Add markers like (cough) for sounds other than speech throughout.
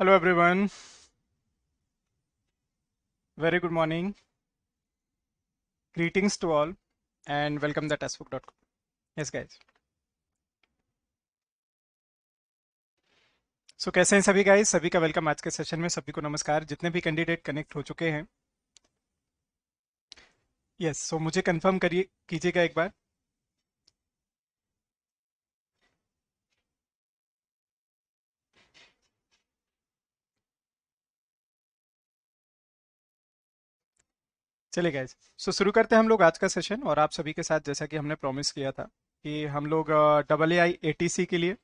Hello everyone, very good morning. Greetings to all and welcome to testbook.com. Yes guys. So so, कैसे हैं सभी guys सभी का welcome आज के सेशन में सभी को नमस्कार जितने भी कैंडिडेट कनेक्ट हो चुके हैं यस yes, सो so मुझे कंफर्म करिए कीजिएगा एक बार चले गए सो शुरू करते हैं हम लोग आज का सेशन और आप सभी के साथ जैसा कि हमने प्रॉमिस किया था कि हम लोग double A I A T C के लिए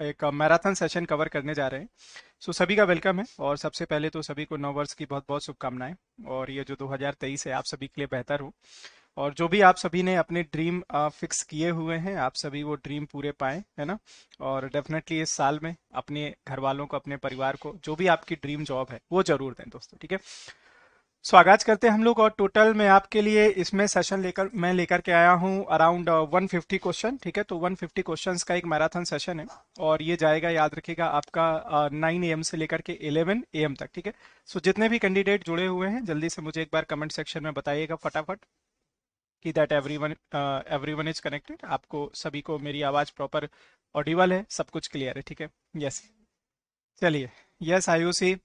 एक मैराथन सेशन कवर करने जा रहे हैं। सो so, सभी का वेलकम है और सबसे पहले तो सभी को नौ वर्ष की बहुत बहुत शुभकामनाएँ और ये जो 2023 है आप सभी के लिए बेहतर हो। और जो भी आप सभी ने अपने ड्रीम फिक्स किए हुए हैं आप सभी वो ड्रीम पूरे पाए है ना? और डेफिनेटली इस साल में अपने घर वालों को अपने परिवार को जो भी आपकी ड्रीम जॉब है वो ज़रूर दें दोस्तों ठीक है? सो so, आगाज़ करते हैं हम लोग और टोटल मैं आपके लिए इसमें सेशन लेकर मैं लेकर के आया हूँ अराउंड 150 क्वेश्चन ठीक है? तो 150 क्वेश्चंस का एक मैराथन सेशन है और ये जाएगा याद रखिएगा आपका uh, 9 एम से लेकर के 11 एम तक ठीक है? सो जितने भी कैंडिडेट जुड़े हुए हैं जल्दी से मुझे एक बार कमेंट सेक्शन में बताइएगा फटाफट कि that everyone everyone is connected आपको सभी को मेरी आवाज़ प्रॉपर ऑडिबल है सब कुछ क्लियर है ठीक है? यस चलिए. Yes Ayushi.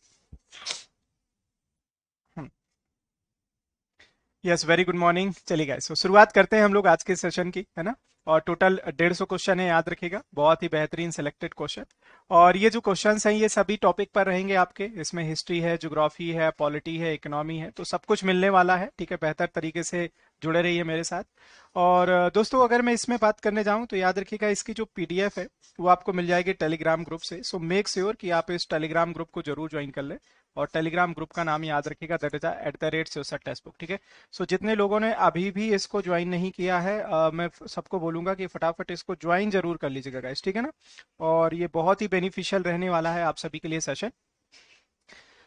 Yes very good morning चलिए गाइस सो शुरुआत करते हैं हम लोग आज के सेशन की, है ना? और टोटल डेढ़ सौ क्वेश्चन है याद रखिएगा। बहुत ही बेहतरीन सिलेक्टेड क्वेश्चन और ये जो क्वेश्चन हैं ये सभी टॉपिक पर रहेंगे आपके। इसमें हिस्ट्री है जोग्राफी है पॉलिटी है इकोनॉमी है तो सब कुछ मिलने वाला है। ठीक है बेहतर तरीके से जुड़े रहिए मेरे साथ। और दोस्तों अगर मैं इसमें बात करने जाऊँ तो याद रखिएगा इसकी जो पीडीएफ है वो आपको मिल जाएगी टेलीग्राम ग्रुप से। सो मेक श्योर कि आप इस टेलीग्राम ग्रुप को ज़रूर ज्वाइन कर ले। और टेलीग्राम ग्रुप का नाम याद रखिएगा that is at the rate से टेक्स्ट बुक ठीक है? सो जितने लोगों ने अभी भी इसको ज्वाइन नहीं किया है आ, मैं सबको बोलूँगा कि फटाफट इसको ज्वाइन ज़रूर कर लीजिएगा गाइस ठीक है ना? और ये बहुत ही बेनिफिशियल रहने वाला है आप सभी के लिए सेशन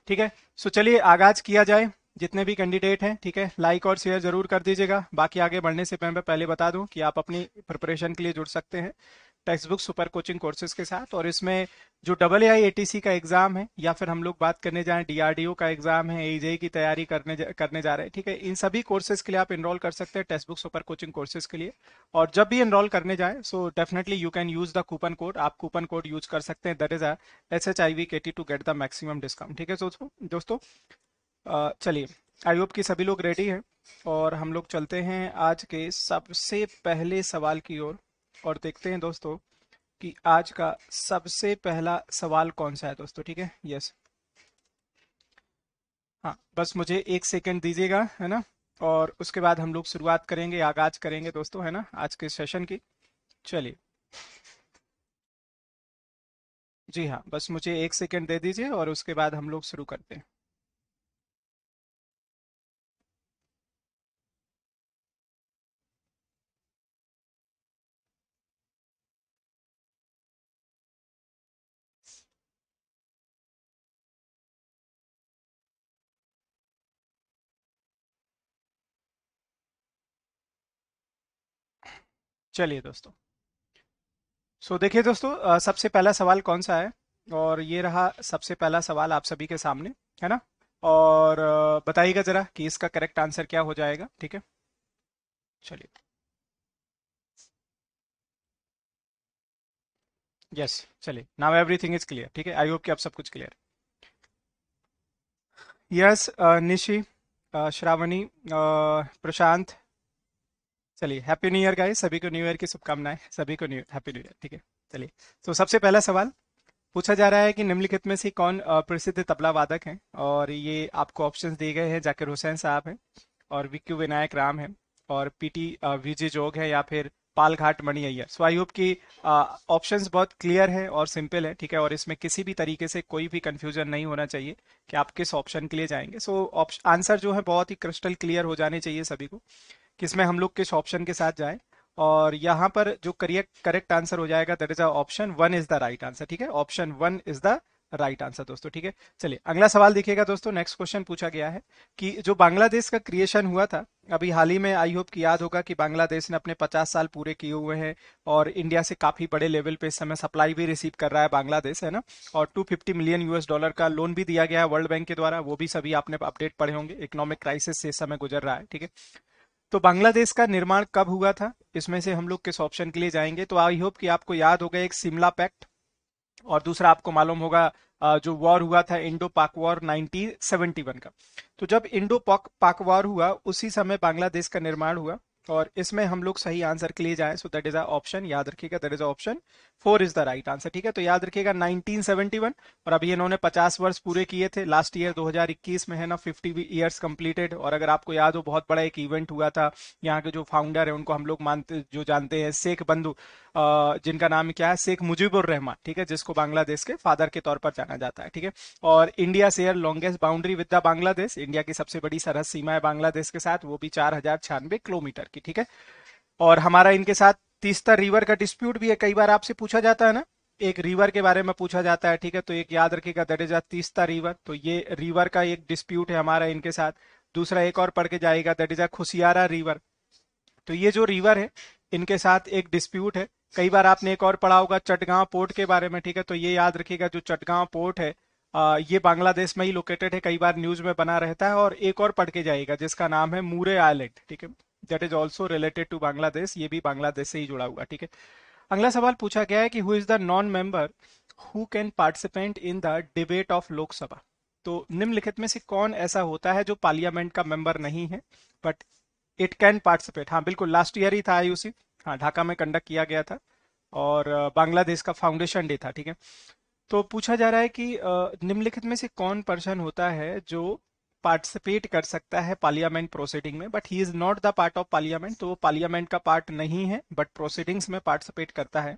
ठीक है? सो चलिए, आगाज़ किया जाए, जितने भी कैंडिडेट हैं, ठीक है? लाइक और शेयर ज़रूर कर दीजिएगा। बाकी आगे बढ़ने से मैं पहले बता दूँ कि आप अपनी प्रिपरेशन के लिए जुड़ सकते हैं। Text book super coaching courses के साथ और इसमें जो double A I A T C का एग्ज़ाम है या फिर हम लोग बात करने जाएँ डीआरडीओ का एग्ज़ाम है एजे की तैयारी करने जा, करने जा रहे हैं ठीक है? इन सभी कोर्सेज के लिए आप इनरोल कर सकते हैं text book super coaching courses के लिए। और जब भी इनरोल करने जाए so definitely you can use the coupon code आप कूपन कोड यूज़ कर सकते हैं there is S H I V K T to get the maximum discount ठीक है? दोस्तों दोस्तों चलिए आई होप कि सभी लोग रेडी हैं और हम लोग चलते हैं आज के सबसे पहले सवाल की ओर। और, देखते हैं दोस्तों कि आज का सबसे पहला सवाल कौन सा है दोस्तों ठीक है? यस हाँ बस मुझे एक सेकंड दीजिएगा है ना? और उसके बाद हम लोग शुरुआत करेंगे आगाज़ करेंगे दोस्तों है ना? आज के सेशन की। चलिए। जी हाँ बस मुझे एक सेकंड दे दीजिए और उसके बाद हम लोग शुरू करते हैं। चलिए दोस्तों। सो so, देखिए दोस्तों सबसे पहला सवाल कौन सा है? और ये रहा सबसे पहला सवाल आप सभी के सामने है ना? और बताइएगा जरा कि इसका करेक्ट आंसर क्या हो जाएगा ठीक है? चलिए। यस चलिए। नाउ एवरीथिंग इज़ क्लियर ठीक है? आई होप कि आप सब कुछ क्लियर यस निशी श्रावणी प्रशांत चलिए हैप्पी न्यू ईयर गाइस सभी को न्यू ईयर की शुभकामनाएँ। सभी को न्यू हैप्पी न्यू ईयर ठीक है? चलिए तो सबसे पहला सवाल। पूछा जा रहा है कि निम्नलिखित में से कौन प्रसिद्ध तबला वादक हैं? और ये आपको ऑप्शंस दिए गए हैं जाकिर हुसैन साहब हैं और विक्यू विनायक राम है और पीटी विजय जोग है या फिर Palghat Mani Iyer. So I hope की ऑप्शंस बहुत क्लियर है और सिंपल है ठीक है? और इसमें किसी भी तरीके से कोई भी कंफ्यूजन नहीं होना चाहिए कि आप किस ऑप्शन के लिए जाएँगे। सो so, आंसर जो है बहुत ही क्रिस्टल क्लियर हो जाने चाहिए सभी को। किसमें हम लोग किस ऑप्शन के साथ जाएँ। और यहाँ पर जो करेक्ट करेक्ट आंसर हो जाएगा that is option one is the right answer ठीक है? Option one is the right answer दोस्तों, ठीक है? चलिए, अगला सवाल देखिएगा, दोस्तों नेक्स्ट क्वेश्चन पूछा गया है कि जो बांग्लादेश का क्रिएशन हुआ था, अभी हाल ही में आई होप की याद होगा कि बांग्लादेश ने अपने 50 साल पूरे किए हुए हैं और इंडिया से काफ़ी बड़े लेवल पे इस समय सप्लाई भी रिसीव कर रहा है बांग्लादेश, है ना? और 250 मिलियन यूएस डॉलर का लोन भी दिया गया है वर्ल्ड बैंक के द्वारा, वो भी सभी आपने अपडेट पढ़े होंगे। इकोनॉमिक क्राइसिस से इस समय गुजर रहा है, ठीक है? तो बांग्लादेश का निर्माण कब हुआ था? इसमें से हम लोग किस ऑप्शन के लिए जाएँगे? तो आई होप कि आपको याद होगा एक शिमला पैक्ट और दूसरा आपको मालूम होगा जो वॉर हुआ था इंडो पाक वॉर 1971 का। तो जब इंडो पाक पाक वॉर हुआ, उसी समय बांग्लादेश का निर्माण हुआ। और इसमें हम लोग सही आंसर के लिए जाएँ। सो दैट इज़ ऑप्शन याद रखिएगा that is option four is the right answer ठीक है? तो याद रखिएगा 1971 और अभी इन्होंने 50 वर्ष पूरे किए थे। लास्ट ईयर 2021 में है ना 50 इयर्स कंप्लीटेड और अगर आपको याद हो, बहुत बड़ा एक इवेंट हुआ था। यहाँ के जो फाउंडर है, उनको हम लोग मानते, जो जानते हैं, शेख बंधु जिनका नाम क्या है? शेख मुजीबुर रहमान, ठीक है? जिसको बांग्लादेश के फादर के तौर पर जाना जाता है, ठीक है? और India share longest boundary with the Bangladesh India की सबसे बड़ी सरहद सीमा है बांग्लादेश के साथ, वो भी चार हज़ार छियानबे किलोमीटर की ठीक है? और हमारा इनके साथ तीस्ता रिवर का डिस्प्यूट भी है कई बार आपसे पूछा जाता है ना? एक रिवर के बारे में पूछा जाता है ठीक है? तो एक याद रखिएगा that is a Teesta river तो ये रिवर का एक डिस्प्यूट है हमारा इनके साथ। दूसरा एक और पढ़ के जाएगा that is a Kushiyara river तो ये जो रिवर है इनके साथ एक डिस्प्यूट है। कई बार आपने एक और पढ़ा होगा चटगांव पोर्ट के बारे में ठीक है? तो ये याद रखिएगा जो चटगांव पोर्ट है आ, ये बांग्लादेश में ही लोकेटेड है कई बार न्यूज़ में बना रहता है। और एक और पढ़ के जाएगा जिसका नाम है मूरे आइलैंड ठीक है? That is also related to Bangladesh ये भी बांग्लादेश से ही जुड़ा हुआ, ठीक है? अगला सवाल पूछा गया है कि who is the non member who can participant in the debate of Lok Sabha तो निम्नलिखित में से कौन ऐसा होता है जो पार्लियामेंट का मेंबर नहीं है बट इट कैन पार्टिसिपेट हाँ बिल्कुल लास्ट ईयर ही था आयुसी हाँ ढाका में कंडक्ट किया गया था, और बांग्लादेश का फाउंडेशन डे था, ठीक है? तो पूछा जा रहा है कि निम्नलिखित में से कौन पर्सन होता है जो पार्टिसिपेट कर सकता है पार्लियामेंट प्रोसीडिंग में but he is not the part of parliament तो वो पार्लियामेंट का पार्ट नहीं है बट प्रोसीडिंग्स में पार्टिसिपेट करता है।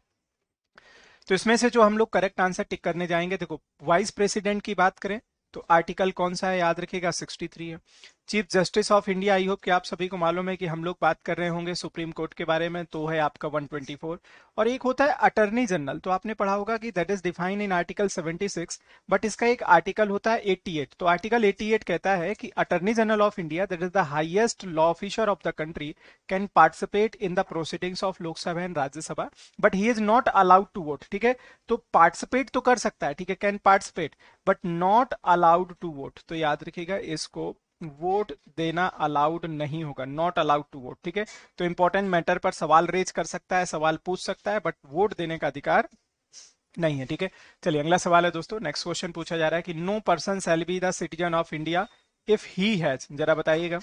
तो इसमें से जो हम लोग करेक्ट आंसर टिक करने जाएँगे, देखो वाइस प्रेसिडेंट की बात करें तो आर्टिकल कौन सा है, याद रखिएगा 63 है। Chief justice of India, I hope कि आप सभी को मालूम है कि हम लोग बात कर रहे होंगे सुप्रीम कोर्ट के बारे में तो है आपका 124 और एक होता है अटर्नी जनरल तो आपने पढ़ा होगा कि that is define in article 76 but इसका एक आर्टिकल होता है 88 तो आर्टिकल 88 कहता है कि attorney general of India that is the highest law officer of the country can participate in the proceedings of Lok Sabha and Rajya Sabha but he is not allowed to vote ठीक है? तो participate तो कर सकता है, ठीक है? Can participate but not allowed to vote तो याद रखिएगा, इसको वोट देना अलाउड नहीं होगा नॉट अलाउड टू वोट ठीक है? तो इंपॉर्टेंट मैटर पर सवाल रेज कर सकता है, सवाल पूछ सकता है बट वोट देने का अधिकार नहीं है, ठीक है? चलिए, अगला सवाल है दोस्तों नेक्स्ट क्वेश्चन पूछा जा रहा है कि no person shall be the citizen of India if he has जरा बताइएगा।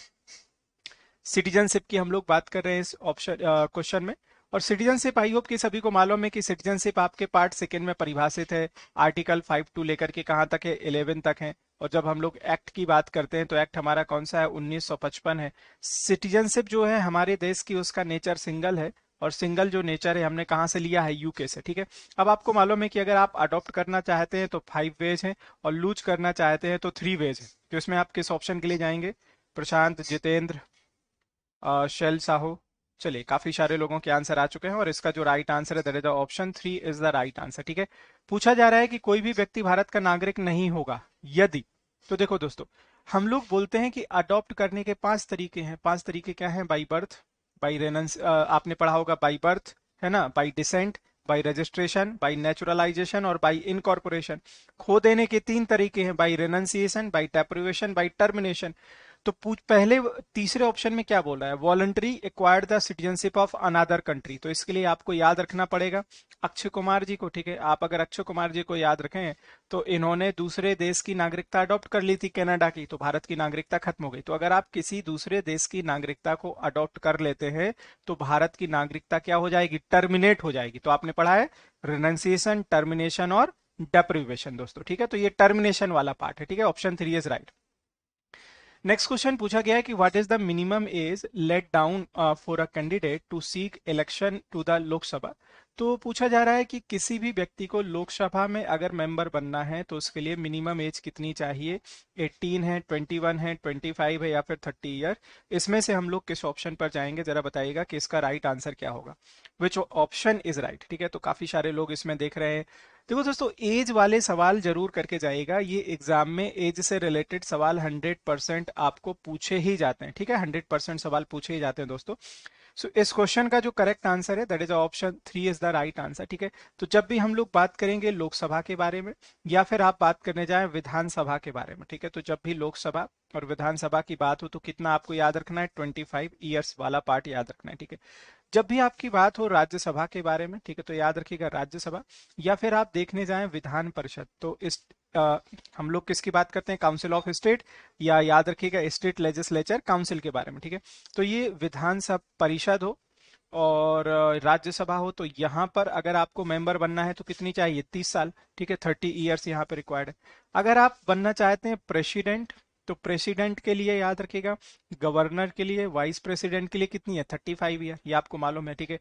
सिटीजनशिप की हम लोग बात कर रहे हैं इस ऑप्शन क्वेश्चन में। और सिटीजनशिप आई होप कि सभी को मालूम है कि सिटीजनशिप आपके पार्ट सेकेंड में परिभाषित है आर्टिकल फाइव टू लेकर के कहाँ तक है इलेवन तक है। और जब हम लोग एक्ट की बात करते हैं तो एक्ट हमारा कौन सा है? 1955 है। सिटीजनशिप जो है हमारे देश की, उसका नेचर सिंगल है और सिंगल जो नेचर है, हमने कहाँ से लिया है? यूके से, ठीक है? अब आपको मालूम है कि अगर आप अडॉप्ट करना चाहते हैं तो फाइव वेज है और लूज करना चाहते हैं तो थ्री वेज है। तो इसमें आप किस ऑप्शन के लिए जाएँगे? प्रशांत, जितेंद्र शैल साहू चलिए, काफ़ी सारे लोगों के आंसर आ चुके हैं और इसका जो राइट आंसर है option three is the right answer ठीक है? पूछा जा रहा है कि कोई भी व्यक्ति भारत का नागरिक नहीं होगा, यदि तो देखो दोस्तों, हम लोग बोलते हैं कि अडॉप्ट करने के पाँच तरीके हैं। पाँच तरीके क्या हैं? बाई बर्थ बाई रेनेंस आपने पढ़ा होगा बाई बर्थ है ना? By descent by registration by naturalisation और बाई इनकॉर्पोरेशन खो देने के तीन तरीके हैं by renunciation by deprivation by termination तो पूछ, पहले तीसरे ऑप्शन में क्या बोल रहा है? Voluntary acquired the citizenship of another country तो इसके लिए आपको याद रखना पड़ेगा। अक्षय कुमार जी को, ठीक है? आप अगर अक्षय कुमार जी को याद रखें तो इन्होंने दूसरे देश की नागरिकता अडॉप्ट कर ली थी कनाडा की तो भारत की नागरिकता खत्म हो गई। तो अगर आप किसी दूसरे देश की नागरिकता को अडॉप्ट कर लेते हैं तो भारत की नागरिकता क्या हो जाएगी? टर्मिनेट हो जाएगी। तो आपने पढ़ा है रिनाउंसिएशन टर्मिनेशन और डेप्रिवेशन दोस्तों, ठीक है? तो ये टर्मिनेशन वाला पार्ट है, ठीक है? Option three is right next question पूछा गया है कि what is the minimum age let down for a candidate to seek election to the Lok Sabha तो पूछा जा रहा है कि किसी भी व्यक्ति को लोकसभा में अगर मेंबर बनना है तो उसके लिए मिनिमम एज कितनी चाहिए? 18 है 21 है 25 है या फिर 30 ईयर इसमें से हम लोग किस ऑप्शन पर जाएँगे? जरा बताइएगा कि इसका राइट आंसर क्या होगा। विच ऑप्शन इज़ राइट ठीक है तो काफ़ी सारे लोग इसमें देख रहे हैं। देखो दोस्तों एज वाले सवाल ज़रूर करके जाएगा ये एग्ज़ाम में एज से रिलेटेड सवाल 100 परसेंट आपको पूछे ही जाते हैं ठीक है? 100 परसेंट सवाल पूछे ही जाते हैं दोस्तों। सो so, इस क्वेश्चन का जो करेक्ट आंसर है that is option three is the right answer ठीक है? तो जब भी हम लोग बात करेंगे लोकसभा के बारे में या फिर आप बात करने जाए विधानसभा के बारे में ठीक है? तो जब भी लोकसभा और विधानसभा की बात हो तो कितना आपको याद रखना है? ट्वेंटी फाइव ईयर्स वाला पार्ट याद रखना है ठीक है? जब भी आपकी बात हो राज्यसभा के बारे में ठीक है तो याद रखिएगा राज्यसभा या फिर आप देखने जाएँ विधान परिषद तो इस आ, हम लोग किसकी बात करते हैं? काउंसिल ऑफ़ स्टेट या याद रखिएगा स्टेट लेजिस्लेचर काउंसिल के बारे में ठीक है? तो ये विधानसभा परिषद हो और राज्यसभा हो तो यहाँ पर अगर आपको मेंबर बनना है तो कितनी चाहिए? तीस साल ठीक है? थर्टी ईयर्स यहाँ पे रिक्वायर्ड है। अगर आप बनना चाहते हैं प्रेसिडेंट तो प्रेसिडेंट के लिए याद रखिएगा गवर्नर के लिए वाइस प्रेसिडेंट के लिए कितनी है? थर्टी फाइव ईयर ये आपको मालूम है ठीक है?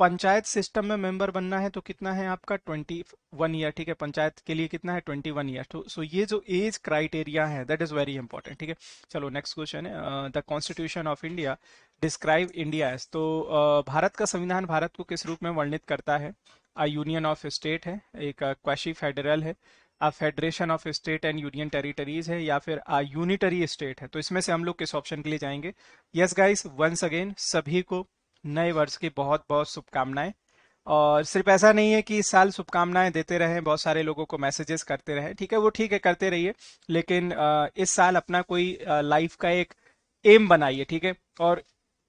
पंचायत सिस्टम में मेंबर बनना है तो कितना है आपका? ट्वेंटी वन ईयर ठीक है? पंचायत के लिए कितना है? Twenty one year. तो सो ये जो एज क्राइटेरिया है दैट इज़ वेरी इंपॉर्टेंट ठीक है? चलो नेक्स्ट क्वेश्चन है the constitution of India describe India as तो uh, भारत का संविधान भारत को किस रूप में वर्णित करता है? अ यूनियन ऑफ़ स्टेट है एक क्वेशी uh, फेडरल है a federation of state and union territories है या फिर आ यूनिटरी स्टेट है। तो इसमें से हम लोग किस ऑप्शन के लिए जाएँगे? यस गाइस वंस अगेन सभी को नए वर्ष की बहुत बहुत शुभकामनाएँ। और सिर्फ़ ऐसा नहीं है कि इस साल शुभकामनाएँ देते रहे, बहुत सारे लोगों को मैसेजेस करते रहे। ठीक है, वो ठीक है, करते रहिए, लेकिन इस साल अपना कोई लाइफ का एक एम बनाइए, ठीक है? और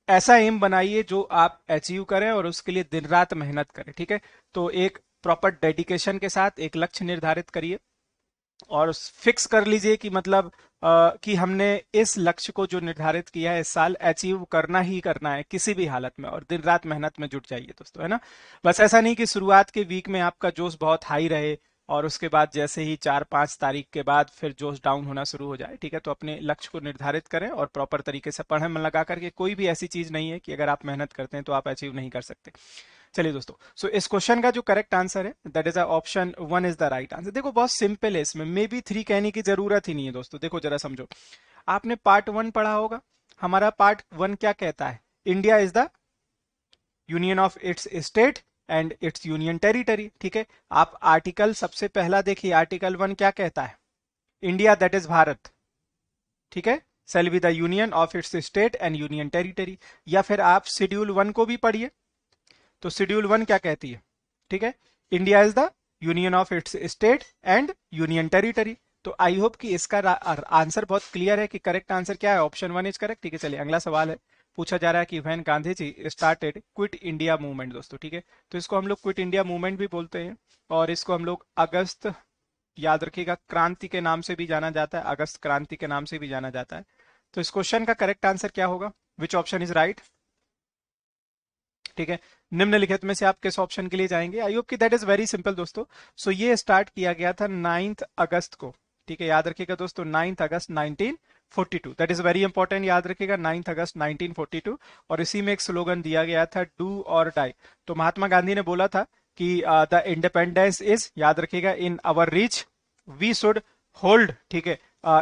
ऐसा एम बनाइए जो आप अचीव करें और उसके लिए दिन रात मेहनत करें, ठीक है? तो एक प्रॉपर डेडिकेशन के साथ एक लक्ष्य निर्धारित करिए और फिक्स कर लीजिए कि मतलब आ, कि हमने इस लक्ष्य को जो निर्धारित किया है इस साल अचीव करना ही करना है किसी भी हालत में और दिन रात मेहनत में जुट जाइए दोस्तों है ना? बस ऐसा नहीं कि शुरुआत के वीक में आपका जोश बहुत हाई रहे और उसके बाद जैसे ही चार पाँच तारीख के बाद फिर जोश डाउन होना शुरू हो जाए ठीक है? तो अपने लक्ष्य को निर्धारित करें और प्रॉपर तरीके से पढ़ें मन लगा करके कोई भी ऐसी चीज़ नहीं है कि अगर आप मेहनत करते हैं तो आप अचीव नहीं कर सकते। चलिए दोस्तों सो so, इस क्वेश्चन का जो करेक्ट आंसर है that is option one is the right answer देखो बहुत सिंपल है इसमें मे बी थ्री कहने की ज़रूरत ही नहीं है दोस्तों देखो जरा समझो। आपने पार्ट वन पढ़ा होगा हमारा पार्ट वन क्या कहता है? India is the union of its state and its union territory ठीक है? आप आर्टिकल सबसे पहला देखिए आर्टिकल वन क्या कहता है? इंडिया दैट इज़ भारत ठीक है? Shall be the union of its state and union territory या फिर आप शेड्यूल वन को भी पढ़िए। तो शेड्यूल वन क्या कहती है? ठीक है? India is the union of its state and union territory तो आई होप कि इसका आंसर बहुत क्लियर है कि करेक्ट आंसर क्या है? ऑप्शन वन इज़ करेक्ट ठीक है, चलिए, अगला सवाल है। पूछा जा रहा है कि when Gandhi ji started quit India movement दोस्तों, ठीक है? तो इसको हम लोग क्विट इंडिया मूवमेंट भी बोलते हैं और इसको हम लोग अगस्त, याद रखिएगा, क्रांति के नाम से भी जाना जाता है, अगस्त क्रांति के नाम से भी जाना जाता है। तो इस क्वेश्चन का करेक्ट आंसर क्या होगा? विच ऑप्शन इज़ राइट ठीक है? निम्नलिखित में से आप किस ऑप्शन के लिए जाएँगे? आई होप की दैट इज़ वेरी सिंपल दोस्तों। सो so, ये स्टार्ट किया गया था नाइन्थ अगस्त को। ठीक है? याद रखिएगा दोस्तों ninth August 1942 that is very important याद रखिएगा नाइन्थ अगस्त 1942 और इसी में एक स्लोगन दिया गया था डू और डाई तो महात्मा गांधी ने बोला था कि द इंडिपेंडेंस इज़ याद रखिएगा in our reach we should hold ठीक है?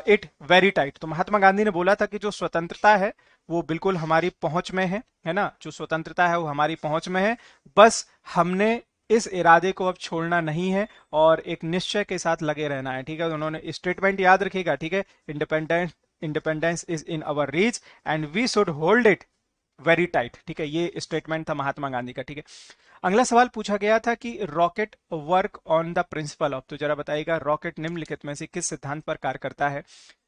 इट वेरी टाइट तो महात्मा गांधी ने बोला था कि जो स्वतंत्रता है वो बिल्कुल हमारी पहुँच में है है ना? जो स्वतंत्रता है वो हमारी पहुँच में है। बस हमने इस इरादे को अब छोड़ना नहीं है और एक निश्चय के साथ लगे रहना है, ठीक है? उन्होंने स्टेटमेंट याद रखिएगा, ठीक है? Independence independence is in our reach and we should hold it very tight ठीक है? ये स्टेटमेंट था महात्मा गांधी का, ठीक है? अगला सवाल पूछा गया था कि rocket work on the principle of तो जरा बताइएगा रॉकेट निम्नलिखित में से किस सिद्धांत पर कार्य करता है?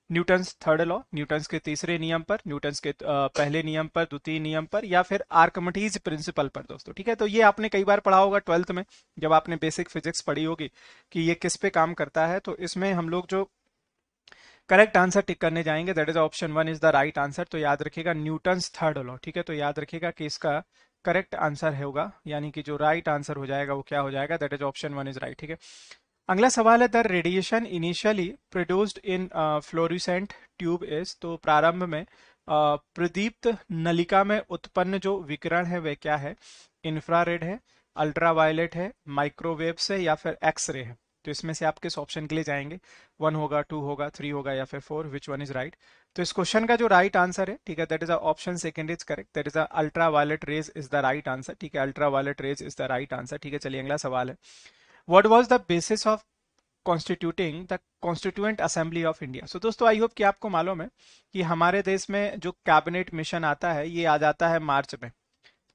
न्यूटन्स थर्ड लॉ, न्यूटन्स के तीसरे नियम पर, न्यूटन्स के पहले नियम पर, द्वितीय नियम पर, या फिर आर्कमटीज प्रिंसिपल पर, दोस्तों, ठीक है? तो ये आपने कई बार पढ़ा होगा ट्वेल्थ में, जब आपने बेसिक फिजिक्स पढ़ी होगी कि ये किस पे काम करता है तो इसमें हम लोग जो करेक्ट आंसर टिक करने जाएँगे, that is option one is the right answer तो याद रखिएगा न्यूटन्स थर्ड लॉ, ठीक है? तो याद रखिएगा कि इसका करेक्ट आंसर होगा, यानी कि जो राइट right आंसर हो जाएगा, वो क्या हो जाएगा, that is option one is right, ठीक है? अगला सवाल है, the radiation initially produced in fluorescent tube is तो प्रारंभ में प्रदीप्त नलिका में उत्पन्न जो विकिरण है, वह क्या है? इंफ्रारेड है, अल्ट्रावायलेट है माइक्रोवेव से या फिर एक्सरे है? तो इसमें से आप किस ऑप्शन के लिए जाएँगे? वन होगा, टू होगा, थ्री होगा या फिर four, which one is right? तो इस क्वेश्चन का जो राइट right आंसर है, ठीक है that is option second is correct that is ultra violet rays is the right answer ठीक है ultra violet rays is the right answer ठीक है, चलिए अगला सवाल है what was the basis of constituting the constituent assembly of India so दोस्तों I hope कि आपको मालूम है कि हमारे देश में जो कैबिनेट मिशन आता है, ये आ जाता है मार्च में।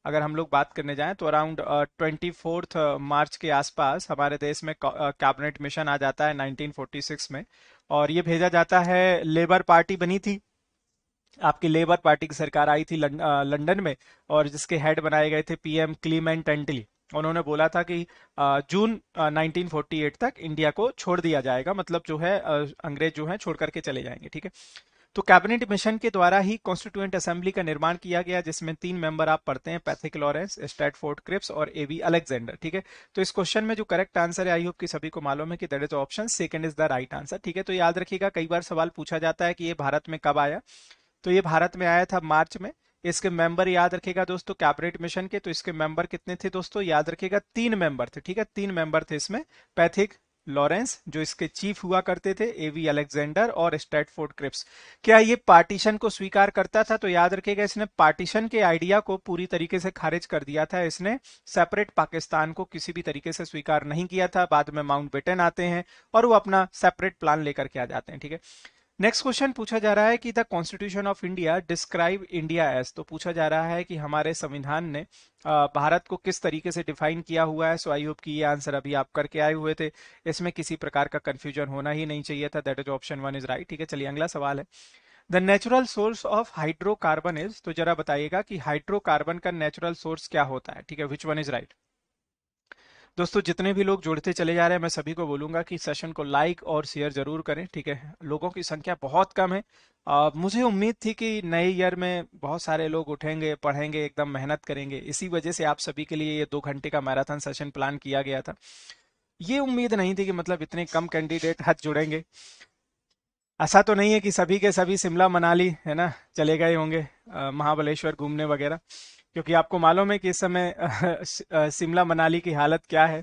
अगर हम लोग बात करने जाएँ तो अराउंड ट्वेंटी फोर्थ मार्च के आसपास हमारे देश में कैबिनेट मिशन आ जाता है 1946 में। और ये भेजा जाता है लेबर पार्टी बनी थी। आपकी लेबर पार्टी की सरकार आई थी लंडन में, और जिसके हेड बनाए गए थे पीएम क्लीमेंट एंटली उन्होंने बोला था कि जून 1948 तक इंडिया को छोड़ दिया जाएगा मतलब जो है अंग्रेज़ जो है छोड़ करके चले जाएँगे, ठीक है? तो कैबिनेट मिशन के द्वारा ही कॉन्स्टिट्यूएंट असेंबली का निर्माण किया गया, जिसमें तीन मेंबर आप पढ़ते हैं, पैथिक लॉरेंस स्टैटफोर्ड क्रिप्स और एवी अलेक्जेंडर, ठीक है? तो इस क्वेश्चन में जो करेक्ट आंसर है, आई होप कि सभी को मालूम है कि that is option second is the right answer ठीक है? तो याद रखिएगा, कई बार सवाल पूछा जाता है कि ये भारत में कब आया? तो ये भारत में आया था मार्च में इसके मेंबर याद रखेगा दोस्तों कैबिनेट मिशन के तो इसके मेंबर कितने थे दोस्तों? याद रखेगा तीन मेंबर थे, ठीक है? तीन मेंबर थे इसमें। पैथिक लॉरेंस जो इसके चीफ हुआ करते थे एवी अलेक्जेंडर और स्टेटफोर्ड क्रिप्स क्या ये पार्टीशन को स्वीकार करता था? तो याद रखेगा इसने पार्टीशन के आइडिया को पूरी तरीके से खारिज कर दिया था। इसने सेपरेट पाकिस्तान को किसी भी तरीके से स्वीकार नहीं किया था। बाद में माउंट बेटन आते हैं और वो अपना सेपरेट प्लान लेकर के आ जाते हैं, ठीक है? नेक्स्ट क्वेश्चन पूछा जा रहा है कि the constitution of India describe India as तो पूछा जा रहा है कि हमारे संविधान ने भारत को किस तरीके से डिफाइन किया हुआ है? सो आई होप कि ये आंसर अभी आप करके आए हुए थे। इसमें किसी प्रकार का कंफ्यूजन होना ही नहीं चाहिए था। That is option one is right ठीक है, चलिए अगला सवाल है। The natural source of hydrocarbon is तो जरा बताइएगा कि हाइड्रोकार्बन का नेचुरल सोर्स क्या होता है? ठीक है विच वन इज़ राइट दोस्तों जितने भी लोग जुड़ते चले जा रहे हैं मैं सभी को बोलूँगा कि सेशन को लाइक और शेयर ज़रूर करें ठीक है? लोगों की संख्या बहुत कम है। आ, मुझे उम्मीद थी कि नए ईयर में बहुत सारे लोग उठेंगे पढ़ेंगे एकदम मेहनत करेंगे। इसी वजह से आप सभी के लिए ये दो घंटे का मैराथन सेशन प्लान किया गया था। ये उम्मीद नहीं थी कि मतलब इतने कम कैंडिडेट हाथ जुड़ेंगे। ऐसा तो नहीं है कि सभी के सभी शिमला मनाली है ना चले गए होंगे महाबलेश्वर घूमने वगैरह। क्योंकि आपको मालूम है कि इस समय (laughs) शिमला मनाली की हालत क्या है?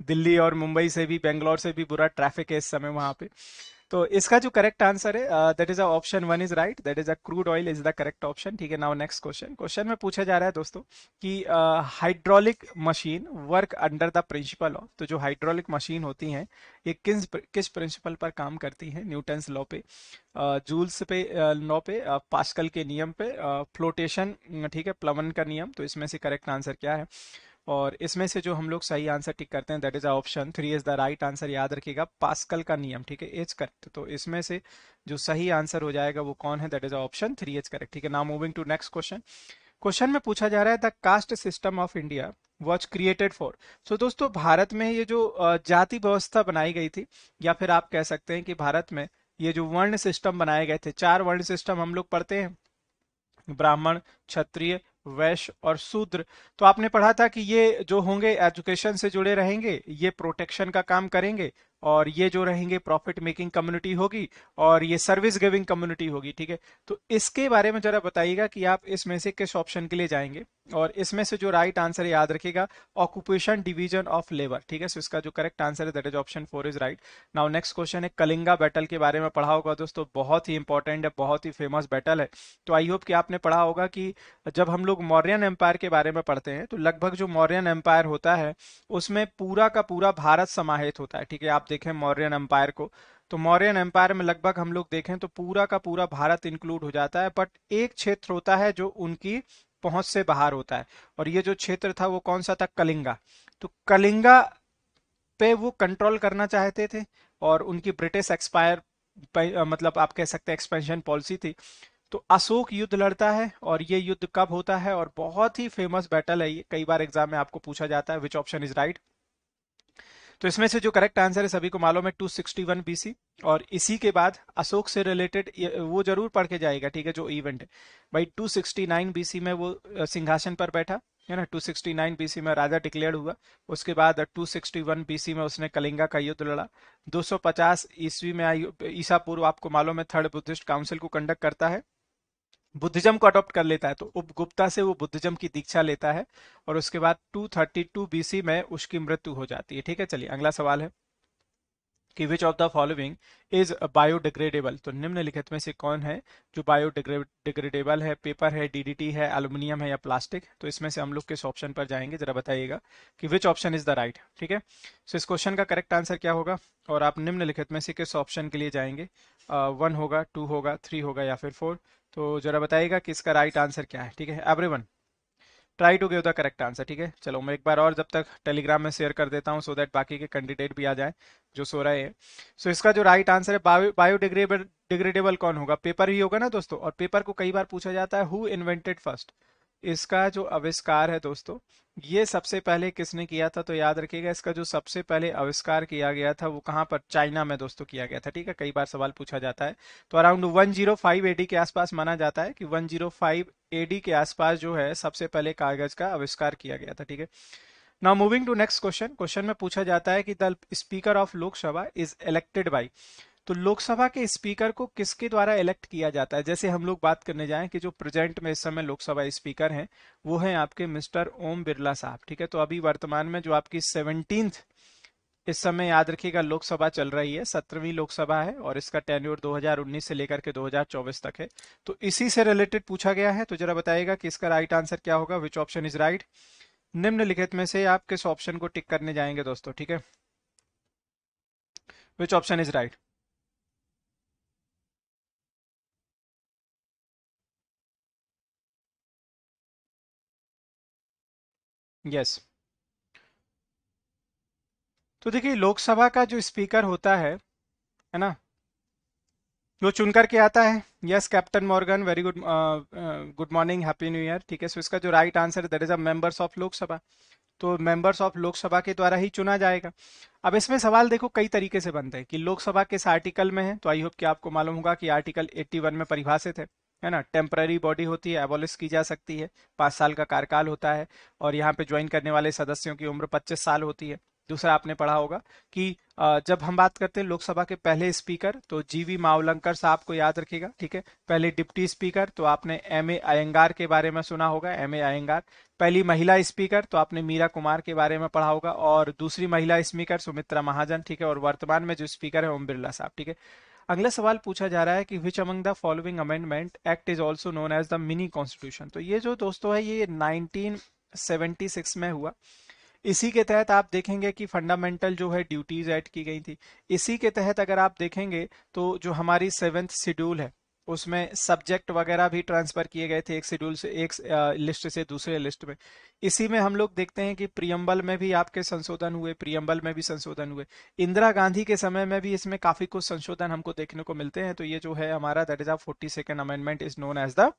दिल्ली और मुंबई से भी, बेंगलोर से भी बुरा ट्रैफ़िक है इस समय वहाँ पे। तो इसका जो करेक्ट आंसर है that is option one is right that is a crude oil is the correct option ठीक है नाउ नेक्स्ट क्वेश्चन क्वेश्चन में पूछा जा रहा है दोस्तों कि hydraulic machine work under the principle of तो जो हाइड्रोलिक मशीन होती हैं, ये किस किस प्रिंसिपल पर काम करती हैं? न्यूटन्स लॉ पे जूल्स पे लॉ पे पास्कल के नियम पे फ्लोटेशन ठीक है प्लवन का नियम तो इसमें से करेक्ट आंसर क्या है? और इसमें से जो हम लोग सही आंसर टिक करते हैं that is option three is the right answer याद रखिएगा पास्कल का नियम, ठीक है एज करेक्ट तो इसमें से जो सही आंसर हो जाएगा वो कौन है? That is option three as correct ठीक है। Now moving to next question question में पूछा जा रहा है the caste system of India was created for so दोस्तों, भारत में ये जो जाति व्यवस्था बनाई गई थी, या फिर आप कह सकते हैं कि भारत में ये जो वर्ण सिस्टम बनाए गए थे, चार वर्ण सिस्टम हम लोग पढ़ते हैं। ब्राह्मण, क्षत्रिय वैश्य और शूद्र। तो आपने पढ़ा था कि ये जो होंगे एजुकेशन से जुड़े रहेंगे, ये प्रोटेक्शन का काम करेंगे। और ये जो रहेंगे प्रॉफिट मेकिंग कम्युनिटी होगी और ये सर्विस गिविंग कम्युनिटी होगी, ठीक है? तो इसके बारे में जरा बताइएगा कि आप इसमें से किस ऑप्शन के लिए जाएँगे और इसमें से जो राइट आंसर याद रखिएगा ऑक्यूपेशन डिवीज़न ऑफ़ लेबर ठीक है? सो इसका जो करेक्ट आंसर है that is option four is right now next question है कलिंगा बैटल के बारे में पढ़ा होगा दोस्तों, बहुत ही इंपॉर्टेंट है, बहुत ही फ़ेमस बैटल है। तो आई होप कि आपने पढ़ा होगा कि जब हम लोग मौर्यन एम्पायर के बारे में पढ़ते हैं तो लगभग जो मौर्यन एम्पायर होता है, उसमें पूरा का पूरा भारत समाहित होता है, ठीक है? आप देखें मौर्यन एम्पायर को। तो मौर्यन एम्पायर में लगभग हम लोग देखें तो पूरा का पूरा भारत इंक्लूड हो जाता है बट एक क्षेत्र होता है जो उनकी पहुँच से बाहर होता है, और ये जो क्षेत्र था वो कौन सा था? कलिंगा। तो कलिंगा पे वो कंट्रोल करना चाहते थे, और उनकी ब्रिटिश एक्सपायर मतलब आप कह सकते हैं एक्सपेंशन पॉलिसी थी। तो अशोक युद्ध लड़ता है, और ये युद्ध कब होता है? और बहुत ही फ़ेमस बैटल है ये। कई बार एग्ज़ाम में आपको पूछा जाता है विच ऑप्शन इज़ राइट तो इसमें से जो करेक्ट आंसर है सभी को मालूम है 261 बीसी और इसी के बाद अशोक से रिलेटेड वो ज़रूर पढ़ के जाएगा, ठीक है, जो इवेंट है। भाई 269 बीसी में वो सिंहासन पर बैठा, है ना? 269 बीसी में राजा डिक्लेयर हुआ। उसके बाद 261 बीसी में उसने कलिंगा का युद्ध लड़ा। 250 ईस्वी में ईसा पूर्व आपको मालूम है थर्ड बुद्धिस्ट काउंसिल को कंडक्ट करता है बुद्धिज्म को अडॉप्ट कर लेता है। तो उपगुप्ता से वो बुद्धिज्म की दीक्षा लेता है और उसके बाद 232 बीसी में उसकी मृत्यु हो जाती है। ठीक है चलिए अगला सवाल है कि which of the following is biodegradable तो निम्नलिखित में से कौन है जो बायोडिग्रेडेबल है? पेपर है डीडीटी है एल्यूमिनियम है या प्लास्टिक तो इसमें से हम लोग किस ऑप्शन पर जाएँगे? जरा बताइएगा कि which option is the right ठीक है? सो इस क्वेश्चन का करेक्ट आंसर क्या होगा? और आप निम्नलिखित में से किस ऑप्शन के लिए जाएँगे? वन uh, होगा टू होगा थ्री होगा या फिर फोर तो जरा बताइएगा कि इसका राइट आंसर क्या है ठीक है? Everyone try to give the correct answer ठीक है? चलो मैं एक बार और जब तक टेलीग्राम में शेयर कर देता हूँ सो दैट बाकी के कैंडिडेट भी आ जाए जो सो रहे हैं। सो so, इसका जो राइट आंसर है बायो बायोडिग्रेडेबल डिग्रेडेबल कौन होगा? पेपर ही होगा ना दोस्तों? और पेपर को कई बार पूछा जाता है हु इन्वेंटेड फ़र्स्ट इसका जो आविष्कार है दोस्तों, ये सबसे पहले किसने किया था? तो याद रखिएगा, इसका जो सबसे पहले आविष्कार किया गया था, वो कहाँ पर? चाइना में दोस्तों किया गया था, ठीक है? कई बार सवाल पूछा जाता है। तो अराउंड 105 एडी के आसपास माना जाता है कि 105 एडी के आसपास जो है, सबसे पहले कागज़ का आविष्कार किया गया था, ठीक है? Now moving to next question question में पूछा जाता है कि the speaker of Lok Sabha is elected by तो लोकसभा के स्पीकर को किसके द्वारा इलेक्ट किया जाता है? जैसे हम लोग बात करने जाएँ कि जो प्रेजेंट में इस समय लोकसभा स्पीकर हैं, वो हैं आपके मिस्टर ओम बिरला साहब, ठीक है? तो अभी वर्तमान में जो आपकी सेवनटीन इस समय याद रखिएगा, लोकसभा चल रही है, सत्रहवीं लोकसभा है और इसका टेन्योर 2019 से लेकर के 2024 तक है। तो इसी से रिलेटेड पूछा गया है तो जरा बताइएगा कि इसका राइट आंसर क्या होगा विच ऑप्शन इज़ राइट निम्नलिखित में से आप किस ऑप्शन को टिक करने जाएँगे दोस्तों, ठीक है? Which option is right yes तो देखिए, लोकसभा का जो स्पीकर होता है है ना? वो चुन करके आता है। Yes captain Morgan very good good morning happy new year ठीक है? सो इसका जो राइट आंसर है that is a members of Lok Sabha. तो मेंबर्स ऑफ़ लोकसभा के द्वारा ही चुना जाएगा। अब इसमें सवाल देखो, कई तरीके से बनते हैं कि लोकसभा किस आर्टिकल में है? तो आई होप कि आपको मालूम होगा कि आर्टिकल 81 में परिभाषित है। है ना टेम्पररी बॉडी होती है एबोलिस की जा सकती है, पाँच साल का कार्यकाल होता है और यहाँ पे ज्वाइन करने वाले सदस्यों की उम्र पच्चीस साल होती है। दूसरा आपने पढ़ा होगा कि जब हम बात करते हैं लोकसभा के पहले स्पीकर तो जीवी मावलंकर साहब को याद रखिएगा, ठीक है? पहले डिप्टी स्पीकर तो आपने एम ए अयंगार के बारे में सुना होगा एम ए अयंगार पहली महिला स्पीकर तो आपने मीरा कुमार के बारे में पढ़ा होगा और दूसरी महिला स्पीकर सुमित्रा महाजन, ठीक है? और वर्तमान में जो स्पीकर है, ओम बिरला साहब, ठीक है? अगला सवाल पूछा जा रहा है कि which among the following amendment act is also known as the mini constitution तो ये जो दोस्तों है, ये 1976 में हुआ। इसी के तहत आप देखेंगे कि फंडामेंटल जो है ड्यूटीज़ ऐड की गई थी। इसी के तहत अगर आप देखेंगे तो जो हमारी सेवेंथ शेड्यूल है उसमें सब्जेक्ट वगैरह भी ट्रांसफ़र किए गए थे, एक शेड्यूल से, एक लिस्ट से, दूसरे लिस्ट में। इसी में हम लोग देखते हैं कि प्रियम्बल में भी आपके संशोधन हुए प्रियम्बल में भी संशोधन हुए। इंदिरा गांधी के समय में भी इसमें काफ़ी कुछ संशोधन हमको देखने को मिलते हैं तो ये जो है हमारा that is a forty second amendment is known as the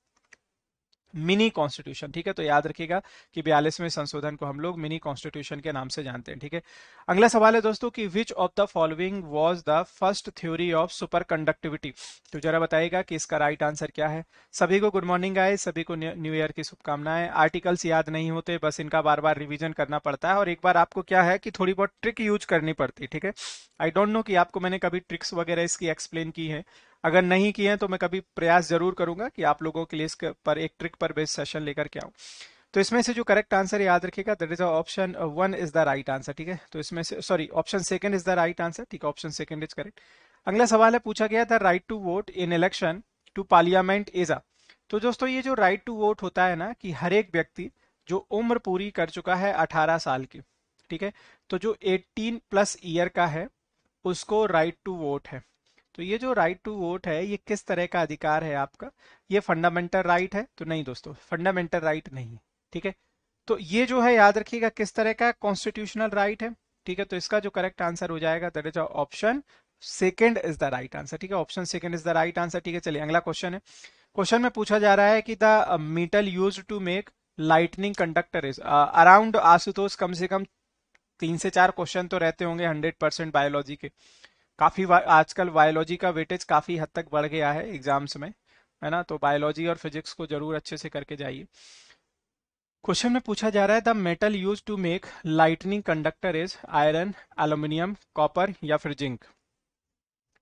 mini constitution, ठीक है? तो याद रखिएगा कि बयालीसवें संशोधन को हम लोग मिनी कॉन्स्टिट्यूशन के नाम से जानते हैं, ठीक है? अगला सवाल है दोस्तों कि which of the following was the first theory of super conductivity तो जरा बताइएगा कि इसका राइट आंसर क्या है। सभी को गुड मॉर्निंग आए सभी को न्यू ईयर की शुभकामनाएँ। आर्टिकल्स याद नहीं होते, बस इनका बार बार रिविजन करना पड़ता है और एक बार आपको क्या है कि थोड़ी बहुत ट्रिक यूज़ करनी पड़ती है, ठीक है? आई डोंट नो कि आपको मैंने कभी ट्रिक्स वगैरह इसकी एक्सप्लेन की है। अगर नहीं किए तो मैं कभी प्रयास ज़रूर करूँगा कि आप लोगों के लिए इस पर एक ट्रिक पर बेस्ड सेशन लेकर के आऊँ। तो इसमें से जो करेक्ट आंसर याद रखिएगा that is option one is the right answer ठीक है? तो इसमें से sorry option second is the right answer ठीक है? ऑप्शन सेकंड इज़ करेक्ट अगला सवाल है, पूछा गया था right to vote in election to parliament is a तो दोस्तों, ये जो राइट टू वोट होता है ना, कि हर एक व्यक्ति जो उम्र पूरी कर चुका है 18 साल की, ठीक है? तो जो 18 प्लस ईयर का है, उसको राइट टू वोट है। तो ये जो राइट टू वोट है, ये किस तरह का अधिकार है आपका? ये फंडामेंटल राइट है? तो नहीं दोस्तों फंडामेंटल राइट नहीं है, ठीक है? तो ये जो है, याद रखिएगा किस तरह का कॉन्स्टिट्यूशनल राइट है, ठीक है? तो इसका जो करेक्ट आंसर हो जाएगा that is option second is the right answer ठीक है? Option second is the right answer ठीक है? चलिए, अगला क्वेश्चन है। क्वेश्चन में पूछा जा रहा है कि the metal use to make lightning conductor is around Ashutosh कम से कम तीन से चार क्वेश्चन तो रहते होंगे हंड्रेड परसेंट बायोलॉजी के। काफ़ी आजकल बायोलॉजी का वेटेज काफ़ी हद तक बढ़ गया है एग्ज़ाम्स में, है ना? तो बायोलॉजी और फिजिक्स को ज़रूर अच्छे से करके जाइए। क्वेश्चन में पूछा जा रहा है the metal use to make lightning conductor is iron aluminium copper या फिर जिंक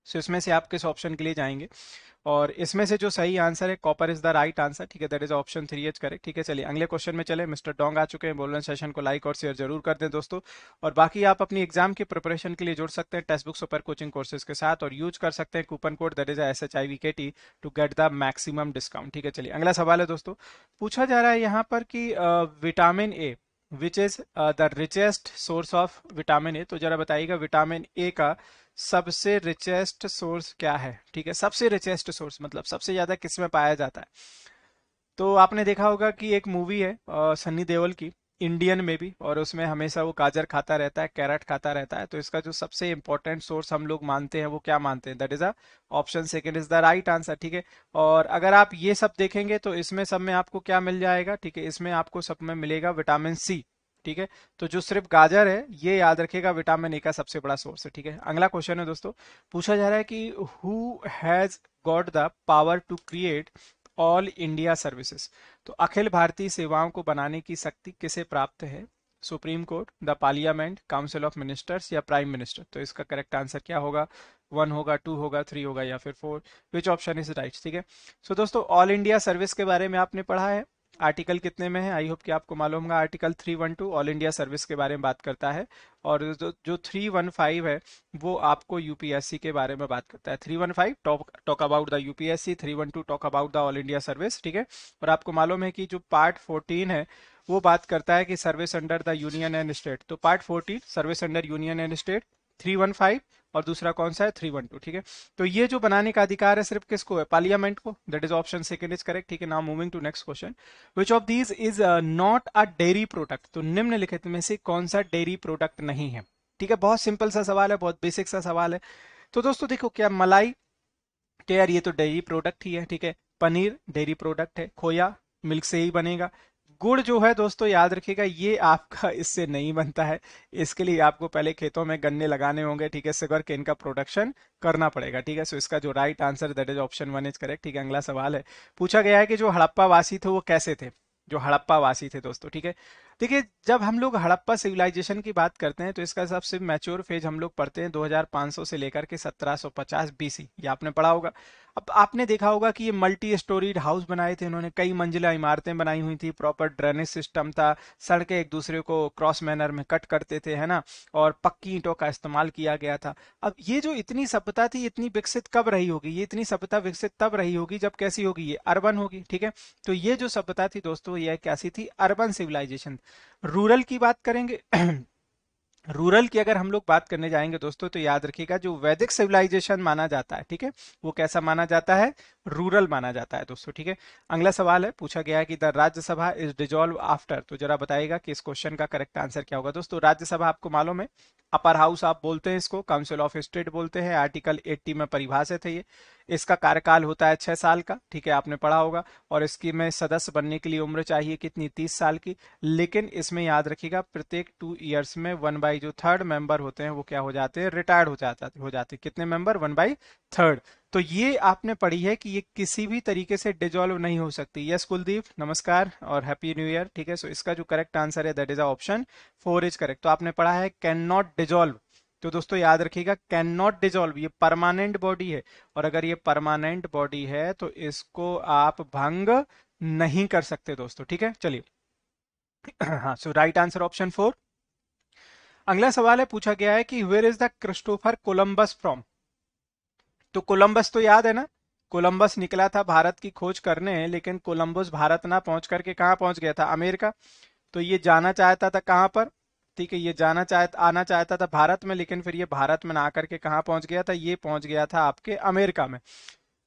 सो इसमें से आप किस ऑप्शन के लिए जाएँगे? और इसमें से जो सही आंसर है copper is the right answer ठीक है? That is option three H correct ठीक है? चलिए, अगले क्वेश्चन में चले। मिस्टर डोंग आ चुके हैं बोल रहे सेशन को लाइक और शेयर ज़रूर कर दें दोस्तों। और बाकी आप अपनी एग्ज़ाम की प्रिपरेशन के लिए जुड़ सकते हैं text book super coaching courses के साथ और यूज़ कर सकते हैं coupon code that is S H I V K T to get the maximum discount ठीक है? चलिए, अगला सवाल है दोस्तों। पूछा जा रहा है यहाँ पर कि vitamin A which is the richest source of vitamin A तो जरा बताइएगा विटामिन ए का सबसे रिचेस्ट सोर्स क्या है? ठीक है, सबसे रिचेस्ट सोर्स मतलब सबसे ज़्यादा किसमें पाया जाता है? तो आपने देखा होगा कि एक मूवी है सन्नी देओल की इंडियन में भी, और उसमें हमेशा वो गाजर खाता रहता है कैरेट खाता रहता है तो इसका जो सबसे इंपॉर्टेंट सोर्स हम लोग मानते हैं, वो क्या मानते हैं? That is a option second is the right answer ठीक है? और अगर आप ये सब देखेंगे तो इसमें सब में आपको क्या मिल जाएगा? ठीक है, इसमें आपको सब में मिलेगा विटामिन सी ठीक है? तो जो सिर्फ़ गाजर है, ये याद रखेगा विटामिन ए का सबसे बड़ा सोर्स है, ठीक है? अगला क्वेश्चन है दोस्तों, पूछा जा रहा है कि who has got the power to create all India services तो अखिल भारतीय सेवाओं को बनाने की शक्ति किसे प्राप्त है? Supreme court the parliament council of ministers या प्राइम मिनिस्टर तो इसका करेक्ट आंसर क्या होगा? वन होगा टू होगा थ्री होगा या फिर four which option is right ठीक है? सो दोस्तों ऑल इंडिया सर्विस के बारे में आपने पढ़ा है आर्टिकल कितने में है? आई होप कि आपको मालूम होगा। आर्टिकल 312 ऑल इंडिया सर्विस के बारे में बात करता है। और जो जो 315 है, वो आपको यूपीएससी के बारे में बात करता है। 315 talk talk about the UPSC 312 talk about the all India service ठीक है? और आपको मालूम है कि जो पार्ट 14 है, वो बात करता है कि service under the union and state तो part 14 service under union and state 315 और दूसरा कौन सा है? थ्री वन टू ठीक है? तो ये जो बनाने का अधिकार है सिर्फ़ किसको है? पार्लियामेंट को। That is option second is correct ठीक है? Now moving to next question which of these is not a dairy product तो निम्नलिखित में से कौन सा डेयरी प्रोडक्ट नहीं है? ठीक है? बहुत सिंपल सा सवाल है, बहुत बेसिक सा सवाल है। तो दोस्तों देखो, क्या मलाई? तो यार ये तो डेयरी प्रोडक्ट ही है, ठीक है? पनीर डेयरी प्रोडक्ट है। खोया मिल्क से ही बनेगा। गुड़ जो है दोस्तों, याद रखिएगा, ये आपका (laughs) इससे नहीं बनता है। इसके लिए आपको पहले खेतों में गन्ने लगाने होंगे, ठीक है केन का प्रोडक्शन करना पड़ेगा, ठीक है। सो इसका जो right answer that is option one is correct ठीक है, अगला सवाल है। पूछा गया है कि जो हड़प्पा वासी थे, वो कैसे थे? जो हड़प्पा वासी थे दोस्तों, ठीक है। देखिए, जब हम लोग हड़प्पा सिविलाइजेशन की बात करते हैं तो इसका सबसे मैच्योर फ़ेज़ हम लोग पढ़ते हैं 2500 से लेकर के 1750 बीसी ये आपने पढ़ा होगा। अब आपने देखा होगा कि ये मल्टी स्टोरीड हाउस बनाए थे उन्होंने कई मंजिला इमारतें बनाई हुई थी प्रॉपर ड्रेनेज सिस्टम था, सड़कें एक दूसरे को क्रॉस मैनर में कट करते थे, है ना? और पक्की ईंटों का इस्तेमाल किया गया था। अब ये जो इतनी सभ्यता थी, इतनी विकसित कब रही होगी? ये इतनी सभ्यता विकसित तब रही होगी जब कैसी होगी? ये अर्बन होगी, ठीक है? तो ये जो सभ्यता थी दोस्तों, ये कैसी थी? अर्बन सिविलाइजेशन रूरल की बात करेंगे रूरल की अगर हम लोग बात करने जाएँगे दोस्तों तो याद रखिएगा जो वैदिक सिविलाइजेशन माना जाता है, ठीक है? वो कैसा माना जाता है? रूरल माना जाता है दोस्तों, ठीक है? अगला सवाल है, पूछा गया है कि the Rajya Sabha is dissolve after. तो जरा बताइएगा कि इस क्वेश्चन का करेक्ट आंसर क्या होगा दोस्तों? राज्यसभा आपको मालूम है, अपर हाउस आप बोलते हैं इसको, काउंसिल ऑफ़ स्टेट बोलते हैं, आर्टिकल 80 में परिभाषित है ये। इसका कार्यकाल होता है छह साल का, ठीक है, आपने पढ़ा होगा, और इसकी में सदस्य बनने के लिए उम्र चाहिए कितनी, तीस साल की। लेकिन इसमें याद रखिएगा, प्रत्येक टू ईयर्स में वन बाई जो थर्ड मेंबर होते हैं, वो क्या हो जाते हैं? रिटायर्ड हो जाता, हो जाते हैं। कितने मेंबर वन बाई थर्ड तो ये आपने पढ़ी है कि ये किसी भी तरीके से डिजोल्व नहीं हो सकती। यस कुलदीप, नमस्कार और हैप्पी न्यू ईयर ठीक है? सो इसका जो करेक्ट आंसर है that is option four is correct तो आपने पढ़ा है कैन नॉट डिजोल्व तो दोस्तों याद रखिएगा कैन नॉट डिजोल्व ये परमानेंट बॉडी है। और अगर ये परमानेंट बॉडी है तो इसको आप भंग नहीं कर सकते दोस्तों, ठीक है? चलिए। (clears throat) हाँ so right answer option four अगला सवाल है, पूछा गया है कि where is the Christopher Columbus from तो कोलंबस तो याद है ना? कोलंबस निकला था भारत की खोज करने, लेकिन कोलंबस भारत ना पहुँच करके कहा पहुँच गया था? अमेरिका। तो ये जाना चाहता था कहाँ पर? ठीक है ये जाना चाह आना चाहता था भारत में, लेकिन फिर ये भारत में ना आकर के कहा पहुँच गया था? ये पहुँच गया था आपके अमेरिका में।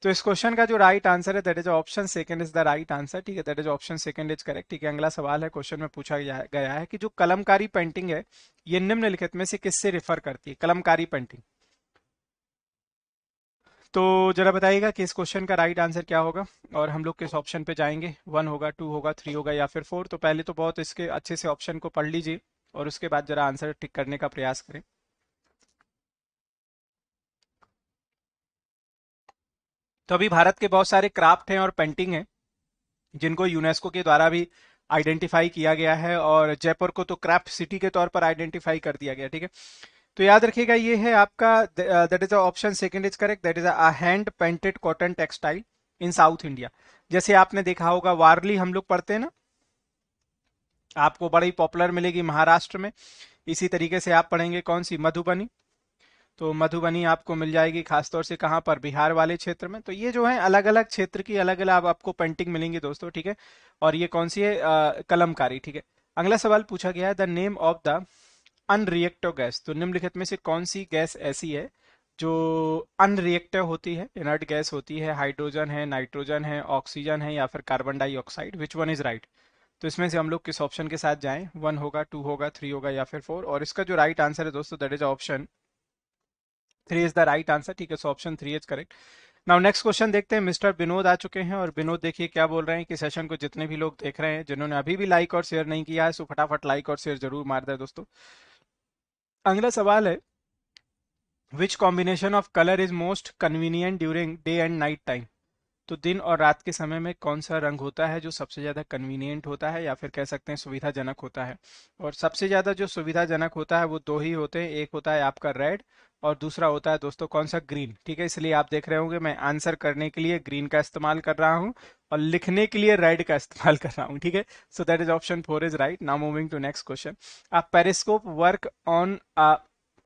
तो इस क्वेश्चन का जो राइट आंसर है that is option second is the right answer ठीक है? That is option second is correct ठीक है? अगला सवाल है क्वेश्चन में पूछा गया है कि जो कलमकारी पेंटिंग है, ये निम्नलिखित में से किससे रिफर करती है? कलमकारी पेंटिंग तो जरा बताइएगा कि इस क्वेश्चन का राइट आंसर क्या होगा, और हम लोग किस ऑप्शन पे जाएँगे? वन होगा टू होगा थ्री होगा, या फिर फोर तो पहले तो बहुत इसके अच्छे से ऑप्शन को पढ़ लीजिए। और उसके बाद जरा आंसर टिक करने का प्रयास करें। तो अभी भारत के बहुत सारे क्राफ्ट हैं और पेंटिंग हैं, जिनको यूनेस्को के द्वारा भी आइडेंटिफाई किया गया है और जयपुर को तो क्राफ्ट सिटी के तौर पर आइडेंटिफाई कर दिया गया, ठीक है? तो याद रखिएगा, ये है आपका that is option second is correct, that is a hand painted cotton textile in South India. जैसे आपने देखा होगा, वारली हम लोग पढ़ते हैं ना आपको बड़ी पॉपुलर मिलेगी महाराष्ट्र में। इसी तरीके से आप पढ़ेंगे कौन सी? मधुबनी। तो मधुबनी आपको मिल जाएगी खासतौर से कहाँ पर? बिहार वाले क्षेत्र में। तो ये जो है अलग अलग क्षेत्र की अलग अलग आपको पेंटिंग मिलेंगी दोस्तों ठीक है? और ये कौन सी है? आ, कलमकारी ठीक है? अगला सवाल पूछा गया है the name of the unreactive gas. तो निम्नलिखित में से कौन सी गैस ऐसी है जो अनरिएक्टिव होती है? इनर्ट गैस होती है हाइड्रोजन है नाइट्रोजन है ऑक्सीजन है या फिर carbon dioxide? Which one is right? तो इसमें से हम लोग किस ऑप्शन के साथ जाएँ? वन होगा टू होगा थ्री होगा या फिर फोर और इसका जो राइट आंसर है दोस्तों that is option three is the right answer ठीक है? So option three is correct now next question देखते हैं। मिस्टर विनोद आ चुके हैं और विनोद देखिए क्या बोल रहे हैं कि सेशन को जितने भी लोग देख रहे हैं, जिन्होंने अभी भी लाइक और शेयर नहीं किया है, सो फटाफट लाइक और शेयर ज़रूर मार दे दोस्तों। अगला सवाल है which combination of colour is most convenient during day and night time तो दिन और रात के समय में कौन सा रंग होता है जो सबसे ज़्यादा कन्वीनियंट होता है या फिर कह सकते हैं सुविधाजनक होता है? और सबसे ज़्यादा जो सुविधाजनक होता है वो दो ही होते हैं, एक होता है आपका रेड और दूसरा होता है दोस्तों कौन सा ग्रीन ठीक है? इसलिए आप देख रहे होंगे मैं आंसर करने के लिए ग्रीन का इस्तेमाल कर रहा हूँ और लिखने के लिए रेड का इस्तेमाल कर रहा हूँ, ठीक है? So that is option four is right now moving to next question आप periscope work on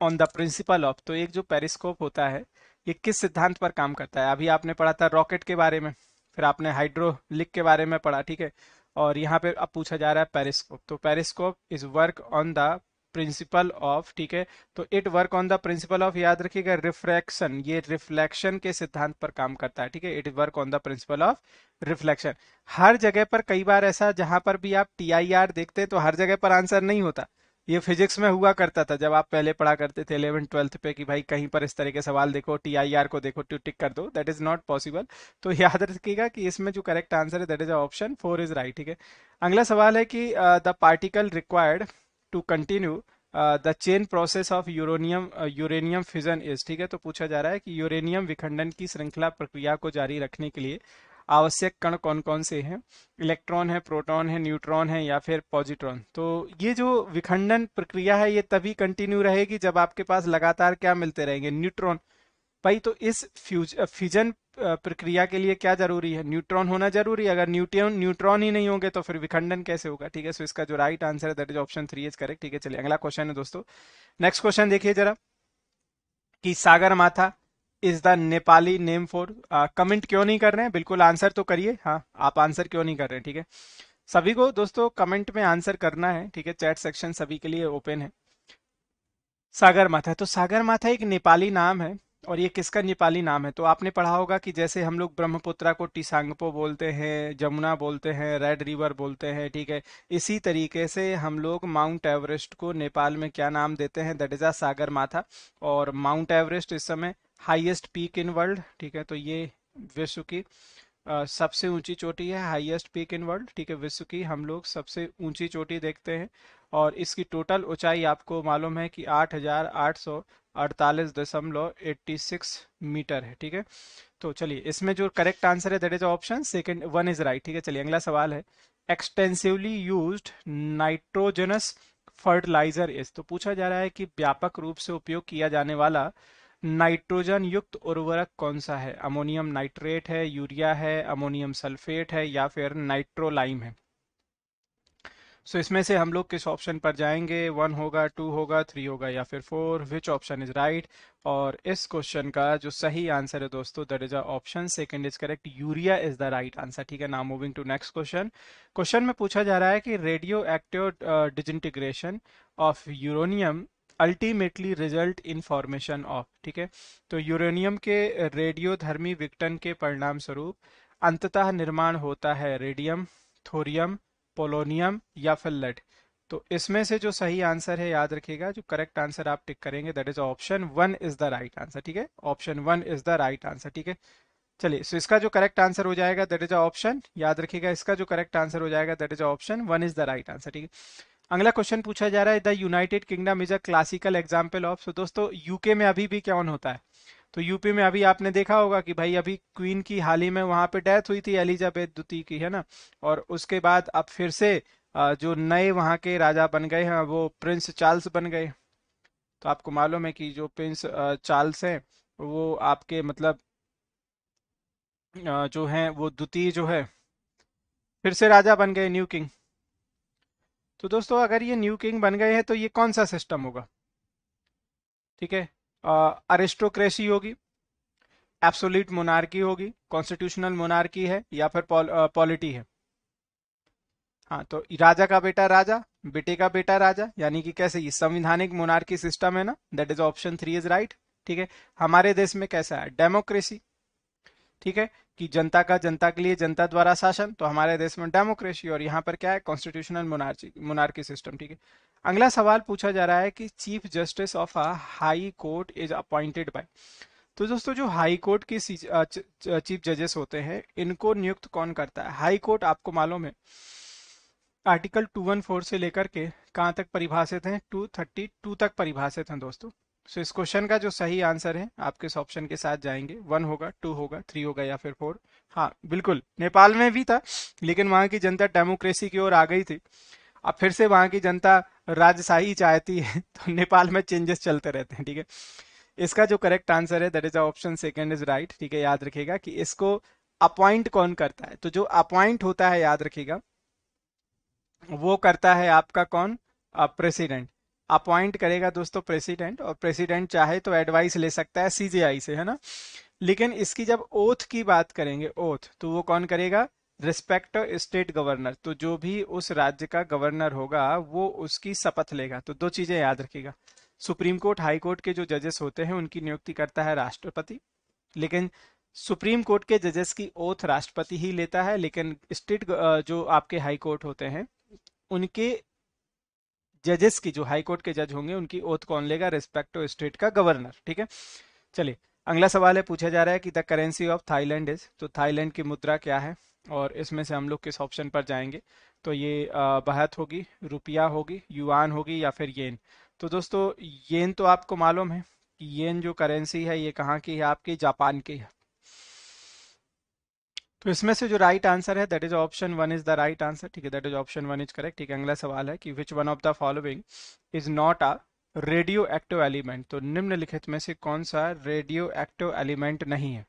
on the principle of तो एक जो पेरिस्कोप होता है ये किस सिद्धांत पर काम करता है? अभी आपने पढ़ा था रॉकेट के बारे में, फिर आपने हाइड्रोलिक के बारे में पढ़ा, ठीक है? और यहाँ पे अब पूछा जा रहा है पेरिस्कोप। तो periscope is work on the principle of, ठीक है? तो it work on the principle of, याद रखिएगा, रिफ्रैक्शन। ये रिफ्लेक्शन के सिद्धांत पर काम करता है, ठीक है? It work on the principle of reflection. हर जगह पर कई बार ऐसा, जहाँ पर भी आप टी आई आर देखते तो हर जगह पर आंसर नहीं होता। ये फिजिक्स में हुआ करता था, जब आप पहले पढ़ा करते थे इलेवन ट्वेल्थ पे कि भाई कहीं पर इस तरह के सवाल देखो टी आई आर को देखो, टिक कर दो दैट इज़ नॉट पॉसिबल तो याद रखिएगा कि इसमें जो करेक्ट आंसर है that is option four is right ठीक है? अगला सवाल है कि the particle required to continue the chain process of uranium uranium fission is ठीक है? तो पूछा जा रहा है कि यूरेनियम विखंडन की श्रृंखला प्रक्रिया को जारी रखने के लिए आवश्यक कण कौन कौन से हैं? इलेक्ट्रॉन है, प्रोटॉन है, न्यूट्रॉन है या फिर पॉजिट्रॉन? तो ये जो विखंडन प्रक्रिया है, ये तभी कंटिन्यू रहेगी जब आपके पास लगातार क्या मिलते रहेंगे? न्यूट्रॉन। भाई तो इस फ्यूज फ्यूजन प्रक्रिया के लिए क्या ज़रूरी है? न्यूट्रॉन होना ज़रूरी है? अगर न्यूट्रॉन न्यूट्रॉन ही नहीं होंगे तो फिर विखंडन कैसे होगा? ठीक है सो इसका जो राइट आंसर है that is option three is correct ठीक है, चलिए अगला क्वेश्चन है दोस्तों। नेक्स्ट क्वेश्चन देखिए जरा। कि Sagarmatha is the Nepali name for comment क्यों नहीं कर रहे हैं? बिल्कुल आंसर तो करिए। हाँ आप आंसर क्यों नहीं कर रहे हैं? ठीक है? सभी को दोस्तों कमेंट में आंसर करना है, ठीक है? चैट सेक्शन सभी के लिए ओपन है। सागर माथा तो सागर माथा एक नेपाली नाम है। और ये किसका नेपाली नाम है? तो आपने पढ़ा होगा कि जैसे हम लोग ब्रह्मपुत्रा को टिसांगपो बोलते हैं, जमुना बोलते हैं, रेड रिवर बोलते हैं, ठीक है? इसी तरीके से हम लोग माउंट एवरेस्ट को नेपाल में क्या नाम देते हैं? दैट इज़ आ सागर माथा। और माउंट एवरेस्ट इस समय हाईएस्ट पीक इन वर्ल्ड, ठीक है? तो ये विश्व की सबसे ऊँची चोटी है, हाईएस्ट पीक इन वर्ल्ड, ठीक है? विश्व की हम लोग सबसे ऊँची चोटी देखते हैं। और इसकी टोटल ऊंचाई आपको मालूम है कि आठ हज़ार आठ सौ अड़तालीस दशमलव एट्टी सिक्स मीटर है, ठीक है? तो चलिए, इसमें जो करेक्ट आंसर है that is option second one is right ठीक है? चलिए, अगला सवाल है। Extensively used nitrogenous fertiliser is तो पूछा जा रहा है कि व्यापक रूप से उपयोग किया जाने वाला नाइट्रोजन युक्त उर्वरक कौन सा है? अमोनियम नाइट्रेट है यूरिया है अमोनियम सल्फेट है, या फिर नाइट्रोलाइम है? सो so, इसमें से हम लोग किस ऑप्शन पर जाएँगे? वन होगा टू होगा थ्री होगा या फिर four which option is right और इस क्वेश्चन का जो सही आंसर है दोस्तों that is option second is correct urea is the right answer ठीक है now moving to next question question में पूछा जा रहा है कि radio active disintegration of uranium ultimately result in formation of ठीक है? तो यूरेनियम के रेडियो धर्मी विघटन के परिणाम स्वरूप अंततः निर्माण होता है रेडियम थोरियम पोलोनियम या फिर लेड तो इसमें से जो सही आंसर है, याद रखिएगा, जो करेक्ट आंसर आप टिक करेंगे that is option one is the right answer ठीक है? Option one is the right answer ठीक है? चलिए सो इसका जो करेक्ट आंसर हो जाएगा दैट इज़ ऑप्शन याद रखिएगा, इसका जो करेक्ट आंसर हो जाएगा that is option one is the right answer ठीक है? अगला क्वेश्चन पूछा जा रहा है the United Kingdom is a classical example of so दोस्तों यूके में अभी भी क्या होता है? तो यूपी में अभी आपने देखा होगा कि भाई अभी क्वीन की हाल ही में वहाँ पे डेथ हुई थी एलिजाबेथ द्वितीय की, है ना? और उसके बाद अब फिर से जो नए वहाँ के राजा बन गए हैं, वो प्रिंस चार्ल्स बन गए। तो आपको मालूम है कि जो प्रिंस चार्ल्स हैं, वो आपके मतलब जो हैं, वो द्वितीय जो है, फिर से राजा बन गए न्यू किंग। तो दोस्तों, अगर ये न्यू किंग बन गए हैं तो ये कौन सा सिस्टम होगा? ठीक है? अरिस्टोक्रेसी होगी एब्सोल्यूट मोनार्की होगी कॉन्स्टिट्यूशनल मोनार्की है या फिर पॉलिटी है। हाँ तो राजा का बेटा राजा, बेटे का बेटा राजा, यानी कि कैसे ये संविधानिक मोनार्की सिस्टम है ना that is option three is right ठीक है? हमारे देश में कैसा है? डेमोक्रेसी ठीक है? कि जनता का जनता के लिए जनता द्वारा शासन तो हमारे देश में डेमोक्रेसी और यहाँ पर क्या है? कॉन्स्टिट्यूशनल मोनार्ची मोनार्की सिस्टम ठीक है? अगला सवाल पूछा जा रहा है कि chief justice of a high court is appointed by. तो दोस्तों, जो हाई कोर्ट के चीफ जजेस होते हैं, इनको नियुक्त कौन करता है? हाई कोर्ट आपको मालूम है, आर्टिकल 214 से लेकर के कहाँ तक परिभाषित हैं? 232 तक परिभाषित हैं दोस्तों। सो इस क्वेश्चन का जो सही आंसर है, आपके इस ऑप्शन के साथ जाएँगे। वन होगा टू होगा थ्री होगा या फिर फोर हाँ बिल्कुल। नेपाल में भी था, लेकिन वहाँ की जनता डेमोक्रेसी की ओर आ गई थी। अब फिर से वहाँ की जनता राजशाही चाहती है (laughs) तो नेपाल में चेंजेस चलते रहते हैं, ठीक है? इसका जो करेक्ट आंसर है that is option second is right ठीक है? याद रखेगा कि इसको अपॉइंट कौन करता है? तो जो अपॉइंट होता है, याद रखेगा वो करता है आपका कौन? प्रेसिडेंट अपॉइंट करेगा दोस्तों प्रेसिडेंट और प्रेसिडेंट चाहे तो एडवाइस ले सकता है सीजेआई से, है ना? लेकिन इसकी जब ओथ की बात करेंगे ओथ तो वो कौन करेगा? रिस्पेक्ट स्टेट गवर्नर तो जो भी उस राज्य का गवर्नर होगा, वो उसकी शपथ लेगा। तो दो चीज़ें याद रखिएगा। सुप्रीम कोर्ट, हाई कोर्ट के जो जजेस होते हैं, उनकी नियुक्ति करता है राष्ट्रपति। लेकिन सुप्रीम कोर्ट के जजेस की ओथ राष्ट्रपति ही लेता है, लेकिन स्टेट जो आपके हाई कोर्ट होते हैं, उनके जजेस की, जो हाई कोर्ट के जज होंगे, उनकी ओथ कौन लेगा? रिस्पेक्ट स्टेट का गवर्नर ठीक है? चलिए, अगला सवाल है, पूछा जा रहा है कि the currency of Thailand is तो थाईलैंड की मुद्रा क्या है? और इसमें से हम लोग किस ऑप्शन पर जाएँगे? तो ये बहत होगी, रुपया होगी, युआन होगी या फिर येन। तो दोस्तों, येन तो आपको मालूम है कि येन जो करेंसी है, ये कहाँ की है? आपकी जापान की है। तो इसमें से जो राइट आंसर है that is option one is the right answer ठीक है? That is option one is correct ठीक है, अगला सवाल है कि which one of the following is not a radio active element तो निम्नलिखित में से कौन सा रेडियो एक्टिव एलिमेंट नहीं है?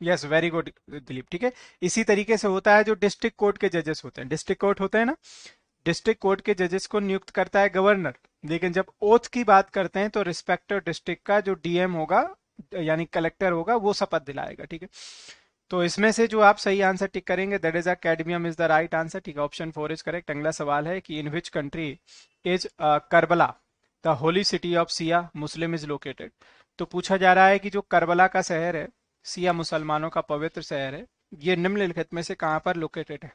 यस वेरी गुड दिलीप ठीक है? इसी तरीके से होता है जो डिस्ट्रिक्ट कोर्ट के जजेस होते हैं। डिस्ट्रिक्ट कोर्ट होते हैं ना? डिस्ट्रिक्ट कोर्ट के जजेस को नियुक्त करता है गवर्नर लेकिन जब ओथ की बात करते हैं तो रिस्पेक्टिव डिस्ट्रिक्ट का जो डीएम होगा, यानी कलेक्टर होगा, वो शपथ दिलाएगा, ठीक है? तो इसमें से जो आप सही आंसर टिक करेंगे that is cadmium is the right answer ठीक है? ऑप्शन फोर इज़ करेक्ट अगला सवाल है कि in which country is Karbala the holy city of Shia Muslim is located तो पूछा जा रहा है कि जो करबला का शहर है सिया मुसलमानों का पवित्र शहर है। ये निम्नलिखित में से कहाँ पर लोकेटेड है?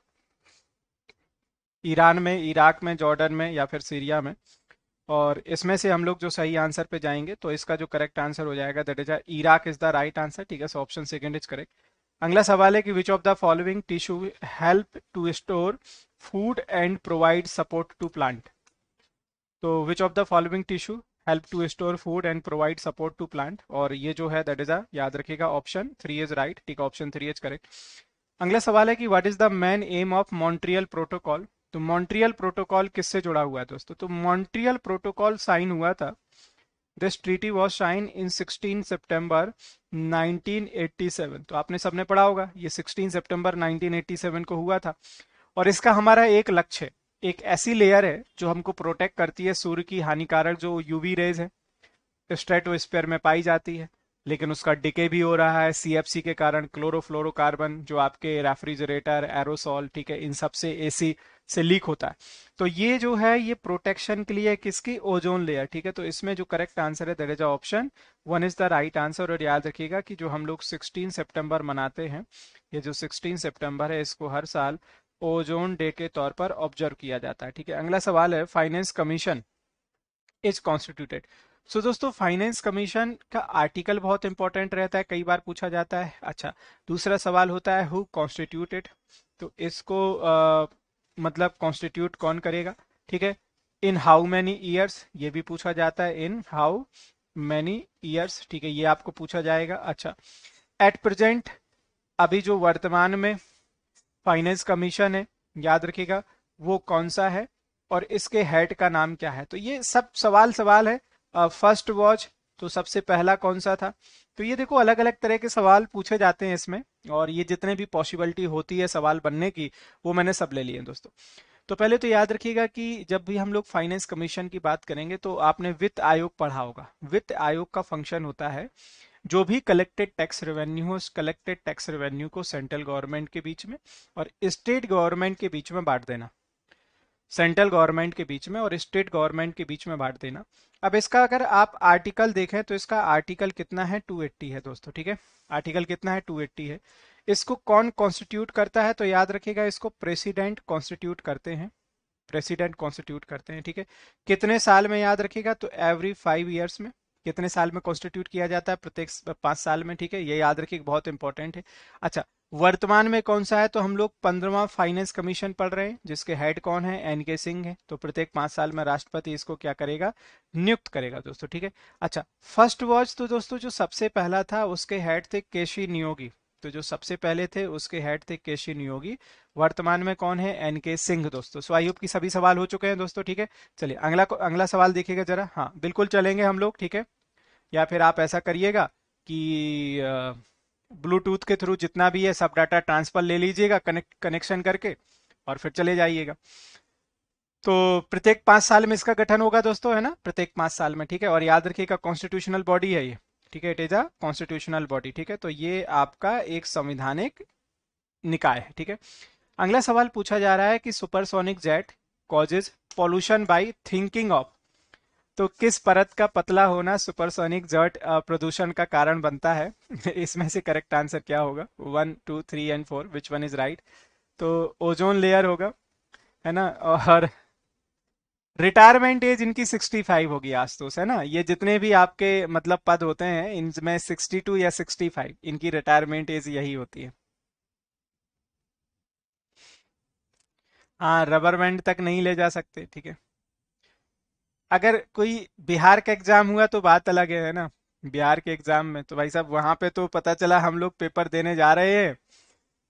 ईरान में, इराक में, जॉर्डन में या फिर सीरिया में? और इसमें से हम लोग जो सही आंसर पे जाएँगे तो इसका जो करेक्ट आंसर हो जाएगा that is Iraq is the right answer ठीक है? So option second is correct अगला सवाल है कि which of the following tissue help to store food and provide support to plant तो which of the following tissue help to store food and provide support to plant और ये जो है that is a याद रखिएगा option three is right ठीक option three is correct अगला सवाल है कि what is the main aim of Montreal protocol तो मॉन्ट्रियल प्रोटोकॉल किससे जुड़ा हुआ है दोस्तों? तो मॉन्ट्रियल प्रोटोकॉल साइन हुआ था। This treaty was sign in 16 सितंबर 1987 तो आपने सबने पढ़ा होगा, ये 16 सितंबर 1987 को हुआ था। और इसका हमारा एक लक्ष्य है। एक ऐसी लेयर है जो हमको प्रोटेक्ट करती है सूर्य की हानिकारक जो यूवी रेज है। स्ट्रेटोस्फेयर में पाई जाती है, लेकिन उसका डिके भी हो रहा है। सीएफसी के कारण क्लोरोफ्लोरोकार्बन जो आपके रेफ्रिजरेटर एरोसॉल ठीक है, इन सबसे एसी से लीक होता है। तो ये जो है, ये प्रोटेक्शन के लिए किसकी ओजोन लेयर ठीक है? तो इसमें जो करेक्ट आंसर है that is option one is the right answer और याद रखिएगा कि जो हम लोग 16 सितंबर मनाते हैं, ये जो 16 सितंबर है, इसको हर साल ओजोन डे के तौर पर ऑब्ज़र्व किया जाता है ठीक है? अगला सवाल है finance commission is constituted so दोस्तों फाइनेंस कमीशन का आर्टिकल बहुत इंपॉर्टेंट रहता है कई बार पूछा जाता है। अच्छा दूसरा सवाल होता है हु कॉन्स्टिट्यूटेड तो इसको आ, मतलब कॉन्स्टिट्यूट कौन करेगा ठीक है? इन हाउ मैनी ईयर्स ये भी पूछा जाता है इन हाउ मैनी ईयर्स ठीक है ये आपको पूछा जाएगा। अच्छा एट प्रेजेंट अभी जो वर्तमान में फाइनेंस कमीशन है, याद रखिएगा, वो कौन सा है और इसके हेड का नाम क्या है। तो ये सब सवाल सवाल है फ़र्स्ट वॉच तो सबसे पहला कौन सा था। तो ये देखो अलग अलग तरह के सवाल पूछे जाते हैं इसमें, और ये जितने भी पॉसिबिलिटी होती है सवाल बनने की, वो मैंने सब ले लिए दोस्तों। तो पहले तो याद रखिएगा कि जब भी हम लोग फाइनेंस कमीशन की बात करेंगे तो आपने वित्त आयोग पढ़ा होगा। वित्त आयोग का फ़ंक्शन होता है जो भी कलेक्टेड टैक्स रेवेन्यू हो कलेक्टेड टैक्स रेवेन्यू को सेंट्रल गवर्नमेंट के बीच में और स्टेट गवर्नमेंट के बीच में बांट देना। सेंट्रल गवर्नमेंट के बीच में और स्टेट गवर्नमेंट के बीच में बांट देना। अब इसका अगर आप आर्टिकल देखें तो इसका आर्टिकल कितना है? 280 है दोस्तों, ठीक है? आर्टिकल कितना है? 280 है। इसको कौन कॉन्स्टिट्यूट करता है? तो याद रखिएगा, इसको प्रेसिडेंट कॉन्स्टिट्यूट करते हैं। प्रेसिडेंट कॉन्स्टिट्यूट करते हैं, ठीक है? कितने साल में याद रखिएगा? तो एवरी फाइव ईयर्स में। कितने साल में कॉन्स्टिट्यूट किया जाता है, प्रत्येक पाँच साल में, ठीक है? ये याद रखिए, बहुत इंपॉर्टेंट है। अच्छा वर्तमान में कौन सा है? तो हम लोग पंद्रवा फाइनेंस कमीशन पढ़ रहे हैं, जिसके हेड कौन है? एन के सिंह है। तो प्रत्येक पाँच साल में राष्ट्रपति इसको क्या करेगा? नियुक्त करेगा, दोस्तों, ठीक है? अच्छा फ़र्स्ट वॉच तो दोस्तों, जो सबसे पहला था, उसके हेड थे केशी नियोगी तो जो सबसे पहले थे, उसके हेड थे केशी नियोगी वर्तमान में कौन है? एन के सिंह दोस्तों। सो आई की सभी सवाल हो चुके हैं, दोस्तों, ठीक है? चलिए, अगला अगला सवाल देखिएगा जरा। हाँ बिल्कुल चलेंगे हम लोग, ठीक है? या फिर आप ऐसा करिएगा कि ब्लूटूथ के थ्रू जितना भी है सब डाटा ट्रांसफ़र ले लीजिएगा कनेक्ट कनेक्शन करके और फिर चले जाइएगा। तो प्रत्येक पाँच साल में इसका गठन होगा दोस्तों, है ना? प्रत्येक पाँच साल में, ठीक है? और याद रखिएगा कॉन्स्टिट्यूशनल बॉडी है ये, ठीक है it is a constitutional body ठीक है? तो ये आपका एक संविधानिक निकाय है, ठीक है? अगला सवाल पूछा जा रहा है कि supersonic jet causes pollution by thinking of तो किस परत का पतला होना सुपरसोनिक जेट प्रदूषण का कारण बनता है? (laughs) इसमें से करेक्ट आंसर क्या होगा? One two three and four which one is right तो ओजोन लेयर होगा, है ना? और रिटायरमेंट एज इनकी 65 होगी आज तो है ना? ये जितने भी आपके मतलब पद होते हैं, इनमें 62 या 65 इनकी रिटायरमेंट एज यही होती है। हाँ रबर बैंड तक नहीं ले जा सकते, ठीक है? अगर कोई बिहार का एग्ज़ाम हुआ तो बात अलग है ना? बिहार के एग्ज़ाम में तो भाई साहब वहाँ पे तो पता चला हम लोग पेपर देने जा रहे हैं।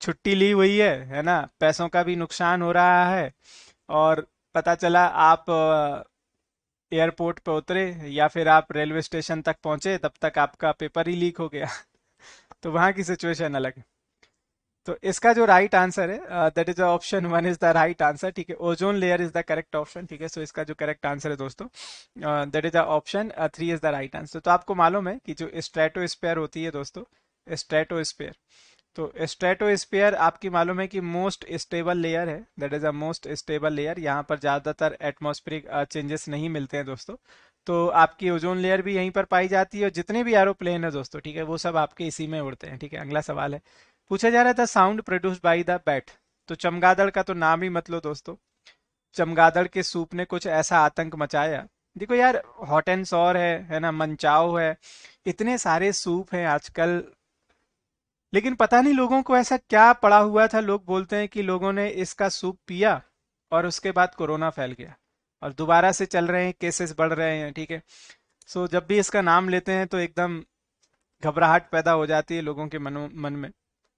छुट्टी ली हुई है है ना? पैसों का भी नुकसान हो रहा है और पता चला आप एयरपोर्ट पे उतरे या फिर आप रेलवे स्टेशन तक पहुँचे, तब तक आपका पेपर ही लीक हो गया। (laughs) तो वहाँ की सिचुएशन अलग है। तो इसका जो राइट आंसर है that is option one is the right answer ठीक है? Ozone layer is the correct option ठीक है? सो इसका जो करेक्ट आंसर है दोस्तों that is the option three is the right answer तो आपको मालूम है कि जो स्ट्रेटोस्पेयर होती है दोस्तों स्ट्रेटोस्पेयर तो स्ट्रेटोस्पेयर आपकी मालूम है कि मोस्ट स्टेबल लेयर है that is a most stable layer यहाँ पर ज़्यादातर एटमोस्फेरिक चेंजेस नहीं मिलते हैं दोस्तों। तो आपकी ओजोन लेयर भी यहीं पर पाई जाती है और जितने भी एरोप्लेन है दोस्तों, ठीक है? वो सब आपके इसी में उड़ते हैं, ठीक है? अगला सवाल है पूछा जा रहा था sound produce by the bat तो चमगादड़ का तो नाम ही मत लो दोस्तों। चमगादड़ के सूप ने कुछ ऐसा आतंक मचाया। देखो यार हॉट एंड सॉर है है ना? मनचाओ है। इतने सारे सूप हैं आजकल। लेकिन पता नहीं लोगों को ऐसा क्या पड़ा हुआ था। लोग बोलते हैं कि लोगों ने इसका सूप पिया और उसके बाद कोरोना फैल गया। और दोबारा से चल रहे हैं केसेस बढ़ रहे हैं, ठीक है? सो जब भी इसका नाम लेते हैं तो एकदम घबराहट पैदा हो जाती है लोगों के मनो, मन में।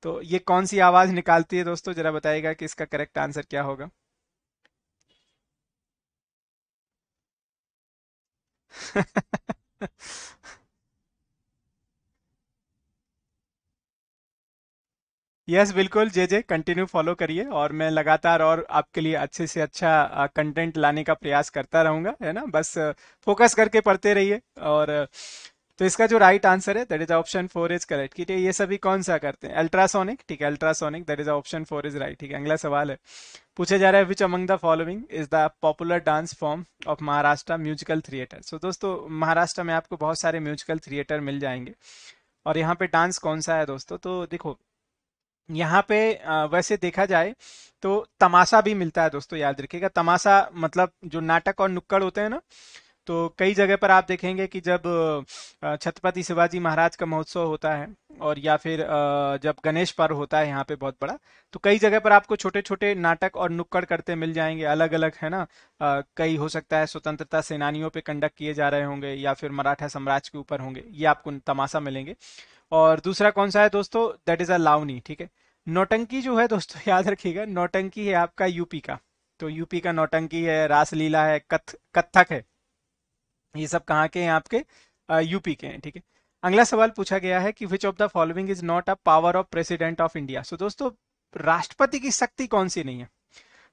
तो ये कौन सी आवाज़ निकालती है दोस्तों? जरा बताइएगा कि इसका करेक्ट आंसर क्या होगा? यस (laughs) yes, बिल्कुल जे जे कंटिन्यू फॉलो करिए और मैं लगातार और आपके लिए अच्छे से अच्छा कंटेंट लाने का प्रयास करता रहूँगा है ना? बस फोकस करके पढ़ते रहिए और तो इसका जो राइट आंसर है that is option four is correct ठीक है, ये सभी कौन सा करते हैं? अल्ट्रासोनिक ठीक है ultrasonic that is option four is right ठीक है, अगला सवाल है। पूछा जा रहा है which among the following is the popular dance form of Maharashtra musical theatre so दोस्तों महाराष्ट्र में आपको बहुत सारे म्यूजिकल थिएटर मिल जाएँगे। और यहाँ पे डांस कौन सा है दोस्तों? तो देखो, यहाँ पे वैसे देखा जाए तो तमाशा भी मिलता है दोस्तों, याद रखिएगा। तमाशा मतलब जो नाटक और नुक्कड़ होते हैं ना तो कई जगह पर आप देखेंगे कि जब छत्रपति शिवाजी महाराज का महोत्सव होता है और या फिर जब गणेश पर्व होता है यहाँ पे बहुत बड़ा तो कई जगह पर आपको छोटे छोटे नाटक और नुक्कड़ करते मिल जाएँगे अलग अलग है ना? कई हो सकता है स्वतंत्रता सेनानियों पे कंडक्ट किए जा रहे होंगे या फिर मराठा साम्राज्य के ऊपर होंगे, ये आपको तमाशा मिलेंगे। और दूसरा कौन सा है दोस्तों? दैट इज़ अ लावनी ठीक है? नौटंकी जो है दोस्तों, याद रखिएगा, नौटंकी है आपका यूपी का। तो यूपी का नौटंकी है, रासलीला है, कथ, कथक है। ये सब कहाँ के हैं आपके? यूपी के हैं ठीक है। अगला सवाल पूछा गया है कि which of the following is not a power of president of India so दोस्तों राष्ट्रपति की शक्ति कौन सी नहीं है?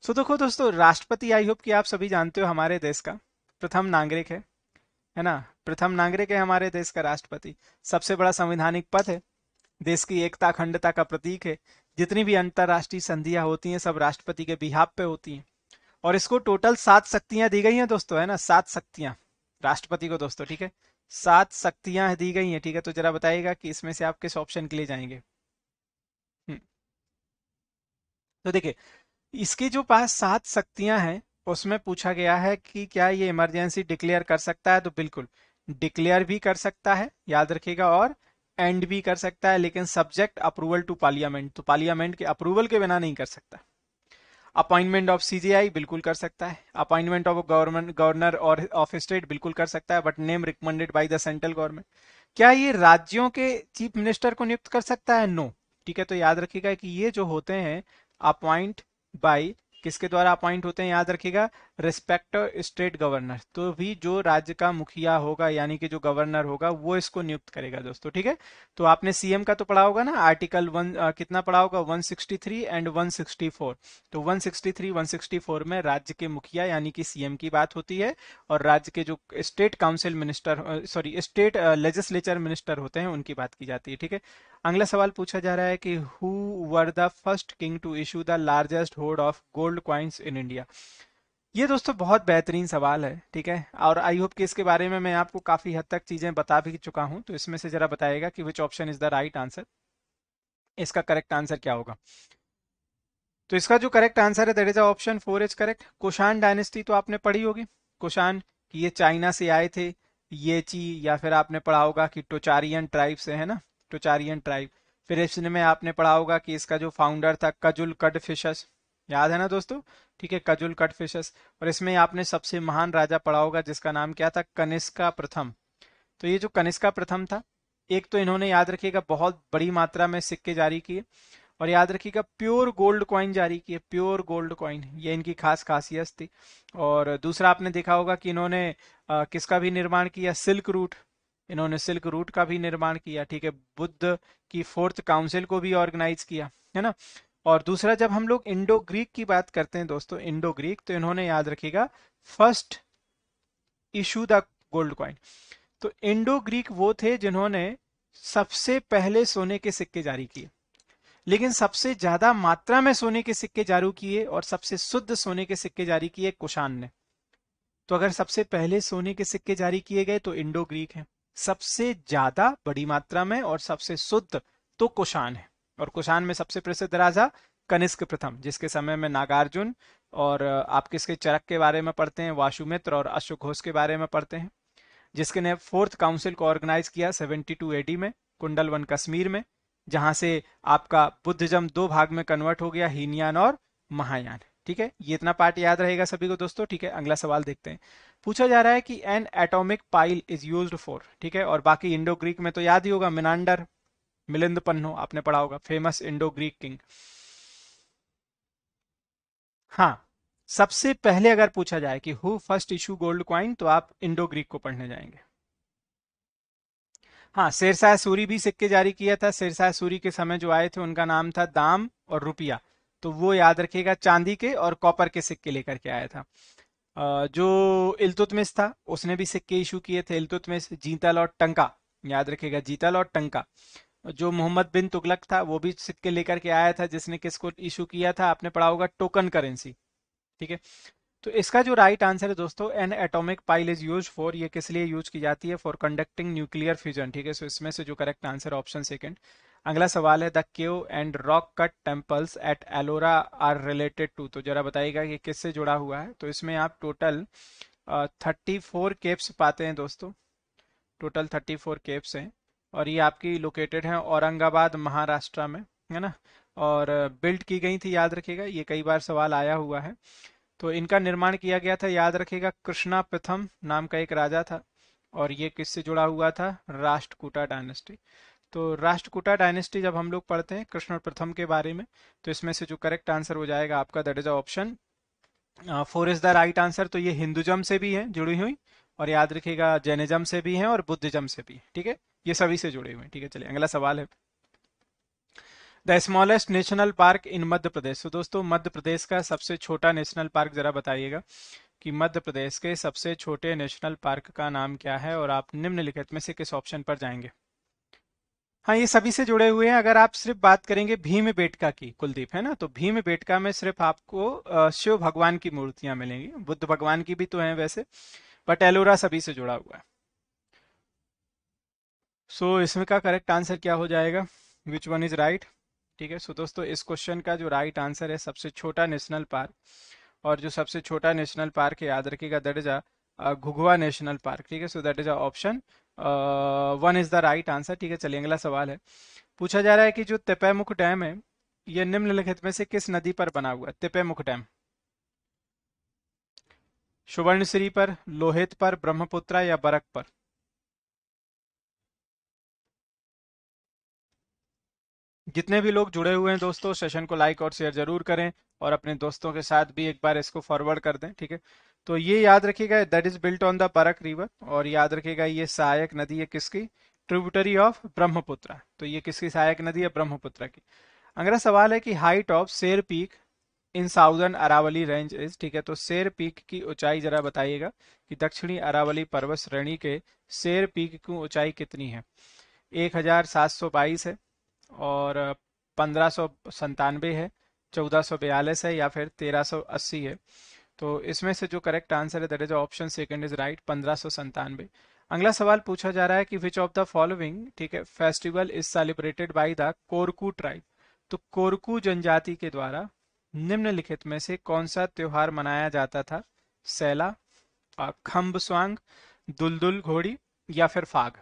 सो so, देखो दोस्तों राष्ट्रपति आई होप कि आप सभी जानते हो हमारे देश का प्रथम नागरिक है है ना? प्रथम नागरिक है हमारे देश का राष्ट्रपति। सबसे बड़ा संवैधानिक पद है। देश की एकता अखंडता का प्रतीक है। जितनी भी अंतरराष्ट्रीय संधियाँ होती हैं सब राष्ट्रपति के बिहाब पे होती हैं। और इसको टोटल सात शक्तियाँ दी गई हैं दोस्तों है ना? सात शक्तियाँ। राष्ट्रपति को दोस्तों, ठीक है? सात शक्तियाँ दी गई हैं, ठीक है? तो जरा बताइएगा कि इसमें से आप किस ऑप्शन के लिए जाएँगे? हम्म। तो देखिए, इसके जो पास सात शक्तियाँ हैं, उसमें पूछा गया है कि क्या ये इमरजेंसी डिक्लेयर कर सकता है? तो बिल्कुल डिक्लेयर भी कर सकता है, याद रखिएगा, और एंड भी कर सकता है, लेकिन सब्जेक्ट अप्रूवल टू पार्लियामेंट तो पार्लियामेंट के अप्रूवल के बिना नहीं कर सकता। अपॉइंटमेंट ऑफ़ सीजीआई बिल्कुल कर सकता है। अपॉइंटमेंट ऑफ़ गवर्नमेंट, गवर्नर और ऑफ़ स्टेट बिल्कुल कर सकता है but name recommended by the central government क्या ये राज्यों के चीफ मिनिस्टर को नियुक्त कर सकता है? No no. ठीक है तो याद रखिएगा कि ये जो होते हैं अपॉइंट बाई किसके द्वारा अपॉइंट होते हैं याद रखिएगा? रिस्पेक्ट स्टेट गवर्नर तो भी जो राज्य का मुखिया होगा यानी कि जो गवर्नर होगा वो इसको नियुक्त करेगा दोस्तों ठीक है? तो आपने सीएम का तो पढ़ा होगा ना? आर्टिकल वन आ, कितना पढ़ा होगा? 163 एंड 164 तो 163 164 में राज्य के मुखिया यानी कि सीएम की बात होती है और राज्य के जो state council minister sorry state legislature minister होते हैं उनकी बात की जाती है ठीक है? अगला सवाल पूछा जा रहा है कि who were the first king to issue the largest hoard of gold coins in India ये दोस्तों बहुत बेहतरीन सवाल है, ठीक है? और आई होप कि इसके बारे में मैं आपको काफ़ी हद तक चीज़ें बता भी चुका हूँ तो इसमें से जरा बताएगा कि which option is the right answer इसका करेक्ट आंसर क्या होगा? तो इसका जो करेक्ट आंसर है that is option four is correct Kushan dynasty तो आपने पढ़ी होगी। कुशान ये चाइना से आए थे, ये ची, या फिर आपने पढ़ा होगा कि टोचारियन ट्राइब से है ना? टोचारियन ट्राइब फिर इसमें आपने पढ़ा होगा कि इसका जो फाउंडर था कजुल कड फिशस याद है ना दोस्तों? ठीक है कजुल कट फिशस और इसमें आपने सबसे महान राजा पढ़ा होगा, जिसका नाम क्या था? कनिष्का प्रथम तो ये जो कनिष्का प्रथम था, एक तो इन्होंने याद रखिएगा, बहुत बड़ी मात्रा में सिक्के जारी किए। और याद रखिएगा प्योर गोल्ड कॉइन जारी किए। प्योर गोल्ड कॉइन ये इनकी खास खासियत थी। और दूसरा आपने देखा होगा कि इन्होंने किसका भी निर्माण किया? सिल्क रूट इन्होंने सिल्क रूट का भी निर्माण किया, ठीक है, बुद्ध की फोर्थ काउंसिल को भी ऑर्गेनाइज किया, है ना? और दूसरा, जब हम लोग इंडो ग्रीक की बात करते हैं दोस्तों इंडो ग्रीक तो इन्होंने याद रखिएगा first issue the gold coin तो इंडो ग्रीक वो थे जिन्होंने सबसे पहले सोने के सिक्के जारी किए, लेकिन सबसे ज़्यादा मात्रा में सोने के सिक्के जारी किए और सबसे शुद्ध सोने के सिक्के जारी किए कुशान ने। तो अगर सबसे पहले सोने के सिक्के जारी किए गए तो इंडो ग्रीक है। सबसे ज़्यादा बड़ी मात्रा में और सबसे शुद्ध तो कुशान है। और कुशान में सबसे प्रसिद्ध राजा कनिष्क प्रथम, जिसके समय में नागार्जुन और आप किसके चरक के बारे में पढ़ते हैं वाशुमित्र और अशोक घोष के बारे में पढ़ते हैं, जिसके ने फोर्थ काउंसिल को ऑर्गेनाइज किया 72 एडी में कुंडल वन कश्मीर में, जहाँ से आपका बुद्धिज्म दो भाग में कन्वर्ट हो गया, हीनयान और महायान। ठीक है? ये इतना पार्ट याद रहेगा सभी को दोस्तों, ठीक है? अगला सवाल देखते हैं। पूछा जा रहा है कि an atomic pile is use for ठीक है? और बाकी इंडो ग्रीक में तो याद ही होगा मिनांडर मिलिंद पन्नो आपने पढ़ा होगा फ़ेमस इंडो ग्रीक किंग हाँ सबसे पहले अगर पूछा जाए कि who first issue gold coin तो आप इंडो ग्रीक को पढ़ने जाएँगे। हाँ शेरशाह सूरी भी सिक्के जारी किया था। शेरशाह सूरी के समय जो आए थे, उनका नाम था दाम और रुपया। तो वो याद रखिएगा, चांदी के और कॉपर के सिक्के लेकर के आया था। जो इलतुतमिस था, उसने भी सिक्के इशू किए थे, इलतुतमिस जीतल और टंका, याद रखेगा जीतल और टंका। जो मोहम्मद बिन तुगलक था, वो भी सिक्के लेकर के आया था, जिसने किसको इशू किया था, आपने पढ़ा होगा, टोकन करेंसी, ठीक है? तो इसका जो राइट आंसर है दोस्तों, an atomic pile is use for, ये किस लिए यूज़ की जाती है? फॉर कंडक्टिंग न्यूक्लियर फ्यूजन, ठीक है? सो इसमें से जो करेक्ट आंसर ऑप्शन सेकंड। अगला सवाल है, the cave and rock cut temples at Ellora are related to? तो जरा बताइएगा कि किससे जुड़ा हुआ है। तो इसमें आप टोटल थर्टी फोर केप्स पाते हैं दोस्तों। टोटल थर्टी फोर केप्स हैं और ये आपकी लोकेटेड है औरंगाबाद, महाराष्ट्र में, है ना? और बिल्ड की गई थी, याद रखिएगा, ये कई बार सवाल आया हुआ है। तो इनका निर्माण किया गया था, याद रखिएगा, कृष्णा प्रथम नाम का एक राजा था और ये किससे जुड़ा हुआ था? राष्ट्रकूटा डायनेस्टी। तो राष्ट्रकूटा डायनेस्टी जब हम लोग पढ़ते हैं कृष्ण प्रथम के बारे में तो इसमें से जो करेक्ट आंसर हो जाएगा आपका that is option four is the right answer तो ये हिंदुजम से भी है, जुड़ी हुई, और याद रखिएगा जैनिज्म से भी है और बुद्धिज्म से भी, ठीक है? ये सभी से जुड़े हुए हैं ठीक है? चलिए, अगला सवाल है। The smallest national park in Madhya Pradesh तो दोस्तों मध्य प्रदेश का सबसे छोटा नेशनल पार्क जरा बताइएगा कि मध्य प्रदेश के सबसे छोटे नेशनल पार्क का नाम क्या है, और आप निम्नलिखित में से किस ऑप्शन पर जाएँगे? हाँ ये सभी से जुड़े हुए हैं। अगर आप सिर्फ़ बात करेंगे भीम बेटका की कुलदीप है ना तो भीम बेटका में सिर्फ़ आपको शिव भगवान की मूर्तियाँ मिलेंगी। बुद्ध भगवान की भी तो हैं वैसे बट एलोरा सभी से जुड़ा हुआ है। सो so, इसमें का करेक्ट आंसर क्या हो जाएगा? विच वन इज़ राइट ठीक है सो so, दोस्तों इस क्वेश्चन का जो राइट right आंसर है सबसे छोटा नेशनल पार्क और जो सबसे छोटा नेशनल पार्क है याद रखिएगा that is Ghughua national park ठीक है so that is option one is the right answer ठीक है, चलिए अगला सवाल है। पूछा जा रहा है कि जो तिपैमुख डैम है यह निम्नलिखित में से किस नदी पर बना हुआ है? तिपैमुख डैम। सुवर्णश्री पर, लोहित पर, ब्रह्मपुत्रा या बरक पर? जितने भी लोग जुड़े हुए हैं दोस्तों सेशन को लाइक और शेयर ज़रूर करें और अपने दोस्तों के साथ भी एक बार इसको फॉरवर्ड कर दें, ठीक है? तो ये याद रखिएगा that is built on the Parak river और याद रखिएगा, ये सहायक नदी है किसकी? ट्रिब्यूटरी ऑफ़ ब्रह्मपुत्र तो ये किसकी सहायक नदी है? ब्रह्मपुत्र की। अगला सवाल है कि height of Sher peak in southern Aravalli range is ठीक है? तो शेर पीक की ऊंचाई जरा बताइएगा कि दक्षिणी अरावली पर्वत श्रेणी के शेर पीक की ऊंचाई कितनी है? एक हज़ार सात सौ बाईस है। और पंद्रह सौ संतानवे है, चौदह सौ बयालीस है या फिर तेरह सौ अस्सी है। तो इसमें से जो करेक्ट आंसर है that is option second is right पंद्रह सौ संतानवे। अगला सवाल पूछा जा रहा है कि विच ऑफ़ द फॉलोइंग ठीक है festival is celebrated by the Korku tribe तो कोरकू जनजाति के द्वारा निम्नलिखित में से कौन सा त्योहार मनाया जाता था? सैला खम्ब स्वांग दुलदुल घोड़ी या फिर फाग?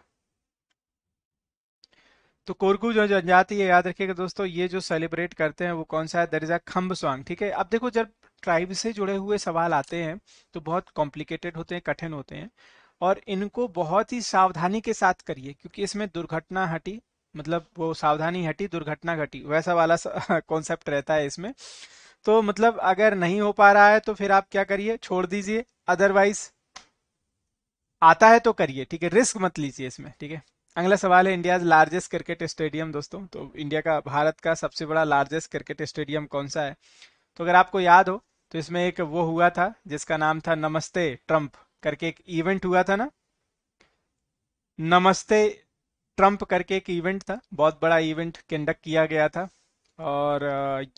तो कोरकू जो जनजाति है, याद रखिएगा दोस्तों, ये जो सेलिब्रेट करते हैं, वो कौन सा है? दर इज़ खम्ब सॉन्ग ठीक है? अब देखो, जब ट्राइब से जुड़े हुए सवाल आते हैं तो बहुत कॉम्प्लिकेटेड होते हैं, कठिन होते हैं, और इनको बहुत ही सावधानी के साथ करिए, क्योंकि इसमें दुर्घटना हटी मतलब वो सावधानी हटी, दुर्घटना घटी, वैसा वाला कॉन्सेप्ट (laughs) रहता है इसमें। तो मतलब अगर नहीं हो पा रहा है तो फिर आप क्या करिए? छोड़ दीजिए अदरवाइज़ आता है तो करिए, ठीक है? रिस्क मत लीजिए इसमें, ठीक है? अगला सवाल है इंडिया लार्जेस्ट क्रिकेट स्टेडियम, दोस्तों। तो इंडिया का, भारत का सबसे बड़ा लार्जेस्ट क्रिकेट स्टेडियम कौन सा है? तो अगर आपको याद हो तो इसमें एक वो हुआ था, जिसका नाम था नमस्ते ट्रंप करके एक इवेंट हुआ था ना? नमस्ते ट्रंप करके एक इवेंट था, बहुत बड़ा इवेंट कंडक्ट किया गया था। और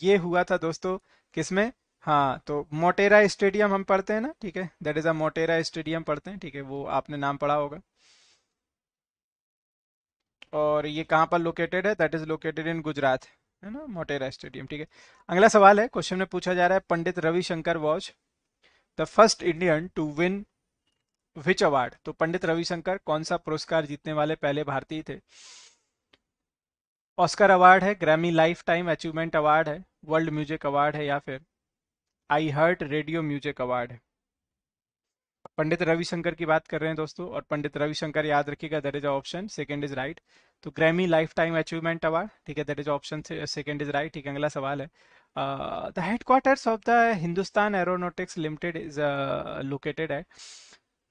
ये हुआ था, दोस्तों, किसमें? हाँ तो मोटेरा स्टेडियम हम पढ़ते हैं ना, ठीक है? That is a Motera stadium पढ़ते हैं, ठीक है? वो आपने नाम पढ़ा होगा। और ये कहाँ पर लोकेटेड है? That is located in Gujarat है ना? मोटेरा स्टेडियम ठीक है? अगला सवाल है क्वेश्चन में पूछा जा रहा है, Pandit Ravi Shankar was the first Indian to win which award तो पंडित रविशंकर कौन सा पुरस्कार जीतने वाले पहले भारतीय थे? ऑस्कर अवार्ड है Grammy life time achievement award है वर्ल्ड म्यूज़िक अवार्ड है या फिर I heart radio music award है? पंडित रविशंकर की बात कर रहे हैं दोस्तों, और पंडित रविशंकर याद रखिएगा that is option second is right तो Grammy life time achievement award ठीक है that is option second is right ठीक है, अगला सवाल है। The headquarters of the Hindustan aeronautics limited is located है।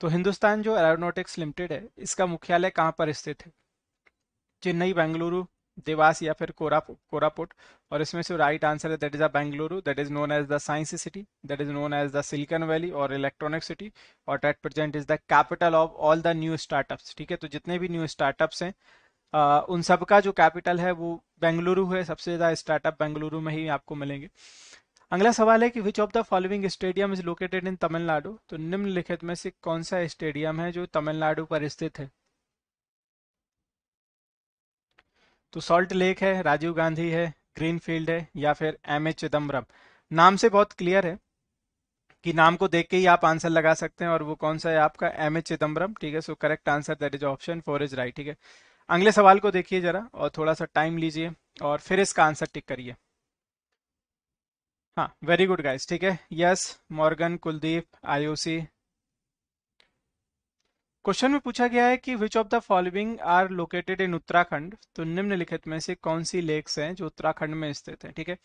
तो हिंदुस्तान जो एरोनोटिक्स लिमिटेड है, इसका मुख्यालय कहाँ पर स्थित है? चेन्नई, बेंगलुरु देवास या फिर कोरापुट कोरापुट और इसमें से राइट आंसर है that is a Bengaluru that is known as the science city that is known as the silicon valley और इलेक्ट्रॉनिक सिटी और that present is the capital of all the new startups ठीक है? तो जितने भी new startups हैं आ, उन सब का जो कैपिटल है वो बेंगलुरु है सबसे ज़्यादा स्टार्टअप बेंगलुरु में ही आपको मिलेंगे। अगला सवाल है कि which of the following stadium is located in Tamil Nadu तो निम्नलिखित में से कौन सा स्टेडियम है जो तमिलनाडु पर स्थित है? तो सॉल्ट लेक है, राजीव गांधी है, ग्रीनफील्ड है या फिर एम ए चिदम्बरम नाम से बहुत क्लियर है कि नाम को देख के ही आप आंसर लगा सकते हैं और वो कौन सा है आपका? एम ए चिदम्बरम ठीक है? So correct answer that is option four is right ठीक है? अगले सवाल को देखिए जरा और थोड़ा सा टाइम लीजिए और फिर इसका आंसर टिक करिए। हाँ वेरी गुड गाइस ठीक है? Yes Morgan Kuldeep Aayushi question में पूछा गया है कि which of the following are located in Uttarakhand? तो निम्नलिखित में से कौन सी लेक्स हैं जो उत्तराखंड में स्थित है, ठीक है?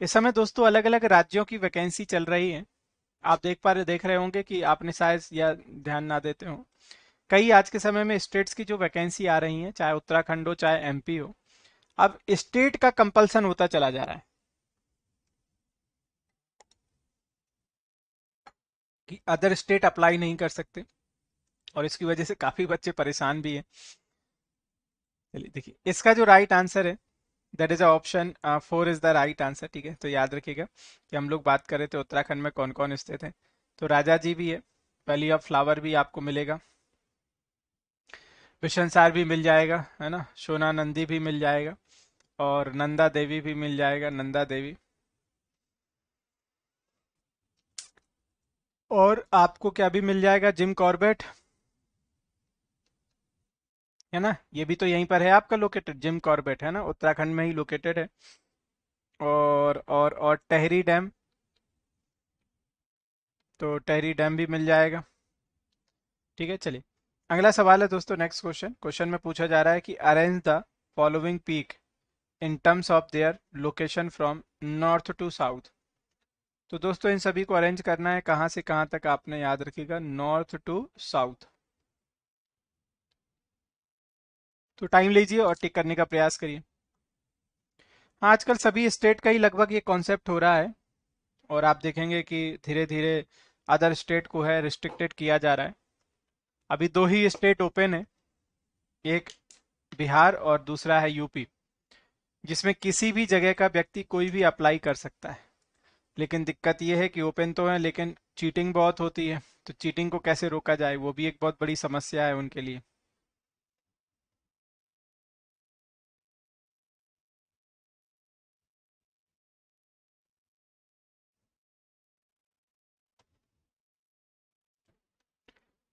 इस समय दोस्तों अलग अलग राज्यों की वैकेंसी चल रही है। आप देख पा रहे, देख रहे होंगे कि आपने शायद या ध्यान ना देते हो। कई आज के समय में स्टेट्स की जो वैकेंसी आ रही है, चाहे उत्तराखंड हो, चाहे एमपी हो, अब स्टेट का कंपल्सन होता चला जा रहा है। कि अदर स्टेट अप्लाई नहीं कर सकते। और इसकी वजह से काफ़ी बच्चे परेशान भी हैं। चलिए, देखिए, इसका जो राइट आंसर है that is option four is the right answer ठीक है? तो याद रखिएगा कि हम लोग बात कर रहे थे उत्तराखंड में कौन कौन स्थित है। तो राजा जी भी है वैली ऑफ़ फ्लावर भी आपको मिलेगा। विशनसार भी मिल जाएगा, है ना? सोना नंदी भी मिल जाएगा और नंदा देवी भी मिल जाएगा, नंदा देवी। और आपको क्या भी मिल जाएगा? जिम कॉर्बेट है ना? ये भी तो यहीं पर है आपका लोकेटेड जिम कॉर्बेट है ना? उत्तराखंड में ही लोकेटेड है। और और और टहरी डैम तो टहरी डैम भी मिल जाएगा। ठीक है, चलिए। अगला सवाल है दोस्तों नेक्स्ट क्वेश्चन क्वेश्चन में पूछा जा रहा है कि arrange the following peak in terms of their location from north to south तो दोस्तों, इन सभी को अरेंज करना है, कहाँ से कहाँ तक आपने याद रखिएगा नॉर्थ टू साउथ तो टाइम लीजिए और टिक करने का प्रयास करिए। आजकल सभी स्टेट का ही लगभग ये कॉन्सेप्ट हो रहा है और आप देखेंगे कि धीरे धीरे अदर स्टेट को है रिस्ट्रिक्टेड किया जा रहा है। अभी दो ही स्टेट ओपन है, एक बिहार और दूसरा है यूपी जिसमें किसी भी जगह का व्यक्ति कोई भी अप्लाई कर सकता है। लेकिन दिक्कत यह है कि ओपन तो है, लेकिन चीटिंग बहुत होती है तो चीटिंग को कैसे रोका जाए, वो भी एक बहुत बड़ी समस्या है उनके लिए।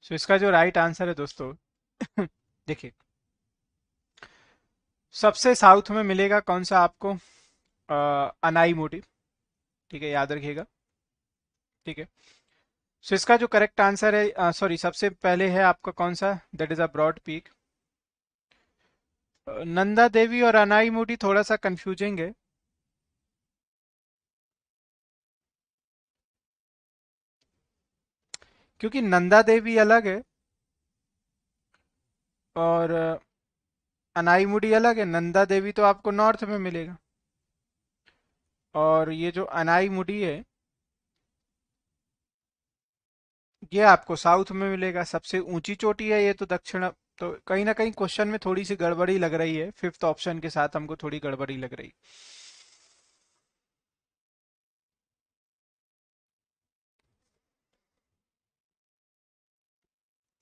सो so, इसका जो राइट आंसर है दोस्तों (laughs) देखिए। सबसे साउथ में मिलेगा कौन सा आपको? आ, अनाई मोटी। ठीक है याद रखिएगा। ठीक है। सो so, इसका जो करेक्ट आंसर है सॉरी सबसे पहले है आपका कौन सा? That is a broad peak Nanda Devi और अनाई मोटी थोड़ा सा कंफ्यूजिंग है। क्योंकि नंदा देवी अलग है और अनाईमुडी अलग है। नंदा देवी तो आपको नॉर्थ में मिलेगा। और ये जो अनाईमुडी है, ये आपको साउथ में मिलेगा। सबसे ऊँची चोटी है ये तो दक्षिण तो कहीं ना कहीं क्वेश्चन में थोड़ी सी गड़बड़ी लग रही है। फिफ्थ ऑप्शन के साथ हमको थोड़ी गड़बड़ी लग रही। है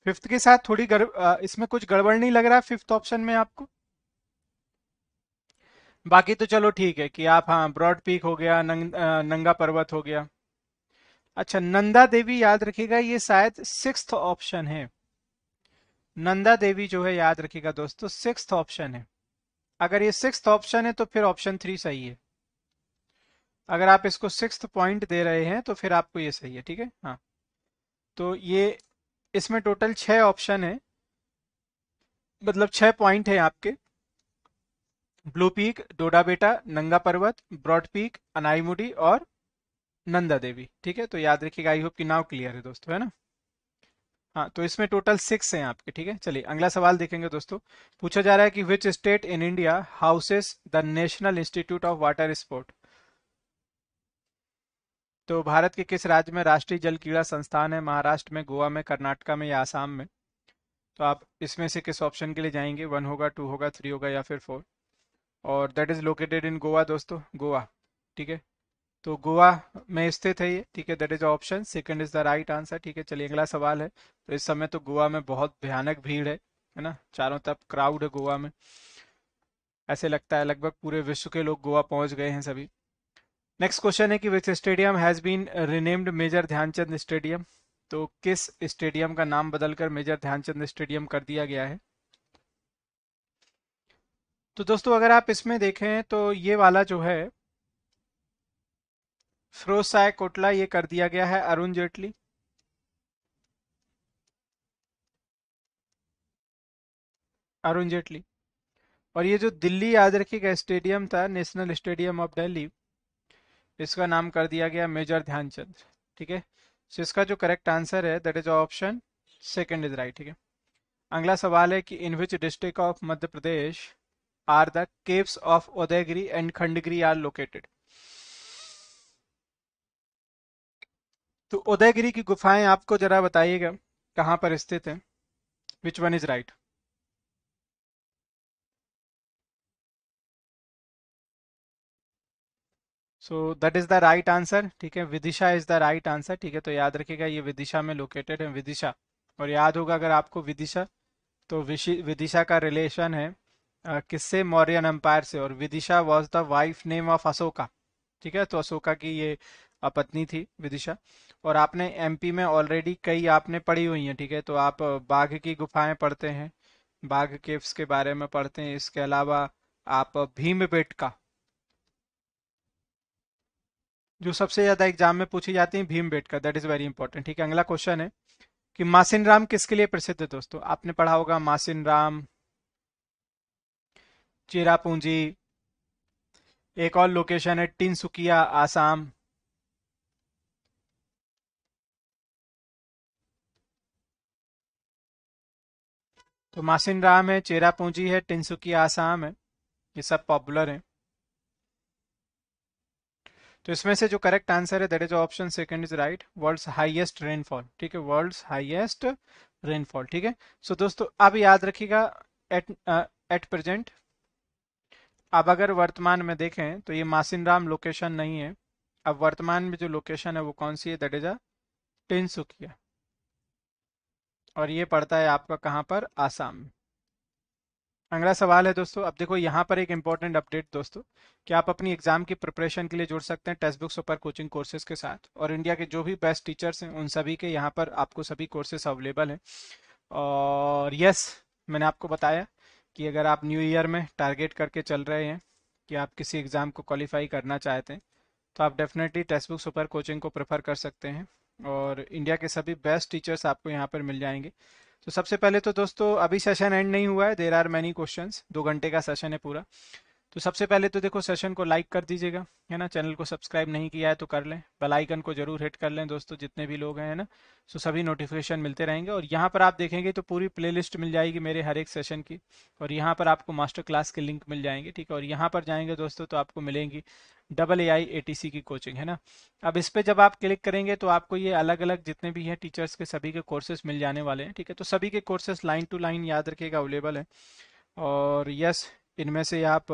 फिफ्थ के साथ थोड़ी इसमें कुछ गड़बड़ नहीं लग रहा फिफ्थ ऑप्शन में आपको? बाकी तो चलो ठीक है कि आप हाँ ब्रॉड पीक हो गया नंग, नंगा पर्वत हो गया। अच्छा नंदा देवी याद रखिएगा ये शायद सिक्स ऑप्शन है। नंदा देवी जो है याद रखिएगा दोस्तों सिक्स ऑप्शन है। अगर ये सिक्स ऑप्शन है तो फिर ऑप्शन थ्री सही है। अगर आप इसको सिक्स पॉइंट दे रहे हैं तो फिर आपको ये सही है ठीक है? हाँ। तो ये इसमें टोटल छह ऑप्शन है। मतलब छह पॉइंट है आपके। ब्लू पीक डोडा बेटा नंगा पर्वत ब्रॉड पीक अनाईमुडी और नंदा देवी ठीक है? तो याद रखिएगा आई होप कि नाव क्लियर है दोस्तों, है ना? हाँ तो इसमें टोटल सिक्स हैं आपके, ठीक है? चलिए, अगला सवाल देखेंगे दोस्तों। पूछा जा रहा है कि which state in India houses the national institute of water sport तो भारत के किस राज्य में राष्ट्रीय जल क्रीड़ा संस्थान है? महाराष्ट्र में, गोवा में, कर्नाटका में या आसाम में? तो आप इसमें से किस ऑप्शन के लिए जाएँगे? वन होगा, टू होगा, थ्री होगा या फिर फोर? और that is located in Goa दोस्तों। गोवा ठीक है? तो गोवा में स्थित है ये, ठीक है? That is option second is the right answer ठीक है? चलिए, अगला सवाल है। तो इस समय तो गोवा में बहुत भयानक भीड़ है है ना? चारों तरफ़ क्राउड है गोवा में। ऐसे लगता है लगभग पूरे विश्व के लोग गोवा पहुँच गए हैं सभी। नेक्स्ट क्वेश्चन है कि which stadium has been renamed major Dhyan Chand stadium तो किस स्टेडियम का नाम बदलकर मेजर ध्यानचंद स्टेडियम कर दिया गया है? तो दोस्तों, अगर आप इसमें देखें तो ये वाला जो है फिरोज साय कोटला ये कर दिया गया है अरुण जेटली अरुण जेटली और ये जो दिल्ली याद रखिएगा स्टेडियम था नेशनल स्टेडियम ऑफ़ दिल्ली इसका नाम कर दिया गया मेजर ध्यानचंद, ठीक है? सो इसका जो करेक्ट आंसर है that is option second is right ठीक है? अगला सवाल है कि in which district of Madhya Pradesh are the caves of Udayagiri and Khandagiri are located तो उदयगिरी की गुफाएँ आपको जरा बताइएगा कहाँ पर स्थित है? Which one is right so that is the right answer ठीक है? Vidisha is the right answer ठीक है? तो याद रखिएगा, ये विदिशा में लोकेटेड है, विदिशा। और याद होगा, अगर आपको विदिशा तो विदिशा का रिलेशन है किससे? मौर्यन एम्पायर से। और Vidisha was the wife name of Ashoka ठीक है? तो अशोका की ये पत्नी थी विदिशा। और आपने एमपी में ऑलरेडी कई आपने पढ़ी हुई हैं, ठीक है? तो आप बाघ की गुफाएँ पढ़ते हैं, बाघ केव्स के बारे में पढ़ते हैं। इसके अलावा आप भीम बेटका जो सबसे ज़्यादा एग्ज़ाम में पूछी जाती है Bhimbetka that is very important ठीक है, अगला क्वेश्चन है कि मासिन राम किसके लिए प्रसिद्ध है दोस्तों? आपने पढ़ा होगा मासिन राम, चेरापूंजी, एक और लोकेशन है टिनसुकिया आसाम। तो मासिन राम है, चेरापूंजी है टिनसुकिया आसाम है। ये सब पॉपुलर है। तो इसमें से जो करेक्ट आंसर है that is option second is right world's highest rainfall ठीक है वर्ल्ड्स हाईएस्ट रेनफॉल ठीक है। सो दोस्तों, अब याद रखिएगा एट एट प्रेजेंट अब अगर वर्तमान में देखें तो ये मासिन राम लोकेशन नहीं है। अब वर्तमान में जो लोकेशन है, वो कौन सी है? दैट इज़ अ टिनसुकिया और ये पड़ता है आपका कहाँ पर? आसाम में। अगला सवाल है दोस्तों, अब देखो यहाँ पर एक इंपॉर्टेंट अपडेट दोस्तों, कि आप अपनी एग्ज़ाम की प्रिपरेशन के लिए जुड़ सकते हैं text book super coaching courses के साथ, और इंडिया के जो भी बेस्ट टीचर्स हैं, उन सभी के यहाँ पर आपको सभी कोर्सेज अवेलेबल हैं। और यस मैंने आपको बताया कि अगर आप न्यू ईयर में टारगेट करके चल रहे हैं, कि आप किसी एग्ज़ाम को क्वालिफाई करना चाहते हैं तो आप definitely text book super coaching को प्रेफर कर सकते हैं, और इंडिया के सभी बेस्ट टीचर्स आपको यहाँ पर मिल जाएँगे। तो सबसे पहले तो दोस्तों, अभी सेशन एंड नहीं हुआ है। देर आर मैनी क्वेश्चन दो घंटे का सेशन है पूरा। तो सबसे पहले तो देखो सेशन को लाइक कर दीजिएगा, है ना? चैनल को सब्सक्राइब नहीं किया है तो कर लें। बेल आइकन को ज़रूर हिट कर लें दोस्तों, जितने भी लोग हैं, है ना? सो सभी नोटिफिकेशन मिलते रहेंगे और यहाँ पर आप देखेंगे तो पूरी प्लेलिस्ट मिल जाएगी मेरे हर एक सेशन की और यहाँ पर आपको मास्टर क्लास के लिंक मिल जाएँगे, ठीक है? और यहाँ पर जाएँगे दोस्तों तो आपको मिलेंगी double A I A T C की कोचिंग है ना? अब इस पर जब आप क्लिक करेंगे तो आपको ये अलग अलग जितने भी हैं टीचर्स के सभी के कोर्सेज मिल जाने वाले हैं, ठीक है? तो सभी के कोर्सेज लाइन टू लाइन याद रखिएगा अवेलेबल है और यस इनमें से आप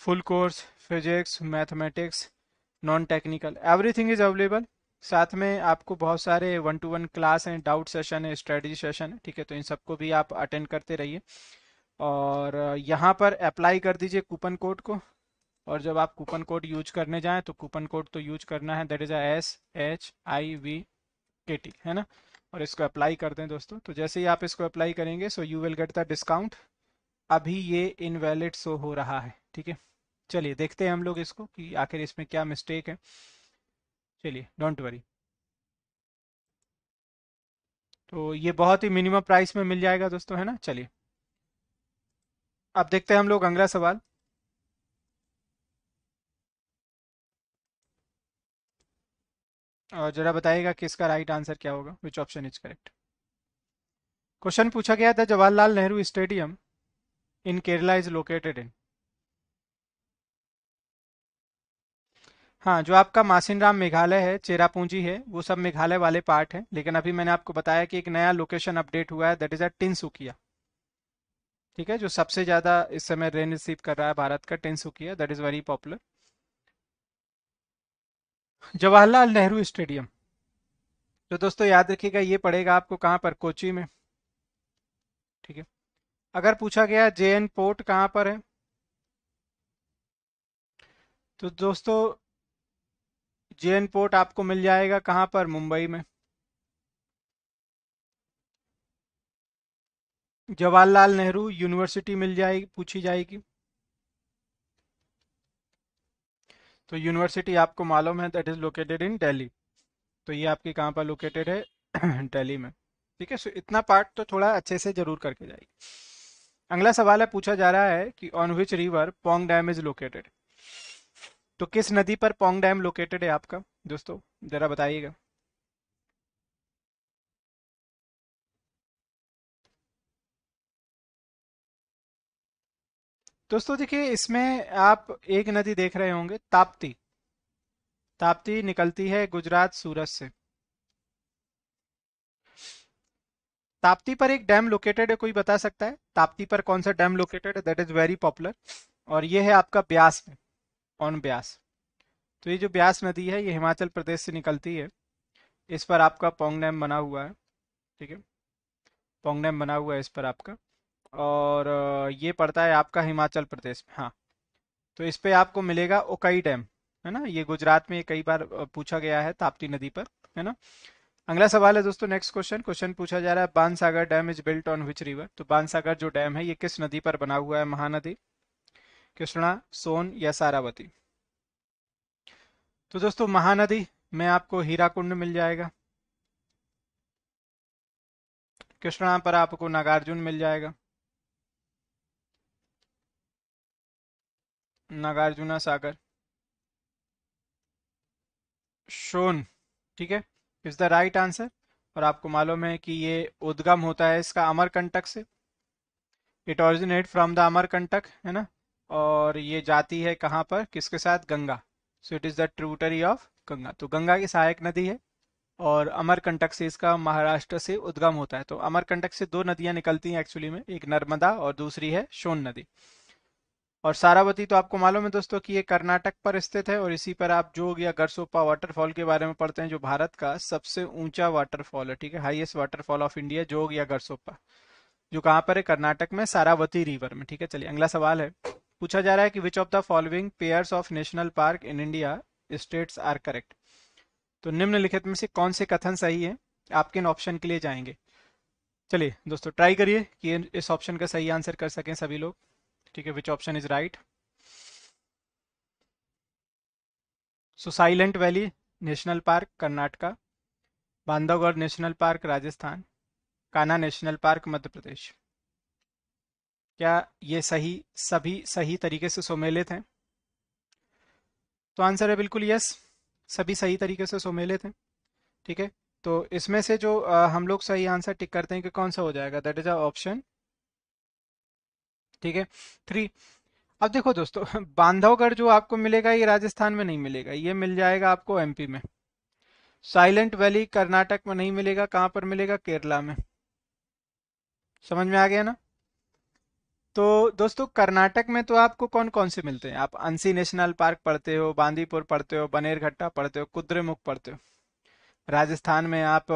full course, physics, mathematics non technical everything is available साथ में आपको बहुत सारे वन टू वन क्लास हैं डाउट सेशन है स्ट्रेटजी सेशन है, ठीक है? तो इन सबको भी आप अटेंड करते रहिए। और यहाँ पर अप्लाई कर दीजिए कूपन कोड को। और जब आप कूपन कोड यूज़ करने जाएँ तो कूपन कोड तो यूज़ करना है। That is S H I V K T है ना? और इसको अप्लाई कर दें दोस्तों। तो जैसे ही आप इसको अप्लाई करेंगे so you will get the discount अभी ये इनवैलिड शो हो रहा है, ठीक है? चलिए, देखते हैं हम लोग इसको कि आखिर इसमें क्या मिस्टेक है। चलिए डोंट वरी तो ये बहुत ही मिनिमम प्राइस में मिल जाएगा दोस्तों, है ना? चलिए। अब देखते हैं हम लोग अगला सवाल। और जरा बताइएगा कि इसका राइट आंसर क्या होगा? Which option is correct question पूछा गया था Jawaharlal Nehru stadium. In Kerala is located in हाँ जो आपका मासिन राम मेघालय है, चेरापूंजी है, वो सब मेघालय वाले पार्ट है, लेकिन अभी मैंने आपको बताया कि एक नया लोकेशन अपडेट हुआ है दैट इज़ अ टिनसुकिया ठीक है, जो सबसे ज़्यादा इस समय रेन रिसीव कर रहा है भारत का Tinsukia that is very popular Jawaharlal Nehru stadium. तो दोस्तों, याद रखिएगा, ये पड़ेगा आपको कहाँ पर? कोची में। ठीक है। अगर पूछा गया जे एन पोर्ट कहाँ पर है? तो दोस्तों जे एन पोर्ट आपको मिल जाएगा कहाँ पर? मुंबई में। जवाहरलाल नेहरू यूनिवर्सिटी मिल जाएगी पूछी जाएगी। तो यूनिवर्सिटी आपको मालूम है that is located in Delhi तो ये आपकी कहाँ पर लोकेटेड है? (clears throat) दिल्ली में। ठीक है सो इतना पार्ट तो थोड़ा अच्छे से ज़रूर करके जाएगी अगला सवाल है, पूछा जा रहा है कि on which river Pong dam is located तो किस नदी पर पोंग डैम लोकेटेड है आपका? दोस्तों, जरा बताइएगा। दोस्तों, देखिए, इसमें आप एक नदी देख रहे होंगे, ताप्ती। ताप्ती निकलती है गुजरात सूरत से। ताप्ती पर एक डैम लोकेटेड है, कोई बता सकता है? ताप्ती पर कौन सा डैम लोकेटेड है? दैट इज़ वेरी पॉपुलर और ये है आपका ब्यास में ऑन ब्यास। तो ये जो ब्यास नदी है, ये हिमाचल प्रदेश से निकलती है। इस पर आपका पोंग डैम बना हुआ है, ठीक है? पोंग डैम बना हुआ है इस पर आपका। और ये पड़ता है आपका हिमाचल प्रदेश में हाँ। तो इस पे आपको मिलेगा ओकई डैम, है ना? ये गुजरात में कई बार पूछा गया है ताप्ती नदी पर, है ना? अगला सवाल है दोस्तों नेक्स्ट क्वेश्चन क्वेश्चन पूछा जा रहा है, Bansagar dam is built on which river तो बानसागर जो डैम है, ये किस नदी पर बना हुआ है, महानदी? कृष्णा, सोन या सारावती? तो दोस्तों, महानदी में आपको हीराकुंड मिल जाएगा। कृष्णा पर आपको नागार्जुन मिल जाएगा। नागार्जुना सागर। शोन ठीक है? इज़ द राइट आंसर और आपको मालूम है कि ये उद्गम होता है इसका अमरकंटक से। It originate from the Amarkantak है ना? और ये जाती है कहाँ पर? किसके साथ? Ganga. So it is the tributary of Ganga. तो गंगा की सहायक नदी है और अमरकंटक से इसका महाराष्ट्र से उद्गम होता है। तो अमरकंटक से दो नदियाँ निकलती हैं एक्चुअली में। एक नर्मदा और दूसरी है सोन नदी। और सारावती तो आपको मालूम है दोस्तों कि ये कर्नाटक पर स्थित है और इसी पर आप जोग या गरसोपा वाटरफॉल के बारे में पढ़ते हैं, जो भारत का सबसे ऊँचा वाटरफॉल है, ठीक है? हाईएस्ट वाटरफॉल ऑफ़ इंडिया जोग या गरसोपा, जो कहाँ पर है? कर्नाटक में, सारावती रिवर में, ठीक है? चलिए, अगला सवाल है। पूछा जा रहा है कि which of the following pairs of national park in India states are correct तो निम्नलिखित में से कौन से कथन सही है? आप किन ऑप्शन के लिए जाएँगे? चलिए, दोस्तों ट्राई करिए कि इस ऑप्शन का सही आंसर कर सकें सभी लोग। ठीक है which option is right so silent valley national park Karnataka Bandhavgarh national park Rajasthan Kanha national park Madhya Pradesh क्या ये सही सभी सही तरीके से सुमेलित हैं? तो आंसर है बिल्कुल यस सभी सही तरीके से सुमेलित हैं। ठीक है तो इसमें से जो आ, हम लोग सही आंसर टिक करते हैं कि कौन सा हो जाएगा? दैट इज़ अ ऑप्शन ठीक है? थ्री अब देखो दोस्तों, (laughs) बांधवगढ़ जो आपको मिलेगा, ये राजस्थान में नहीं मिलेगा। ये मिल जाएगा आपको एमपी में। साइलेंट वैली कर्नाटक में नहीं मिलेगा। कहाँ पर मिलेगा? केरला में। समझ में आ गया ना? तो दोस्तों, कर्नाटक में तो आपको कौन कौन से मिलते हैं? आप अंसी नेशनल पार्क पढ़ते हो बांदीपुर पढ़ते हो बनेरघट्टा पढ़ते हो कुद्रेमुख पढ़ते हो। राजस्थान में आप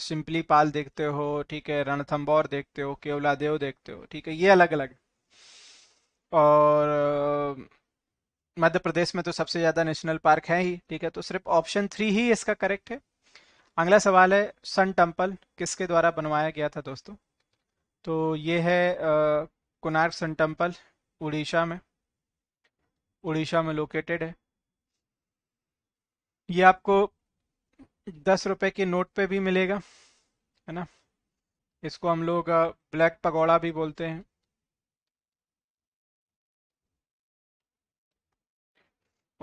सिंपली पाल देखते हो, ठीक है? रणथंबौर देखते हो केवला देव देखते हो, ठीक है? ये अलग अलग और मध्य प्रदेश में तो सबसे ज़्यादा नेशनल पार्क है ही, ठीक है? तो सिर्फ़ ऑप्शन थ्री ही इसका करेक्ट है। अगला सवाल है, सन टेंपल किसके द्वारा बनवाया गया था दोस्तों? तो ये है कोनार्क सन टेंपल उड़ीसा में। उड़ीसा में लोकेटेड है। ये आपको दस रुपए के नोट पे भी मिलेगा, है ना? इसको हम लोग ब्लैक पगोड़ा भी बोलते हैं।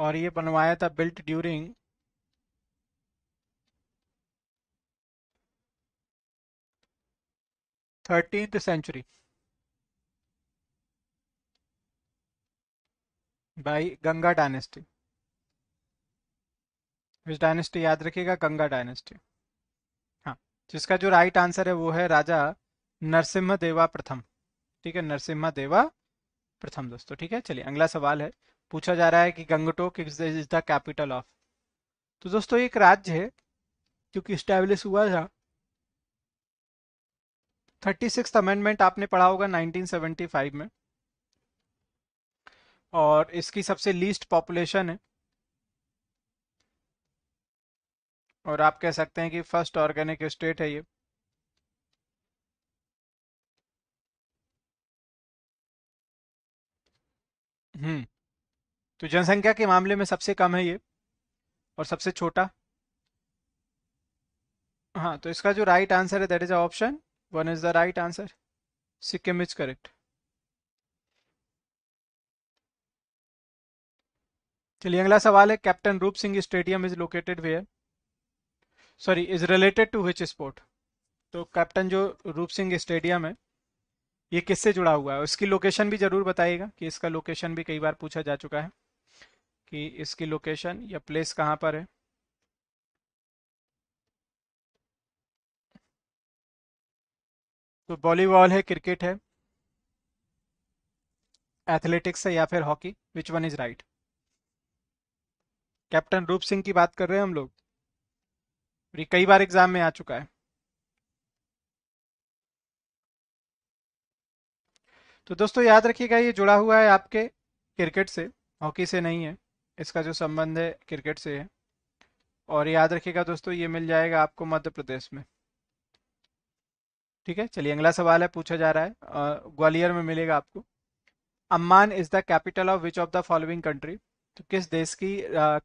और ये बनवाया था built during thirteenth century by Ganga dynasty इस डायनेस्टी याद रखिएगा गंगा डायनेस्टी हाँ जिसका जो राइट आंसर है वो है राजा नरसिम्हा देवा प्रथम। ठीक है, नरसिम्हा देवा प्रथम दोस्तों, ठीक है? चलिए, अगला सवाल है। पूछा जा रहा है कि Gangtok is the capital of? तो दोस्तों एक राज्य है क्योंकि स्टैब्लिश हुआ था। थर्टी सिक्स अमेंडमेंट आपने पढ़ा होगा 1975 में। और इसकी सबसे लीस्ट पॉपुलेशन है। और आप कह सकते हैं कि फ़र्स्ट ऑर्गेनिक स्टेट है ये। हम्म। तो जनसंख्या के मामले में सबसे कम है ये, और सबसे छोटा। हाँ तो इसका जो राइट आंसर है that is option one is the right answer Sikkim is correct चलिए, अगला सवाल है captain Roop Singh stadium is located where sorry is related to which sport तो कैप्टन जो रूप सिंह स्टेडियम है, ये किससे जुड़ा हुआ है? उसकी लोकेशन भी ज़रूर बताइएगा कि इसका लोकेशन भी कई बार पूछा जा चुका है। कि इसकी लोकेशन या प्लेस कहाँ पर है? तो वॉलीबॉल है क्रिकेट है एथलेटिक्स है या फिर hockey which one is right captain Roop Singh की बात कर रहे हैं हम लोग। ये कई बार एग्ज़ाम में आ चुका है। तो दोस्तों, याद रखिएगा, ये जुड़ा हुआ है आपके क्रिकेट से हॉकी से नहीं है। इसका जो संबंध है क्रिकेट से है। और याद रखिएगा दोस्तों, ये मिल जाएगा आपको मध्य प्रदेश में। ठीक है, चलिए अगला सवाल है, पूछा जा रहा है। ग्वालियर में मिलेगा आपको। Amman is the capital of which of the following country तो किस देश की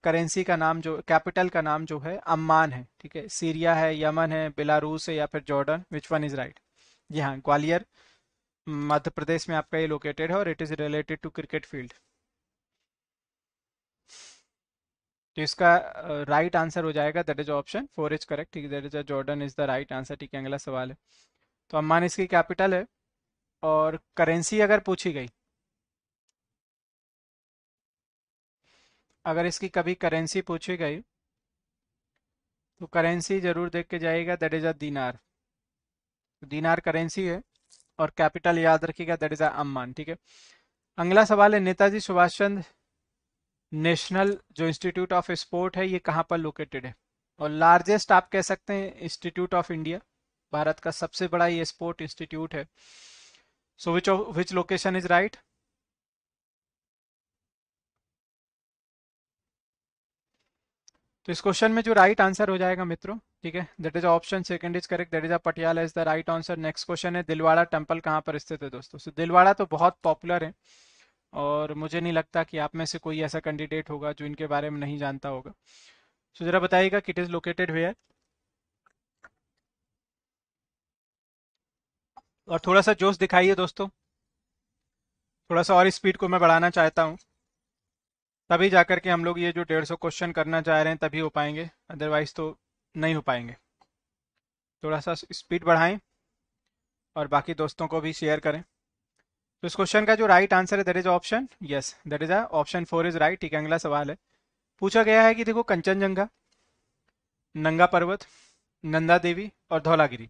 करेंसी का नाम जो कैपिटल का नाम जो है, अम्मान है। ठीक है, सीरिया है, यमन है, बेलारूस है या फिर Jordan which one is right जी हाँ ग्वालियर, मध्य प्रदेश में आपका ये लोकेटेड है और it is related to cricket field तो इसका राइट uh, आंसर हो जाएगा that is option four is correct ठीक है that is Jordan is the right answer ठीक है अगला सवाल है। तो अम्मान इसकी कैपिटल है और करेंसी अगर पूछी गई अगर इसकी कभी करेंसी पूछी गई तो करेंसी ज़रूर देख के जाएगा that is a dinar dinar currency है और कैपिटल याद रखिएगा दैट इज़ अम्मान ठीक है। अगला सवाल है नेताजी सुभाष चंद्र नेशनल जो इंस्टीट्यूट ऑफ़ स्पोर्ट है ये कहाँ पर लोकेटेड है? और लार्जेस्ट आप कह सकते हैं इंस्टीट्यूट ऑफ़ इंडिया भारत का सबसे बड़ा ये स्पोर्ट इंस्टीट्यूट है। So which which location is right तो इस क्वेश्चन में जो राइट right आंसर हो जाएगा मित्रों ठीक है? That is option second is correct that is a Patiala is the right answer next question है दिलवाड़ा टेंपल कहाँ पर स्थित है दोस्तों? सो so, दिलवाड़ा तो बहुत पॉपुलर है। और मुझे नहीं लगता कि आप में से कोई ऐसा कैंडिडेट होगा जो इनके बारे में नहीं जानता होगा। सो जरा बताइएगा कि इट इज़ लोकेटेड वेयर और थोड़ा सा जोश दिखाइए दोस्तों। थोड़ा सा और स्पीड को मैं बढ़ाना चाहता हूँ। तभी जाकर के हम लोग ये जो डेढ़ सौ क्वेश्चन करना चाह रहे हैं, तभी हो पाएँगे। अदरवाइज़ तो नहीं हो पाएँगे। थोड़ा सा स्पीड बढ़ाएँ और बाकी दोस्तों को भी शेयर करें। तो इस क्वेश्चन का जो राइट आंसर है that is option yes that is option four is right ठीक है, अगला सवाल है। पूछा गया है कि देखो कंचनजंगा, नंगा पर्वत, नंदा देवी और धौलागिरी।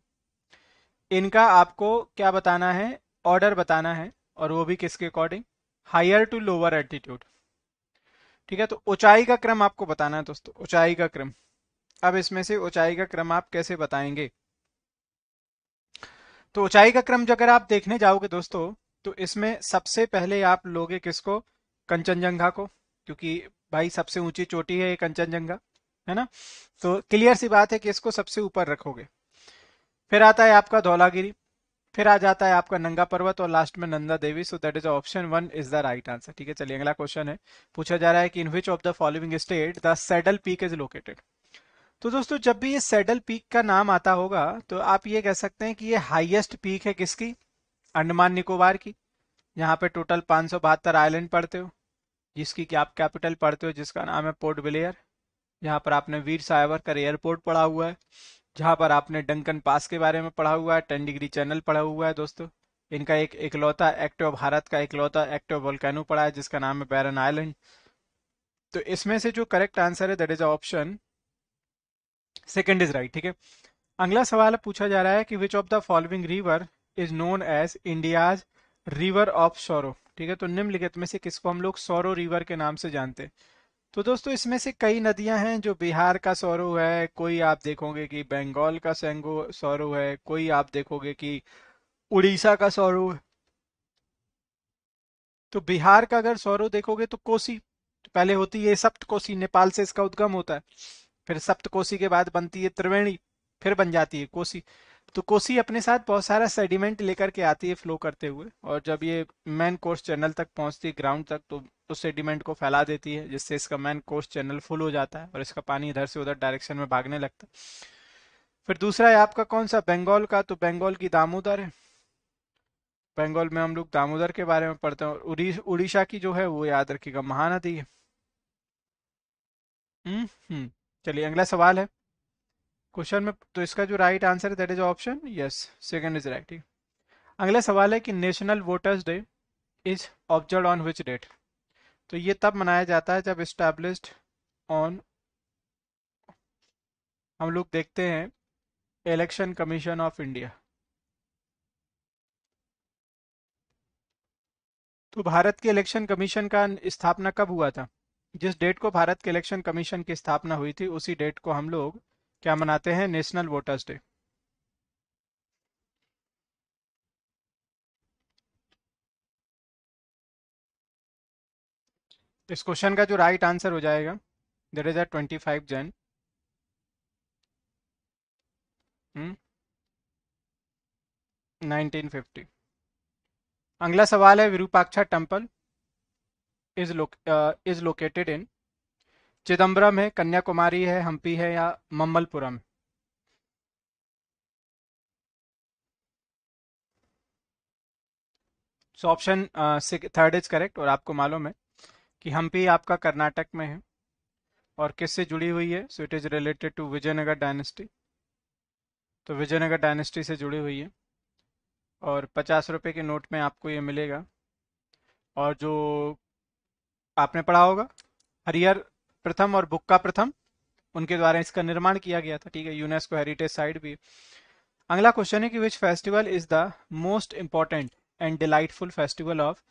इनका आपको क्या बताना है? ऑर्डर बताना है, और वो भी किसके according higher to lower altitude ठीक है तो ऊंचाई का क्रम आपको बताना है दोस्तों, ऊंचाई का क्रम। अब इसमें से ऊंचाई का क्रम आप कैसे बताएँगे? तो ऊंचाई का क्रम जो अगर आप देखने जाओगे दोस्तों तो इसमें सबसे पहले आप लोगे किसको? कंचनजंगा को, क्योंकि भाई सबसे ऊँची चोटी है ये कंचनजंगा, है ना? तो क्लियर सी बात है कि इसको सबसे ऊपर रखोगे। फिर आता है आपका धौलागिरी, फिर आ जाता है आपका नंगा पर्वत और लास्ट में Nanda Devi. So that is option one is the right answer ठीक है? चलिए, अगला क्वेश्चन है। पूछा जा रहा है कि in which of the following state the saddle peak is located तो दोस्तों, जब भी ये सेडल पीक का नाम आता होगा तो आप ये कह सकते हैं कि ये हाईएस्ट पीक है किसकी? अंडमान निकोबार की। यहाँ पे टोटल पाँच सौ बहत्तर आइलैंड पढ़ते हो, जिसकी कि आप कैपिटल पढ़ते हो, जिसका नाम है पोर्ट ब्लेयर यहाँ पर आपने वीर सावरकर एयरपोर्ट पढ़ा हुआ है, जहाँ पर आपने डंकन पास के बारे में पढ़ा हुआ है टेन डिग्री चैनल पढ़ा हुआ है दोस्तों। इनका एक इकलौता एक्टिव भारत का इकलौता एक्टिव वोल्केनो पड़ा है, जिसका नाम है बैरन आइलैंड तो इसमें से जो करेक्ट आंसर है that is option second is right ठीक है? अगला सवाल पूछा जा रहा है कि which of the following river is known as India's river of sorrow ठीक है? तो निम्नलिखित में से किसको हम लोग सोरो रिवर के नाम से जानते हैं? तो दोस्तों, इसमें से कई नदियाँ हैं जो बिहार का सौरव है, कोई आप देखोगे कि बंगाल का सेंगो सौरव है, कोई आप देखोगे कि उड़ीसा का सौरव है। तो बिहार का अगर सौरव देखोगे तो कोसी, पहले होती है सप्त कोसी नेपाल से इसका उद्गम होता है। फिर सप्त कोसी के बाद बनती है त्रिवेणी, फिर बन जाती है कोसी। तो कोसी अपने साथ बहुत सारा सेडिमेंट लेकर के आती है फ्लो करते हुए, और जब ये मैन कोर्स चैनल तक पहुँचती है, ग्राउंड तक तो उस सेडिमेंट को फैला देती है, जिससे इसका मैन कोर्स चैनल फुल हो जाता है और इसका पानी इधर से उधर डायरेक्शन में भागने लगता है। फिर दूसरा है आपका कौन सा? बंगाल का तो बंगाल की दामोदर है। बंगाल में हम लोग दामोदर के बारे में पढ़ते हैं, और उड़ीसा की जो है, वो याद रखिएगा, महानदी है। हम्म हम्म चलिए अगला सवाल है। क्वेश्चन में तो इसका जो राइट आंसर है that is option yes second is right अगला सवाल है कि national voters day is observe on which date तो ये तब मनाया जाता है जब इस्टेब्लिश्ड ऑन हम लोग देखते हैं इलेक्शन कमीशन ऑफ़ इंडिया तो भारत के इलेक्शन कमीशन का स्थापना कब हुआ था? जिस डेट को भारत के इलेक्शन कमीशन की स्थापना हुई थी, उसी डेट को हम लोग क्या मनाते हैं नेशनल वोटर्स डे? इस क्वेश्चन का जो राइट आंसर हो जाएगा there is a twenty five Jan nineteen fifty. अगला सवाल है Virupaksha temple is is located in Chidambaram है, कन्याकुमारी है, हम्पी है या Mamallapuram? So option third is correct और आपको मालूम है कि हम्पी आपका कर्नाटक में है और किससे जुड़ी हुई है? So it is related to Vijayanagara dynasty तो विजयनगर डायनेस्टी से जुड़ी हुई है और पचास रुपए के नोट में आपको ये मिलेगा। और जो आपने पढ़ा होगा हरियर प्रथम और बुक्का प्रथम, उनके द्वारा इसका निर्माण किया गया था। ठीक है, यूनेस्को हेरिटेज साइट भी। अगला क्वेश्चन है कि which festival is the most important and delightful festival of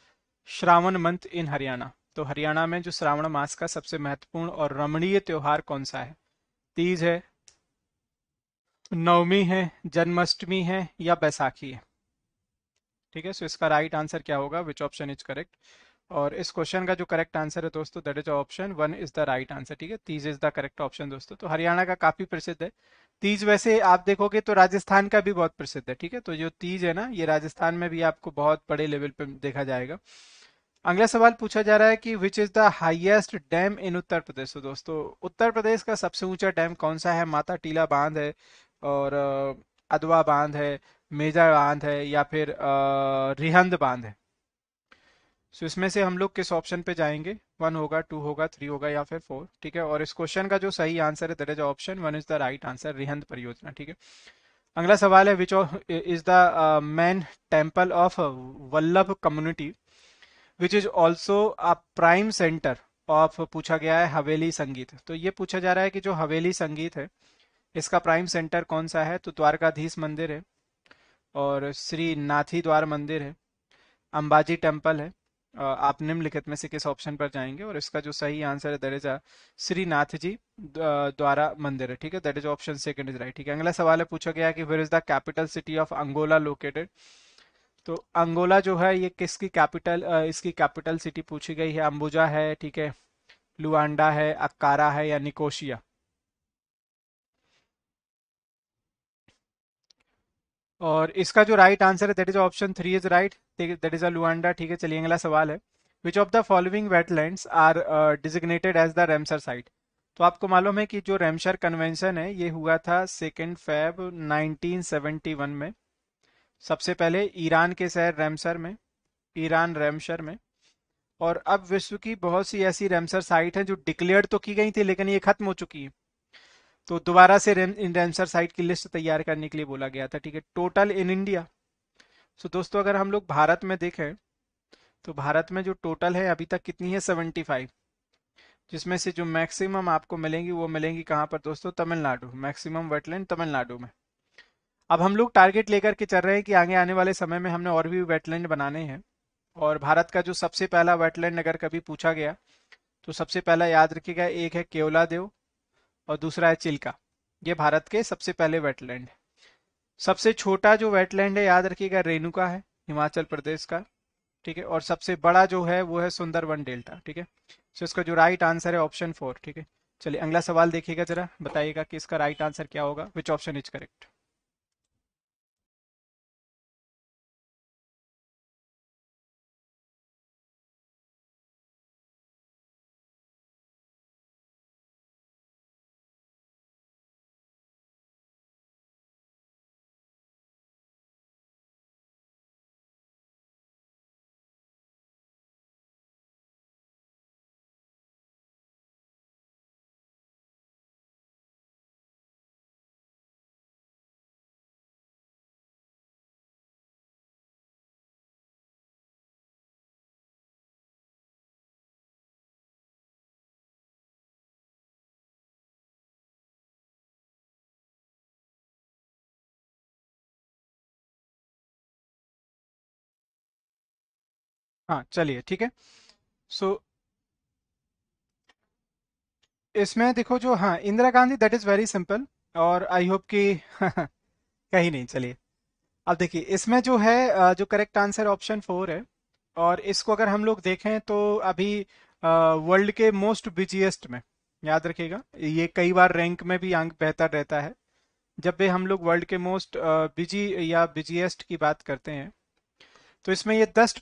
Shravan month in Haryana? तो हरियाणा में जो श्रावण मास का सबसे महत्वपूर्ण और रमणीय त्योहार कौन सा है? तीज है, नवमी है, जन्माष्टमी है या बैसाखी है? ठीक है सो इसका राइट आंसर क्या होगा? विच ऑप्शन इज़ करेक्ट और इस क्वेश्चन का जो करेक्ट आंसर है दोस्तों that is option one is the right answer ठीक है? Teej is the correct option दोस्तों। तो हरियाणा का काफ़ी प्रसिद्ध है। तीज वैसे आप देखोगे तो राजस्थान का भी बहुत प्रसिद्ध है, ठीक है? तो जो तीज है ना, ये राजस्थान में भी आपको बहुत बड़े लेवल पे देखा जाएगा। अगला सवाल पूछा जा रहा है कि which is the highest dam in Uttar Pradesh तो दोस्तों उत्तर प्रदेश का सबसे ऊँचा डैम कौन सा है? माता टीला बाँध है और अदवा बाँध है, मेजा बाँध है या फिर रिहंद बाँध है। सो so, इसमें से हम लोग किस ऑप्शन पे जाएँगे? वन होगा टू होगा थ्री होगा या फिर फोर ठीक है? और इस क्वेश्चन का जो सही आंसर है that is option one is the right answer Rihand परियोजना ठीक है? अगला सवाल है which is the main temple of Vallabh community which is also a prime centre of पूछा गया है हवेली संगीत तो ये पूछा जा रहा है कि जो हवेली संगीत है इसका प्राइम सेंटर कौन सा है? तो द्वारकाधीश मंदिर है और श्री नाथी द्वार मंदिर है अंबाजी टेंपल है आप निम्नलिखित में से किस ऑप्शन पर जाएँगे? और इसका जो सही आंसर है दैट इज़ श्रीनाथ जी द्वारा मंदिर है, ठीक है? That is option second is right ठीक है? अगला सवाल है, पूछा गया कि where is the capital city of Angola located तो अंगोला जो है, ये किसकी कैपिटल इसकी कैपिटल सिटी पूछी गई है? अंबुजा है, ठीक है? लुआंडा है अक्कारा है या निकोशिया और इसका जो राइट आंसर है that is option three is right that is a Luanda ठीक है, चलिए अगला सवाल है। Which of the following wetlands are designated as the Ramsar site तो आपको मालूम है कि जो रेमसर कन्वेंशन है, ये हुआ था सेकेंड फेब 1971 में। सबसे पहले ईरान के शहर रेमसर में, ईरान रेमसर में। और अब विश्व की बहुत सी ऐसी रेमसर साइट हैं जो डिक्लेयर तो की गई थी, लेकिन ये खत्म हो चुकी है। तो दोबारा से इन रेमसर साइट की लिस्ट तैयार करने के लिए बोला गया था, ठीक है? टोटल इन इंडिया सो दोस्तों, अगर हम लोग भारत में देखें तो भारत में जो टोटल है, अभी तक कितनी है? सेवेंटी फाइव जिसमें से जो मैक्सिमम आपको मिलेंगी, वो मिलेंगी कहाँ पर दोस्तों? तमिलनाडु मैक्सिमम वेटलैंड तमिलनाडु में. अब हम लोग टारगेट लेकर के चल रहे हैं कि आगे आने वाले समय में हमने और भी वेटलैंड बनाने हैं. और भारत का जो सबसे पहला वेटलैंड अगर कभी पूछा गया तो सबसे पहला याद रखिएगा, एक है केवला देव और दूसरा है चिल्का। ये भारत के सबसे पहले वेटलैंड है। सबसे छोटा जो वेटलैंड है, याद रखिएगा रेणुका है, हिमाचल प्रदेश का, ठीक है? और सबसे बड़ा जो है, वो है सुंदरवन डेल्टा, ठीक है? सो इसका जो राइट आंसर है ऑप्शन फोर ठीक है? चलिए, अगला सवाल देखिएगा जरा, बताइएगा कि इसका राइट आंसर क्या होगा विच ऑप्शन इज़ करेक्ट हाँ चलिए, ठीक है। सो इसमें देखो जो हाँ Indira Gandhi, that is very simple और आई होप कि (laughs) कहीं नहीं, चलिए। अब देखिए, इसमें जो है जो करेक्ट आंसर ऑप्शन फोर है और इसको अगर हम लोग देखें तो अभी वर्ल्ड के मोस्ट बिजिएस्ट में, याद रखिएगा, ये कई बार रैंक में भी अंक बेहतर रहता है। जब भी हम लोग वर्ल्ड के मोस्ट बिज़ी या बिजिएस्ट की बात करते हैं तो इसमें ये दस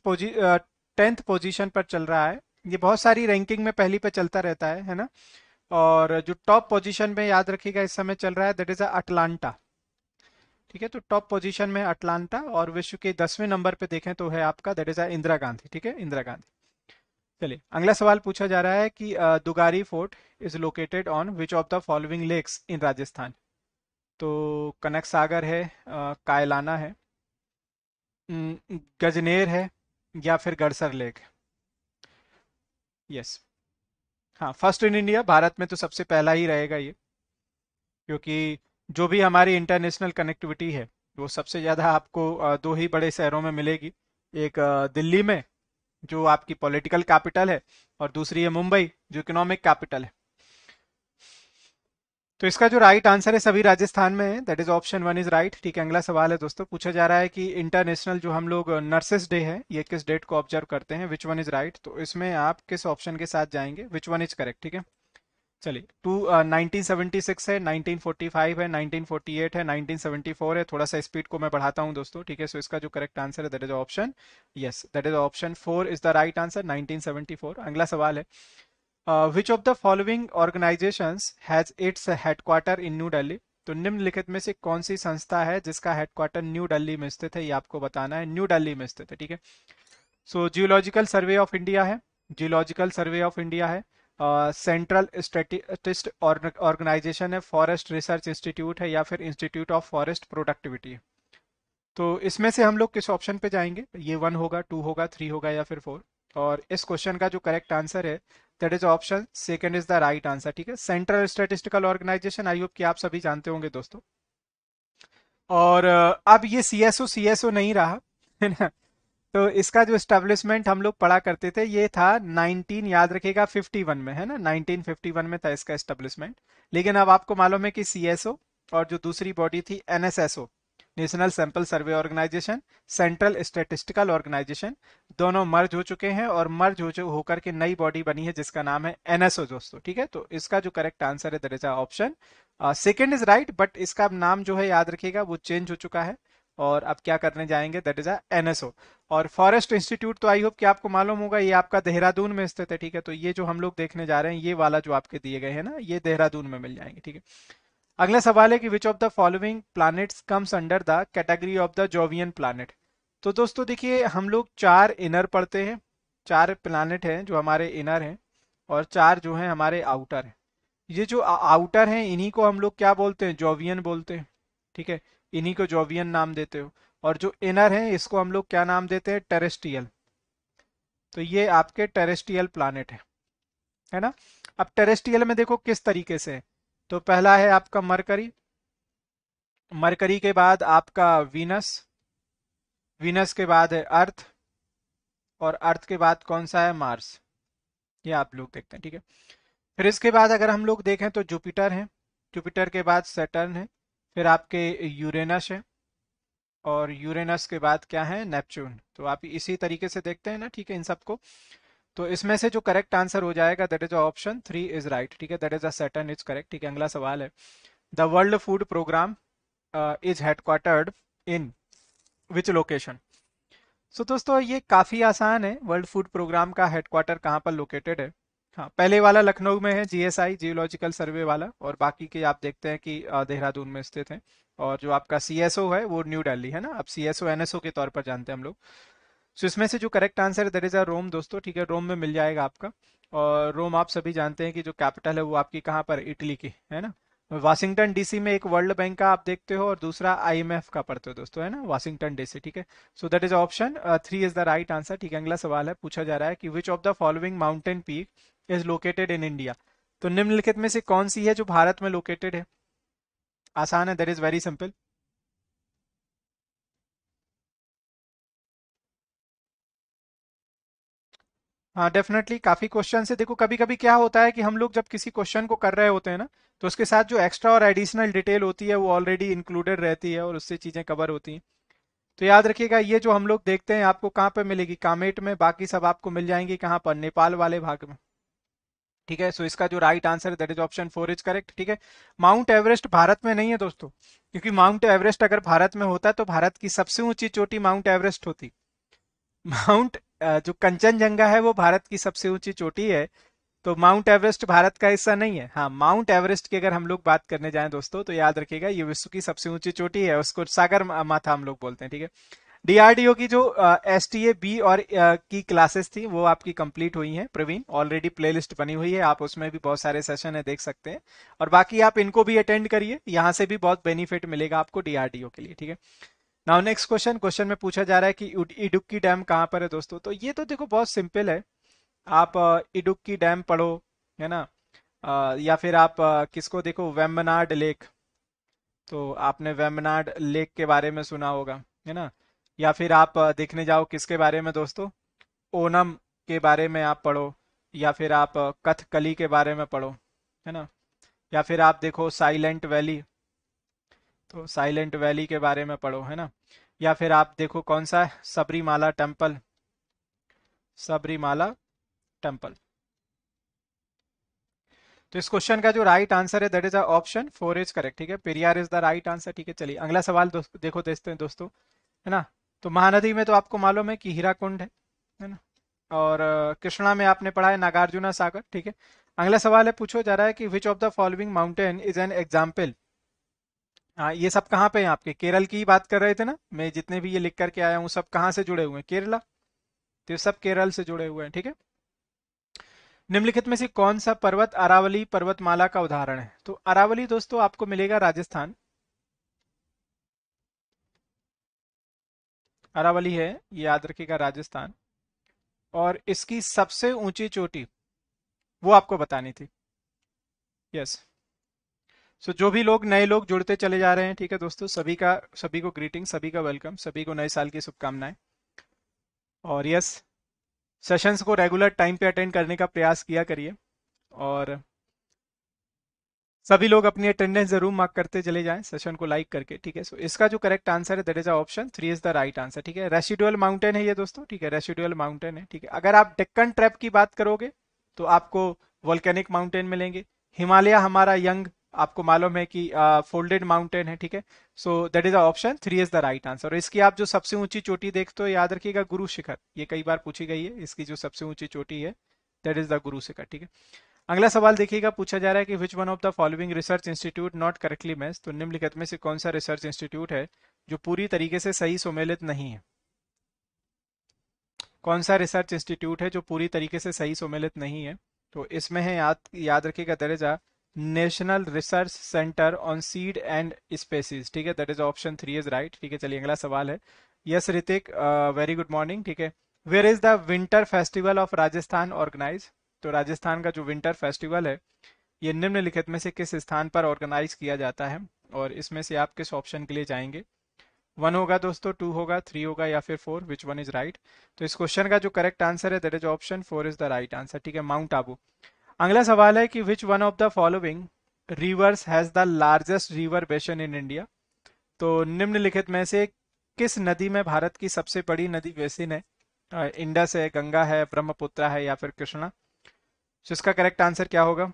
टेंथ पोजीशन पर चल रहा है। ये बहुत सारी रैंकिंग में पहली पे चलता रहता है है ना? और जो टॉप पोजीशन में याद रखिएगा, इस समय चल रहा है, दैट इज़ अटलांटा। ठीक है तो टॉप पोजीशन में अटलांटा और विश्व के दसवें नंबर पे देखें तो है आपका, दैट इज़ इंदिरा गांधी। ठीक है, इंदिरा गांधी। चलिए, अगला सवाल पूछा जा रहा है कि Dugari fort is located on which of the following lakes in Rajasthan? तो कनक सागर है कायलाना है गजनेर है या फिर गड़सर लेक। यस हाँ फ़र्स्ट इन इंडिया भारत में तो सबसे पहला ही रहेगा ये, क्योंकि जो भी हमारी इंटरनेशनल कनेक्टिविटी है, वो सबसे ज़्यादा आपको दो ही बड़े शहरों में मिलेगी। एक दिल्ली में, जो आपकी पॉलिटिकल कैपिटल है, और दूसरी है मुंबई, जो इकोनॉमिक कैपिटल है। तो इसका जो राइट आंसर है सभी राजस्थान में है। That is option one is right ठीक है, अगला सवाल है दोस्तों। पूछा जा रहा है कि इंटरनेशनल जो हम लोग नर्सेस डे है, ये किस डेट को ऑब्ज़र्व करते हैं? विच वन इज़ राइट तो इसमें आप किस ऑप्शन के साथ जाएँगे? विच वन इज़ करेक्ट ठीक है? चलिए टू नाइनटीन सेवेंटी सिक्स है नाइनटीन फोर्टी फाइव है नाइनटीन फोर्टी एट है नाइनटीन सेवेंटी फोर है। थोड़ा सा स्पीड को मैं बढ़ाता हूँ दोस्तों। ठीक है सो इसका जो करेक्ट आंसर है that is option yes that is option four is the right answer nineteen seventy four अगला सवाल है which of the following organisations has its headquarter in New Delhi तो निम्नलिखित में से कौन सी संस्था है जिसका हेडक्वार्टर न्यू दिल्ली में स्थित है? ये आपको बताना है। न्यू दिल्ली में स्थित है, ठीक है? So geological survey of India है। जियोलॉजिकल सर्वे ऑफ़ इंडिया है। सेंट्रल स्टेटिस्ट ऑर्गेनाइजेशन है। फॉरेस्ट रिसर्च इंस्टीट्यूट है या फिर इंस्टीट्यूट ऑफ़ फॉरेस्ट प्रोडक्टिविटी है। तो इसमें से हम लोग किस ऑप्शन पे जाएँगे? ये वन होगा टू होगा थ्री होगा या फिर फोर और इस क्वेश्चन का जो करेक्ट आंसर है that is option second is the right answer ठीक है? Central statistical organisation I hope कि आप सभी जानते होंगे दोस्तों। और अब ये सीएसओ सीएसओ नहीं रहा, है ना? तो इसका जो एस्टेब्लिशमेंट हम लोग पढ़ा करते थे, ये था 19 याद रखिएगा 51 में, है ना? 1951 में था इसका एस्टेब्लिशमेंट लेकिन अब आपको मालूम है कि सीएसओ और जो दूसरी बॉडी थी N NSSO national sample survey organisation central statistical organisation दोनों मर्ज हो चुके हैं और मर्ज हो चु- होकर के नई बॉडी बनी है, जिसका नाम है एनएसओ दोस्तों, ठीक है? तो इसका जो करेक्ट आंसर है is option second is right but इसका नाम जो है याद रखिएगा, वो चेंज हो चुका है और अब क्या करने जाएँगे दैट इज़ एनएसओ और फॉरेस्ट इंस्टीट्यूट तो आई होप कि आपको मालूम होगा, ये आपका देहरादून में स्थित है, ठीक है? तो ये जो हम लोग देखने जा रहे हैं, ये वाला जो आपके दिए गए हैं ना, ये देहरादून में मिल जाएँगे, ठीक है? अगला सवाल है कि which of the following planets comes under the category of the Jovian planet तो दोस्तों देखिए, हम लोग चार इनर पढ़ते हैं। चार प्लैनेट हैं जो हमारे इनर हैं और चार जो हैं हमारे आउटर हैं। ये जो आउटर हैं, इन्हीं को हम लोग क्या बोलते हैं? जोवियन बोलते हैं, ठीक है? इन्हीं को जोवियन नाम देते हो। और जो इनर हैं, इसको हम लोग क्या नाम देते हैं? टेरेस्ट्रियल तो ये आपके टेरेस्ट्रियल प्लैनेट है है ना? अब टेरेस्ट्रियल में देखो किस तरीके से है। तो पहला है आपका मरकरी मरकरी के बाद आपका वीनस वीनस के बाद है अर्थ और अर्थ के बाद कौन सा है मार्स ये आप लोग देखते हैं, ठीक है? फिर इसके बाद अगर हम लोग देखें तो जुपिटर है। जुपिटर के बाद सैटर्न है। फिर आपके यूरेनस है और यूरेनस के बाद क्या है? नेपच्यून तो आप इसी तरीके से देखते हैं ना, ठीक है, इन सबको? तो इसमें से जो करेक्ट आंसर हो जाएगा that is option three is right ठीक है? That is a Saturn is correct ठीक है? अगला सवाल है। The world food programme is headquartered in which location so दोस्तों, ये काफ़ी आसान है। वर्ल्ड फ़ूड प्रोग्राम का हेडक्वार्टर कहाँ पर लोकेटेड है? हाँ पहले वाला लखनऊ में है जीएसआई जियोलॉजिकल सर्वे वाला, और बाकी के आप देखते हैं कि देहरादून में स्थित है। और जो आपका सीएसओ है, वो न्यू दिल्ली है ना? अब सीएसओ एनएसओ के तौर पर जानते हैं हम लोग। सो इसमें से जो करेक्ट आंसर है दर इज़ अ रोम दोस्तों, ठीक है? रोम में मिल जाएगा आपका। और रोम आप सभी जानते हैं कि जो कैपिटल है, वो आपकी कहाँ पर? इटली की, है ना? वाशिंगटन डीसी में एक वर्ल्ड बैंक का आप देखते हो और दूसरा आईएमएफ का पढ़ते हो दोस्तों, है ना? वाशिंगटन डीसी, ठीक है? So that is option three is the right answer ठीक है? अगला सवाल है, पूछा जा रहा है कि which of the following mountain peak is located in India तो निम्नलिखित में से कौन सी है जो भारत में लोकेटेड है? आसान है दैट इज़ वेरी सिंपल हाँ डेफिनेटली काफ़ी क्वेश्चन से देखो कभी कभी क्या होता है कि हम लोग जब किसी क्वेश्चन को कर रहे होते हैं ना तो उसके साथ जो एक्स्ट्रा और एडिशनल डिटेल होती है, वो ऑलरेडी इंक्लूडेड रहती है और उससे चीज़ें कवर होती हैं। तो याद रखिएगा, ये जो हम लोग देखते हैं, आपको कहाँ पे मिलेगी? कामेट में, बाकी सब आपको मिल जाएँगी कहाँ पर? नेपाल वाले भाग में। ठीक है सो इसका जो right answer that is option four is correct ठीक है? माउंट एवरेस्ट भारत में नहीं है दोस्तों, क्योंकि माउंट एवरेस्ट अगर भारत में होता तो भारत की सबसे ऊँची चोटी माउंट एवरेस्ट होती। माउंट जो कंचनजंगा है वो भारत की सबसे ऊँची चोटी है। तो माउंट एवरेस्ट भारत का हिस्सा नहीं है। हाँ माउंट एवरेस्ट की अगर हम लोग बात करने जाए दोस्तों तो याद रखिएगा ये विश्व की सबसे ऊँची चोटी है उसको सागर माथा हम लोग बोलते हैं ठीक है? डीआरडीओ की जो एस टी ए बी और uh, की क्लासेस थी वो आपकी कंप्लीट हुई हैं प्रवीण। ऑलरेडी प्लेलिस्ट बनी हुई है आप उसमें भी बहुत सारे सेशन है देख सकते हैं। और बाकी आप इनको भी अटेंड करिए यहाँ से भी बहुत बेनिफिट मिलेगा आपको डीआरडीओ के लिए ठीक है? नाउ नेक्स्ट क्वेश्चन क्वेश्चन में पूछा जा रहा है कि इडुक्की डैम कहाँ पर है दोस्तों? तो ये तो देखो बहुत सिंपल है। आप इडुक्की डैम पढ़ो, है ना? या फिर आप किसको देखो? वेम्बनाड लेक तो आपने वेम्बनाड लेक के बारे में सुना होगा, है ना? या फिर आप देखने जाओ किसके बारे में दोस्तों? ओनम के बारे में आप पढ़ो, या फिर आप कथकली के बारे में पढ़ो, है ना? या फिर आप देखो साइलेंट वैली तो साइलेंट वैली के बारे में पढ़ो, है ना? या फिर आप देखो कौन सा है? सबरीमाला टेंपल सबरीमाला टेंपल तो इस क्वेश्चन का जो राइट आंसर है, that is option four is correct, ठीक है? Periyar is the right answer, ठीक है? चलिए, अगला सवाल देखो, देखते हैं दोस्तों, है ना? तो महानदी में तो आपको मालूम है कि हीराकुंड है है ना? और कृष्णा में आपने पढ़ा है नागार्जुना सागर, ठीक है? अगला सवाल है, पूछो जा रहा है कि which of the following mountain is an example हाँ ये सब कहाँ पे हैं आपके? केरल की ही बात कर रहे थे ना? मैं जितने भी ये लिख करके आया हूँ, सब कहाँ से जुड़े हुए हैं? केरला? तो सब केरल से जुड़े हुए हैं, ठीक है? निम्नलिखित में से कौन सा पर्वत अरावली पर्वतमाला का उदाहरण है? तो अरावली दोस्तों, आपको मिलेगा राजस्थान। अरावली है, ये याद रखिएगा, राजस्थान। और इसकी सबसे ऊँची चोटी, वो आपको बतानी थी। यस। सो so, जो भी लोग नए लोग जुड़ते चले जा रहे हैं ठीक है दोस्तों सभी का सभी को ग्रीटिंग सभी का वेलकम सभी को नए साल की शुभकामनाएँ। और यस सेशंस को रेगुलर टाइम पे अटेंड करने का प्रयास किया करिए। और सभी लोग अपनी अटेंडेंस ज़रूर मार्क करते चले जाएँ सेशन को लाइक करके ठीक है। सो so, इसका जो करेक्ट आंसर है that is option three is the right answer ठीक है। रेसिडुअल माउंटेन है ये दोस्तों ठीक है रेसिडुअल माउंटेन है ठीक है। अगर आप डेक्कन ट्रैप की बात करोगे तो आपको वॉल्केनिक माउंटेन मिलेंगे। हिमालय हमारा यंग आपको मालूम है कि फोल्डेड माउंटेन है, ठीक है? So that is option three is the right answer और इसकी आप जो सबसे ऊँची चोटी देखते हो, याद रखिएगा गुरु शिखर। ये कई बार पूछी गई है, इसकी जो सबसे ऊँची चोटी है that is the Guru Shikhar, ठीक है? अगला सवाल देखिएगा, पूछा जा रहा है कि which one of the following research institute not correctly match तो निम्नलिखित में से कौन सा रिसर्च इंस्टीट्यूट है, जो पूरी तरीके से सही सुमेलित नहीं है? कौन सा रिसर्च इंस्टीट्यूट है, जो पूरी तरीके से सही सुमेलित नहीं है? तो इसमें है, याद याद रखिएगा दरेजा national research centre on seed and spices ठीक है that is option three is right ठीक है, चलिए अगला सवाल है। Yes Hrithik very good morning ठीक है where is the winter festival of Rajasthan organise तो राजस्थान का जो विंटर फेस्टिवल है, ये निम्नलिखित में से किस स्थान पर ऑर्गेनाइज किया जाता है? और इसमें से आप किस ऑप्शन के लिए जाएँगे? वन होगा दोस्तों टू होगा थ्री होगा या फिर four which one is right तो इस क्वेश्चन का जो करेक्ट आंसर है that is option four is the right answer ठीक है माउंट आबू अगला सवाल है कि which one of the following rivers has the largest river basin in India तो निम्नलिखित में से किस नदी में भारत की सबसे बड़ी नदी बेसिन है? इंडस है गंगा है, ब्रह्मपुत्र है या फिर कृष्णा? इसका करेक्ट आंसर क्या होगा?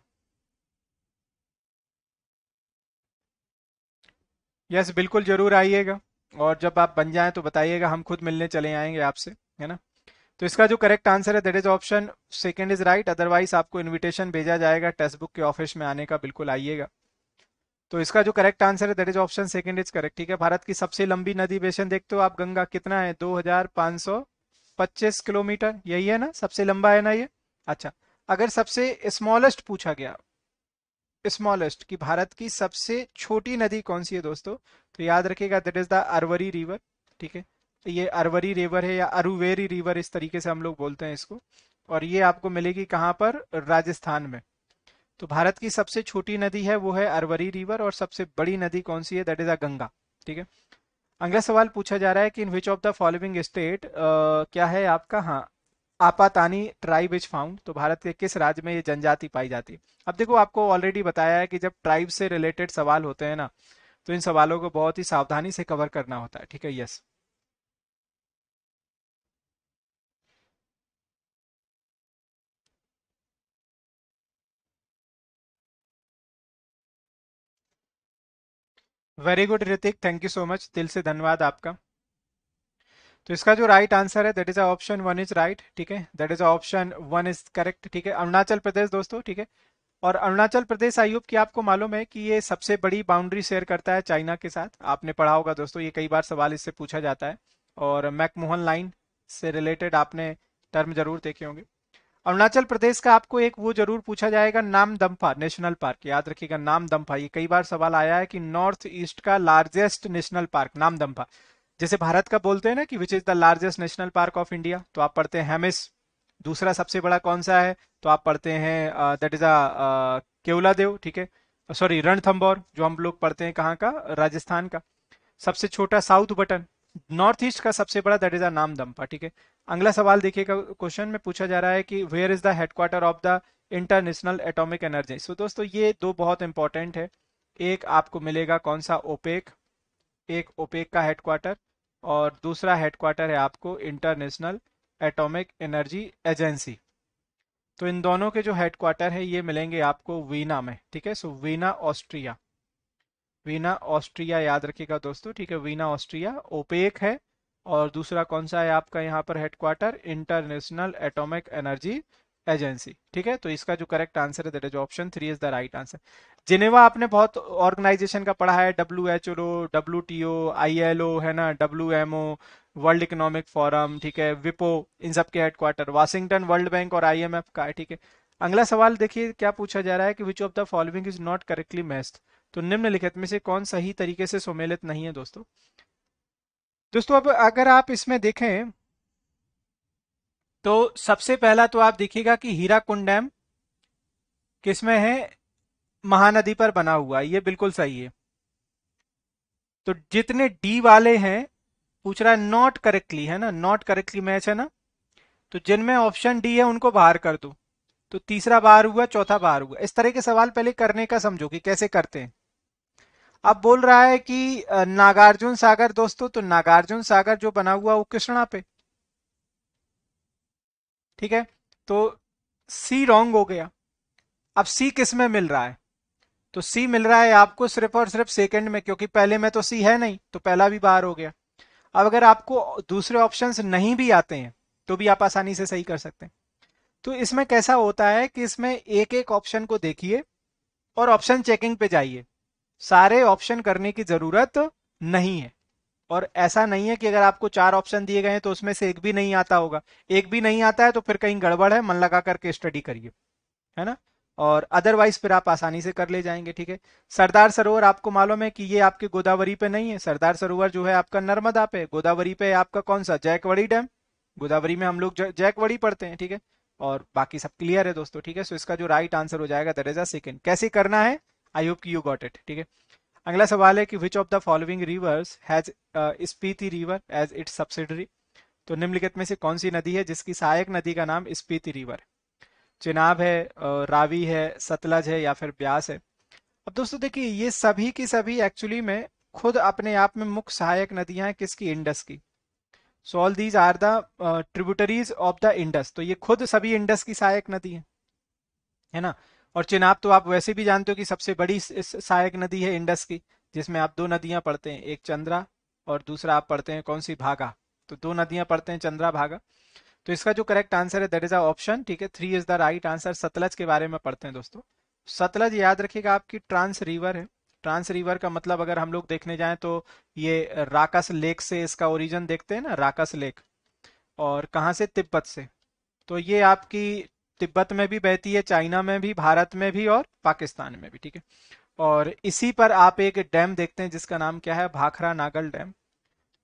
यस बिल्कुल ज़रूर आइएगा। और जब आप बन जाएँ तो बताइएगा, हम खुद मिलने चले आएँगे आपसे, है ना? तो इसका जो करेक्ट आंसर है that is option second is right otherwise आपको इनविटेशन भेजा जाएगा टेक्स्ट बुक के ऑफ़िस में आने का, बिल्कुल आइएगा। तो इसका जो करेक्ट आंसर है that is option second is correct ठीक है? भारत की सबसे लंबी नदी बेसन देखते हो आप, गंगा कितना है? 2525 किलोमीटर। यही है ना? सबसे लंबा है ना ये? अच्छा अगर सबसे स्मॉलेस्ट पूछा गया स्मॉलेस्ट की भारत की सबसे छोटी नदी कौन सी है दोस्तों? तो याद रखिएगा that is the Arvari river ठीक है? ये अरवरी रिवर है या अरुवेरी रिवर इस तरीके से हम लोग बोलते हैं इसको। और ये आपको मिलेगी कहाँ पर? राजस्थान में। तो भारत की सबसे छोटी नदी है, वो है अरवरी रिवर और सबसे बड़ी नदी कौन सी है? That is a Ganga. ठीक है? अगला सवाल पूछा जा रहा है कि in which of the following state क्या है आपका? हाँ आपातानी ट्राइब इज़ फाउंड तो भारत के किस राज्य में ये जनजाति पाई जाती है? अब देखो, आपको ऑलरेडी बताया है कि जब ट्राइब से रिलेटेड सवाल होते हैं ना तो इन सवालों को बहुत ही सावधानी से कवर करना होता है। ठीक है? Yes very good Hrithik thank you so much दिल से धन्यवाद आपका तो इसका जो राइट right आंसर है that is option one is right ठीक है that is option one is correct ठीक है अरुणाचल प्रदेश दोस्तों ठीक है और अरुणाचल प्रदेश आयुब की आपको मालूम है कि ये सबसे बड़ी बाउंड्री शेयर करता है चाइना के साथ आपने पढ़ा होगा दोस्तों ये कई बार सवाल इससे पूछा जाता है और मैकमोहन लाइन से रिलेटेड आपने टर्म ज़रूर देखे होंगे अरुणाचल प्रदेश का आपको एक वो ज़रूर पूछा जाएगा नाम दम्फा नेशनल पार्क। याद रखिएगा नाम दम्फा ये कई बार सवाल आया है कि नॉर्थ ईस्ट का लार्जेस्ट नेशनल पार्क नाम दम्फा जैसे भारत का बोलते हैं ना कि which is the largest national park of India तो आप पढ़ते हैं हेमिस दूसरा सबसे बड़ा कौन सा है? तो आप पढ़ते हैं दैट इज़ अ केवला देव ठीक है? सॉरी रणथम्बोर जो हम लोग पढ़ते हैं कहाँ का? राजस्थान का। सबसे छोटा साउथ बटन नॉर्थ ईस्ट का सबसे बड़ा दैट इज़ अ नाम दम्पा ठीक है? अगला सवाल देखिएगा क्वेश्चन में पूछा जा रहा है कि where is the headquarter of the international atomic energy so दोस्तों, ये दो बहुत इंपॉर्टेंट है। एक आपको मिलेगा कौन सा? ओपेक एक ओपेक का हेडक्वार्टर और दूसरा हेडक्वार्टर है आपको इंटरनेशनल एटॉमिक एनर्जी एजेंसी तो इन दोनों के जो हेडक्वार्टर है, ये मिलेंगे आपको वीना में, ठीक है? So Vienna Austria Vienna Austria याद रखिएगा दोस्तों, ठीक है, वीना ऑस्ट्रिया, ओपेक है, और दूसरा कौन सा है आपका यहाँ पर headquarter international atomic energy agency ठीक है? तो इसका जो करेक्ट आंसर है that is option three is the right answer Geneva आपने बहुत ऑर्गेनाइजेशन का पढ़ा है W H O W T O I L O है ना W M O world economic forum ठीक है विपो इन सब के हेडक्वार्टर वाशिंगटन वर्ल्ड बैंक और आईएमएफ का है, ठीक है। अगला सवाल देखिए, क्या पूछा जा रहा है कि which of the following is not correctly matched तो निम्नलिखित में से कौन सही तरीके से सुमेलित नहीं है दोस्तों? दोस्तों, अब अगर आप इसमें देखें तो सबसे पहला तो आप देखिएगा कि हीरा कुंड डैम किसमें है? महानदी पर बना हुआ ये बिल्कुल सही है। तो जितने डी वाले हैं, पूछ रहा है, नॉट करेक्टली, है ना? नॉट करेक्टली मैच है ना? तो जिनमें ऑप्शन डी है, उनको बाहर कर दो। तो तीसरा बार हुआ, चौथा बार हुआ। इस तरह के सवाल पहले करने का समझो कि कैसे करते हैं। अब बोल रहा है कि नागार्जुन सागर, दोस्तों तो नागार्जुन सागर जो बना हुआ, वो कृष्णा पे? ठीक है? तो सी रॉन्ग हो गया। अब सी किसमें मिल रहा है? तो सी मिल रहा है आपको सिर्फ़ और सिर्फ़ सेकंड में, क्योंकि पहले में तो सी है नहीं तो पहला भी बाहर हो गया। अब अगर आपको दूसरे ऑप्शंस नहीं भी आते हैं तो भी आप आसानी से सही कर सकते हैं। तो इसमें कैसा होता है कि इसमें एक एक ऑप्शन को देखिए और ऑप्शन चेकिंग पे जाइए। सारे ऑप्शन करने की ज़रूरत नहीं है। और ऐसा नहीं है कि अगर आपको चार ऑप्शन दिए गए हैं तो उसमें से एक भी नहीं आता होगा। एक भी नहीं आता है तो फिर कहीं गड़बड़ है, मन लगा करके स्टडी करिए, है ना? और अदरवाइज़ फिर आप आसानी से कर ले जाएँगे, ठीक है? सरदार सरोवर, आपको मालूम है कि ये आपके गोदावरी पे नहीं है। सरदार सरोवर जो है आपका नर्मदा पे गोदावरी पे आपका कौन सा? जैकवड़ी डैम। गोदावरी में हम लोग जैकवड़ी पढ़ते हैं, ठीक है? और बाकी सब क्लियर है दोस्तों, ठीक है? सो इसका जो राइट आंसर हो जाएगा दैट इज़ अ सेकेंड कैसे करना है? I hope you got it ठीक है? अगला सवाल है कि which of the following rivers has Spiti river as its subsidiary तो निम्नलिखित में से कौन सी नदी है जिसकी सहायक नदी का नाम स्पीति रिवर चिनाब है रावी है, सतलज है या फिर ब्यास है? अब दोस्तों देखिए, ये सभी की सभी एक्चुअली में खुद अपने आप में मुख्य सहायक नदियाँ हैं किसकी? इंडस की। So all these are the tributaries of the Indus तो ये खुद सभी इंडस की सहायक नदी है। है ना? और चिनाब तो आप वैसे भी जानते हो कि सबसे बड़ी सहायक नदी है इंडस की, जिसमें आप दो नदियाँ पढ़ते हैं, एक चंद्रा और दूसरा आप पढ़ते हैं कौन सी? भागा। तो दो नदियाँ पढ़ते हैं, चंद्रा, भागा। तो इसका जो करेक्ट आंसर है दैट इज़ ऑप्शन ठीक है? Three is the right answer Sutlej के बारे में पढ़ते हैं दोस्तों। सतलज याद रखिएगा, आपकी ट्रांस रिवर है। ट्रांस रिवर का मतलब अगर हम लोग देखने जाएँ तो ये राकस लेक से इसका ओरिजिन देखते हैं ना, राकस लेक, और कहाँ से? तिब्बत से। तो ये आपकी तिब्बत में भी बहती है, चाइना में भी, भारत में भी और पाकिस्तान में भी, ठीक है? और इसी पर आप एक डैम देखते हैं, जिसका नाम क्या है? भाखरा नागल डैम।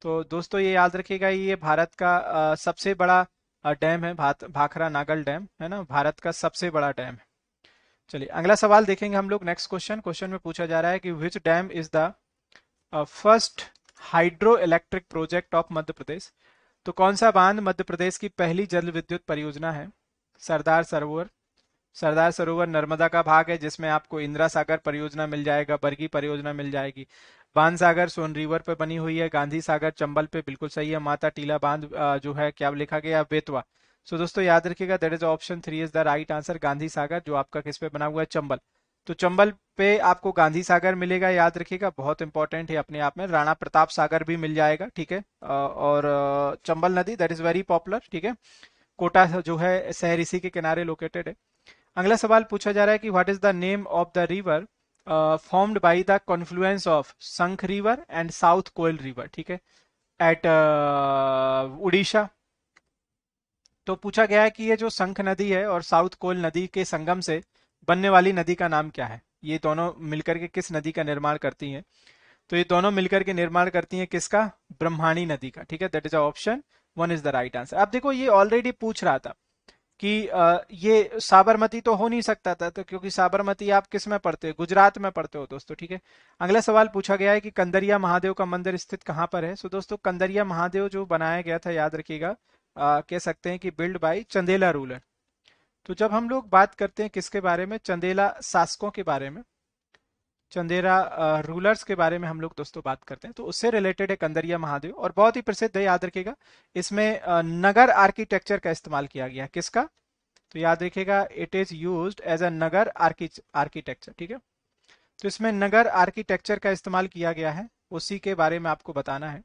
तो दोस्तों, ये याद रखिएगा, ये भारत का सबसे बड़ा डैम है भाखरा नागल डैम, है ना? भारत का सबसे बड़ा डैम है। चलिए, अगला सवाल देखेंगे हम लोग, नेक्स्ट क्वेश्चन। क्वेश्चन में पूछा जा रहा है कि which dam is the first hydro electric project of Madhya Pradesh तो कौन सा बाँध मध्य प्रदेश की पहली जल विद्युत परियोजना है? सरदार सरोवर। सरदार सरोवर नर्मदा का भाग है, जिसमें आपको इंदिरा सागर परियोजना मिल जाएगा, बरगी परियोजना मिल जाएगी। बाँध सागर सोन रिवर पे बनी हुई है, गांधी सागर चंबल पे बिल्कुल सही है, माता टीला बाँध जो है, क्या लिखा गया बेतवा सो दोस्तों, याद रखिएगा that is option three is the right answer Gandhi Sagar, जो आपका किस पे बना हुआ है, चंबल। तो चंबल पे आपको गांधी सागर मिलेगा, याद रखिएगा, बहुत इंपॉर्टेंट है अपने आप में, राणा प्रताप सागर भी मिल जाएगा, ठीक है? और चंबल नदी दैट इज़ वेरी पॉपुलर ठीक है? कोटा जो है, शहर इसी के किनारे लोकेटेड है। अगला सवाल पूछा जा रहा है कि what is the name of the river formed by the confluence of Sankh river and south Koel river ठीक है? एट उड़ीसा तो पूछा गया है कि ये जो संख नदी है और साउथ कोयल नदी के संगम से बनने वाली नदी का नाम क्या है? ये दोनों मिलकर के किस नदी का निर्माण करती हैं? तो ये दोनों मिलकर के निर्माण करती हैं किसका? ब्रह्माणी नदी का, ठीक है? That is option one is the right answer अब देखो, ये ऑलरेडी पूछ रहा था कि ये साबरमती तो हो नहीं सकता था तो क्योंकि साबरमती आप किसमें पढ़ते हो? गुजरात में पढ़ते हो दोस्तों, ठीक है? अगला सवाल पूछा गया है कि कंदरिया महादेव का मंदिर स्थित कहाँ पर है? सो दोस्तों, कंदरिया महादेव जो बनाया गया था, याद रखिएगा कह सकते हैं कि बिल्ड बाय चंदेला रूलर तो जब हम लोग बात करते हैं किसके बारे में? चंदेला शासकों के बारे में चंदेरा रूलर्स के बारे में हम लोग दोस्तों बात करते हैं। तो उससे रिलेटेड है कंदरिया महादेव और बहुत ही प्रसिद्ध है, याद रखिएगा। इसमें नगर आर्किटेक्चर का इस्तेमाल किया गया। किसका? तो याद रखिएगा it is use as a Nagar architecture ठीक है? तो इसमें नगर आर्किटेक्चर का इस्तेमाल किया गया है। उसी के बारे में आपको बताना है।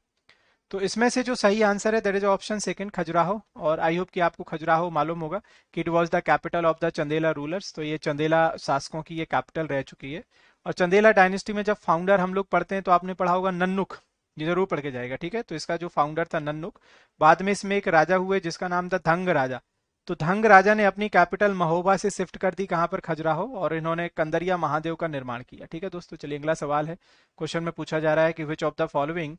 तो इसमें से जो सही आंसर है that is option second Khajuraho. और आई होप कि आपको खजुराहो मालूम होगा कि it was the capital of the Chandela rulers तो ये चंदेला शासकों की ये कैपिटल रह चुकी है। और चंदेला डायनेस्टी में जब फाउंडर हम लोग पढ़ते हैं तो आपने पढ़ा होगा नन्नुक ये ज़रूर पढ़ के जाएगा, ठीक है? तो इसका जो फाउंडर था नन्नुक बाद में इसमें एक राजा हुए, जिसका नाम था धंग राजा। तो धंग राजा ने अपनी कैपिटल महोबा से शिफ्ट कर दी कहाँ पर? खजुराहो, और इन्होंने कंदरिया महादेव का निर्माण किया, ठीक है दोस्तों? चलिए अगला सवाल है। क्वेश्चन में पूछा जा रहा है कि which of the following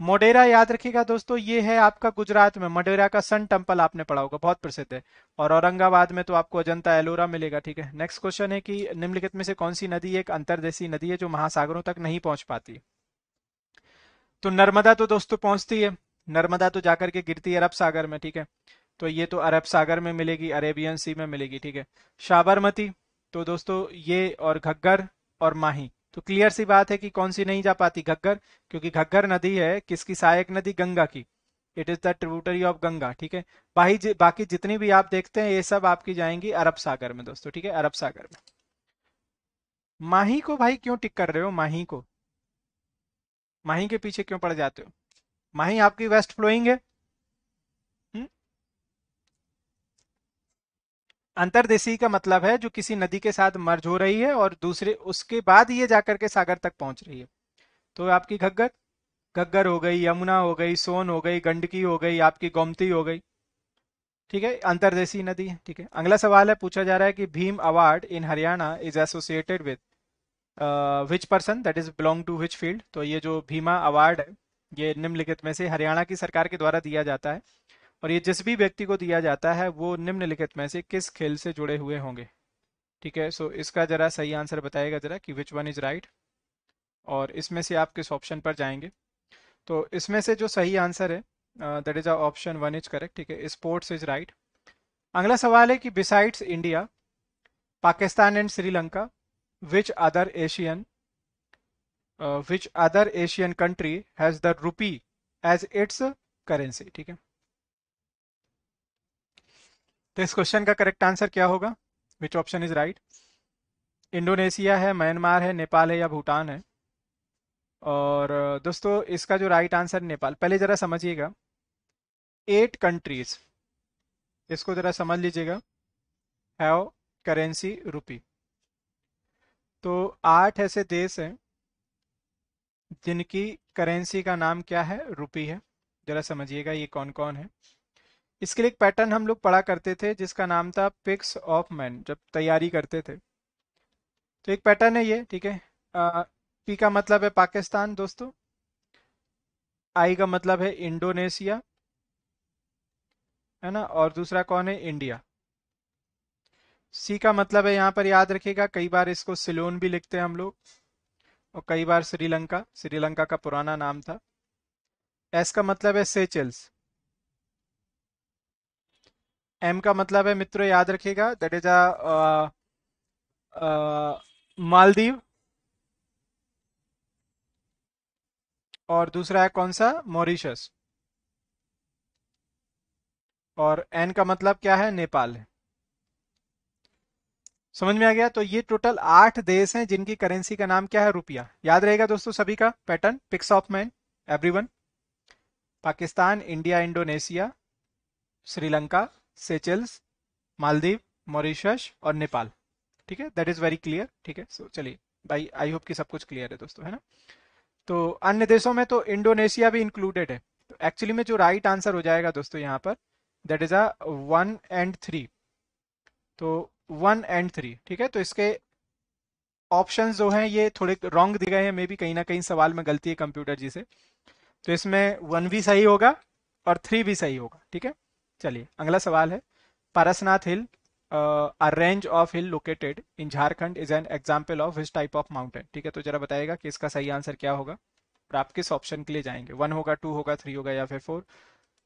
Modhera याद रखिएगा दोस्तों, ये है आपका गुजरात में, मोडेरा का सन टेंपल आपने पढ़ा होगा, बहुत प्रसिद्ध है। और औरंगाबाद में तो आपको अजंता एलोरा मिलेगा, ठीक है। नेक्स्ट क्वेश्चन है कि निम्नलिखित में से कौन सी नदी एक अंतरदेशी नदी है जो महासागरों तक नहीं पहुँच पाती? तो नर्मदा तो दोस्तों पहुँचती है, नर्मदा तो जाकर के गिरती है अरब सागर में, ठीक है। तो ये तो अरब सागर में मिलेगी, अरेबियन सी में मिलेगी, ठीक है। साबरमती तो दोस्तों ये और घग्गर और माही तो क्लियर सी बात है कि कौन सी नहीं जा पाती? घग्गर, क्योंकि घग्गर नदी है, किसकी? सहायक नदी गंगा की। It is the tributary of Ganga, ठीक है? बाकी बाकी जितनी भी आप देखते हैं, ये सब आपकी जाएँगी अरब सागर में, दोस्तों, ठीक है? अरब सागर में। माही को भाई क्यों टिक कर रहे हो? माही को। माही के पीछे क्यों पड़ जाते हो? माही आपकी वेस्ट फ्लोइंग है। अंतर्देशीय का मतलब है जो किसी नदी के साथ मर्ज हो रही है और दूसरे उसके बाद ये जाकर के सागर तक पहुँच रही है। तो आपकी घग्गर? घग्गर हो गई, यमुना हो गई, सोन हो गई, गंडकी हो गई, आपकी गोमती हो गई। ठीक है अंतर्देशीय नदी है, ठीक है। अगला सवाल है, पूछा जा रहा है कि Bhim award in Haryana is associated with which person that is belong to which field तो ये जो भीमा अवार्ड है, ये निम्नलिखित में से हरियाणा की सरकार के द्वारा दिया जाता है। और ये जिस भी व्यक्ति को दिया जाता है, वो निम्नलिखित में से किस खेल से जुड़े हुए होंगे? ठीक है सो इसका जरा सही आंसर बताएगा जरा कि विच वन इज़ राइट और इसमें से आप किस ऑप्शन पर जाएँगे? तो इसमें से जो सही आंसर है that is option one is correct ठीक है स्पोर्ट्स इज़ राइट अगला सवाल है कि besides India Pakistan and Sri Lanka which other Asian which other Asian country has the rupee as its currency ठीक है। तो इस क्वेश्चन का करेक्ट आंसर क्या होगा? Which option is right Indonesia है, म्यांमार है, नेपाल है या भूटान है? और, दोस्तों, इसका जो राइट आंसर नेपाल। पहले जरा समझिएगा। एट कंट्रीज़ इसको जरा समझ लीजिएगा। हैव करेंसी रुपी तो आठ ऐसे देश हैं, जिनकी करेंसी का नाम क्या है? रुपी है। जरा समझिएगा ये कौन कौन है। इसके लिए एक पैटर्न हम लोग पढ़ा करते थे, जिसका नाम था पिक्स ऑफ़ मैन जब तैयारी करते थे। तो एक पैटर्न है ये, ठीक है? पी का मतलब है पाकिस्तान, दोस्तों। आई का मतलब है इंडोनेशिया, है ना? और दूसरा कौन है? इंडिया। सी का मतलब है, यहाँ पर याद रखिएगा, कई बार इसको सिलोन भी लिखते हैं हम लोग, और कई बार श्रीलंका श्रीलंका का पुराना नाम था। एस का मतलब है सेचल्स। एम का मतलब है, मित्रों, याद रखिएगा दैट इज़ अ मालदीव और दूसरा है कौन सा? मॉरिशस और एन का मतलब क्या है? नेपाल है। समझ में आ गया? तो ये टोटल आठ देश हैं जिनकी करेंसी का नाम क्या है? रुपया। याद रहेगा दोस्तों सभी का? Pattern picks of man everyone Pakistan India Indonesia Sri Lanka Seychelles Maldives Mauritius और नेपाल ठीक है? दैट इज़ वेरी क्लियर ठीक है? सो चलिए. भाई आई होप कि सब कुछ क्लियर है दोस्तों, है ना? तो अन्य देशों में तो इंडोनेशिया भी इंक्लूडेड है. तो एक्चुअली में जो राइट right आंसर हो जाएगा दोस्तों यहाँ पर that is a one and three तो वन एंड थ्री ठीक है? तो इसके ऑप्शन जो हैं, ये थोड़े रॉन्ग दिए गए हैं. मे भी कहीं ना कहीं सवाल में गलती है कंप्यूटर जी से. तो इसमें वन भी सही होगा और थ्री भी सही होगा. ठीक है? चलिए, अगला सवाल है। Parasnath hill, a range of hill located in Jharkhand is an example of his type of mountain ठीक है तो जरा बताएगा कि इसका सही आंसर क्या होगा। और आप किस ऑप्शन के लिए जाएँगे? वन होगा टू होगा थ्री होगा या फिर फोर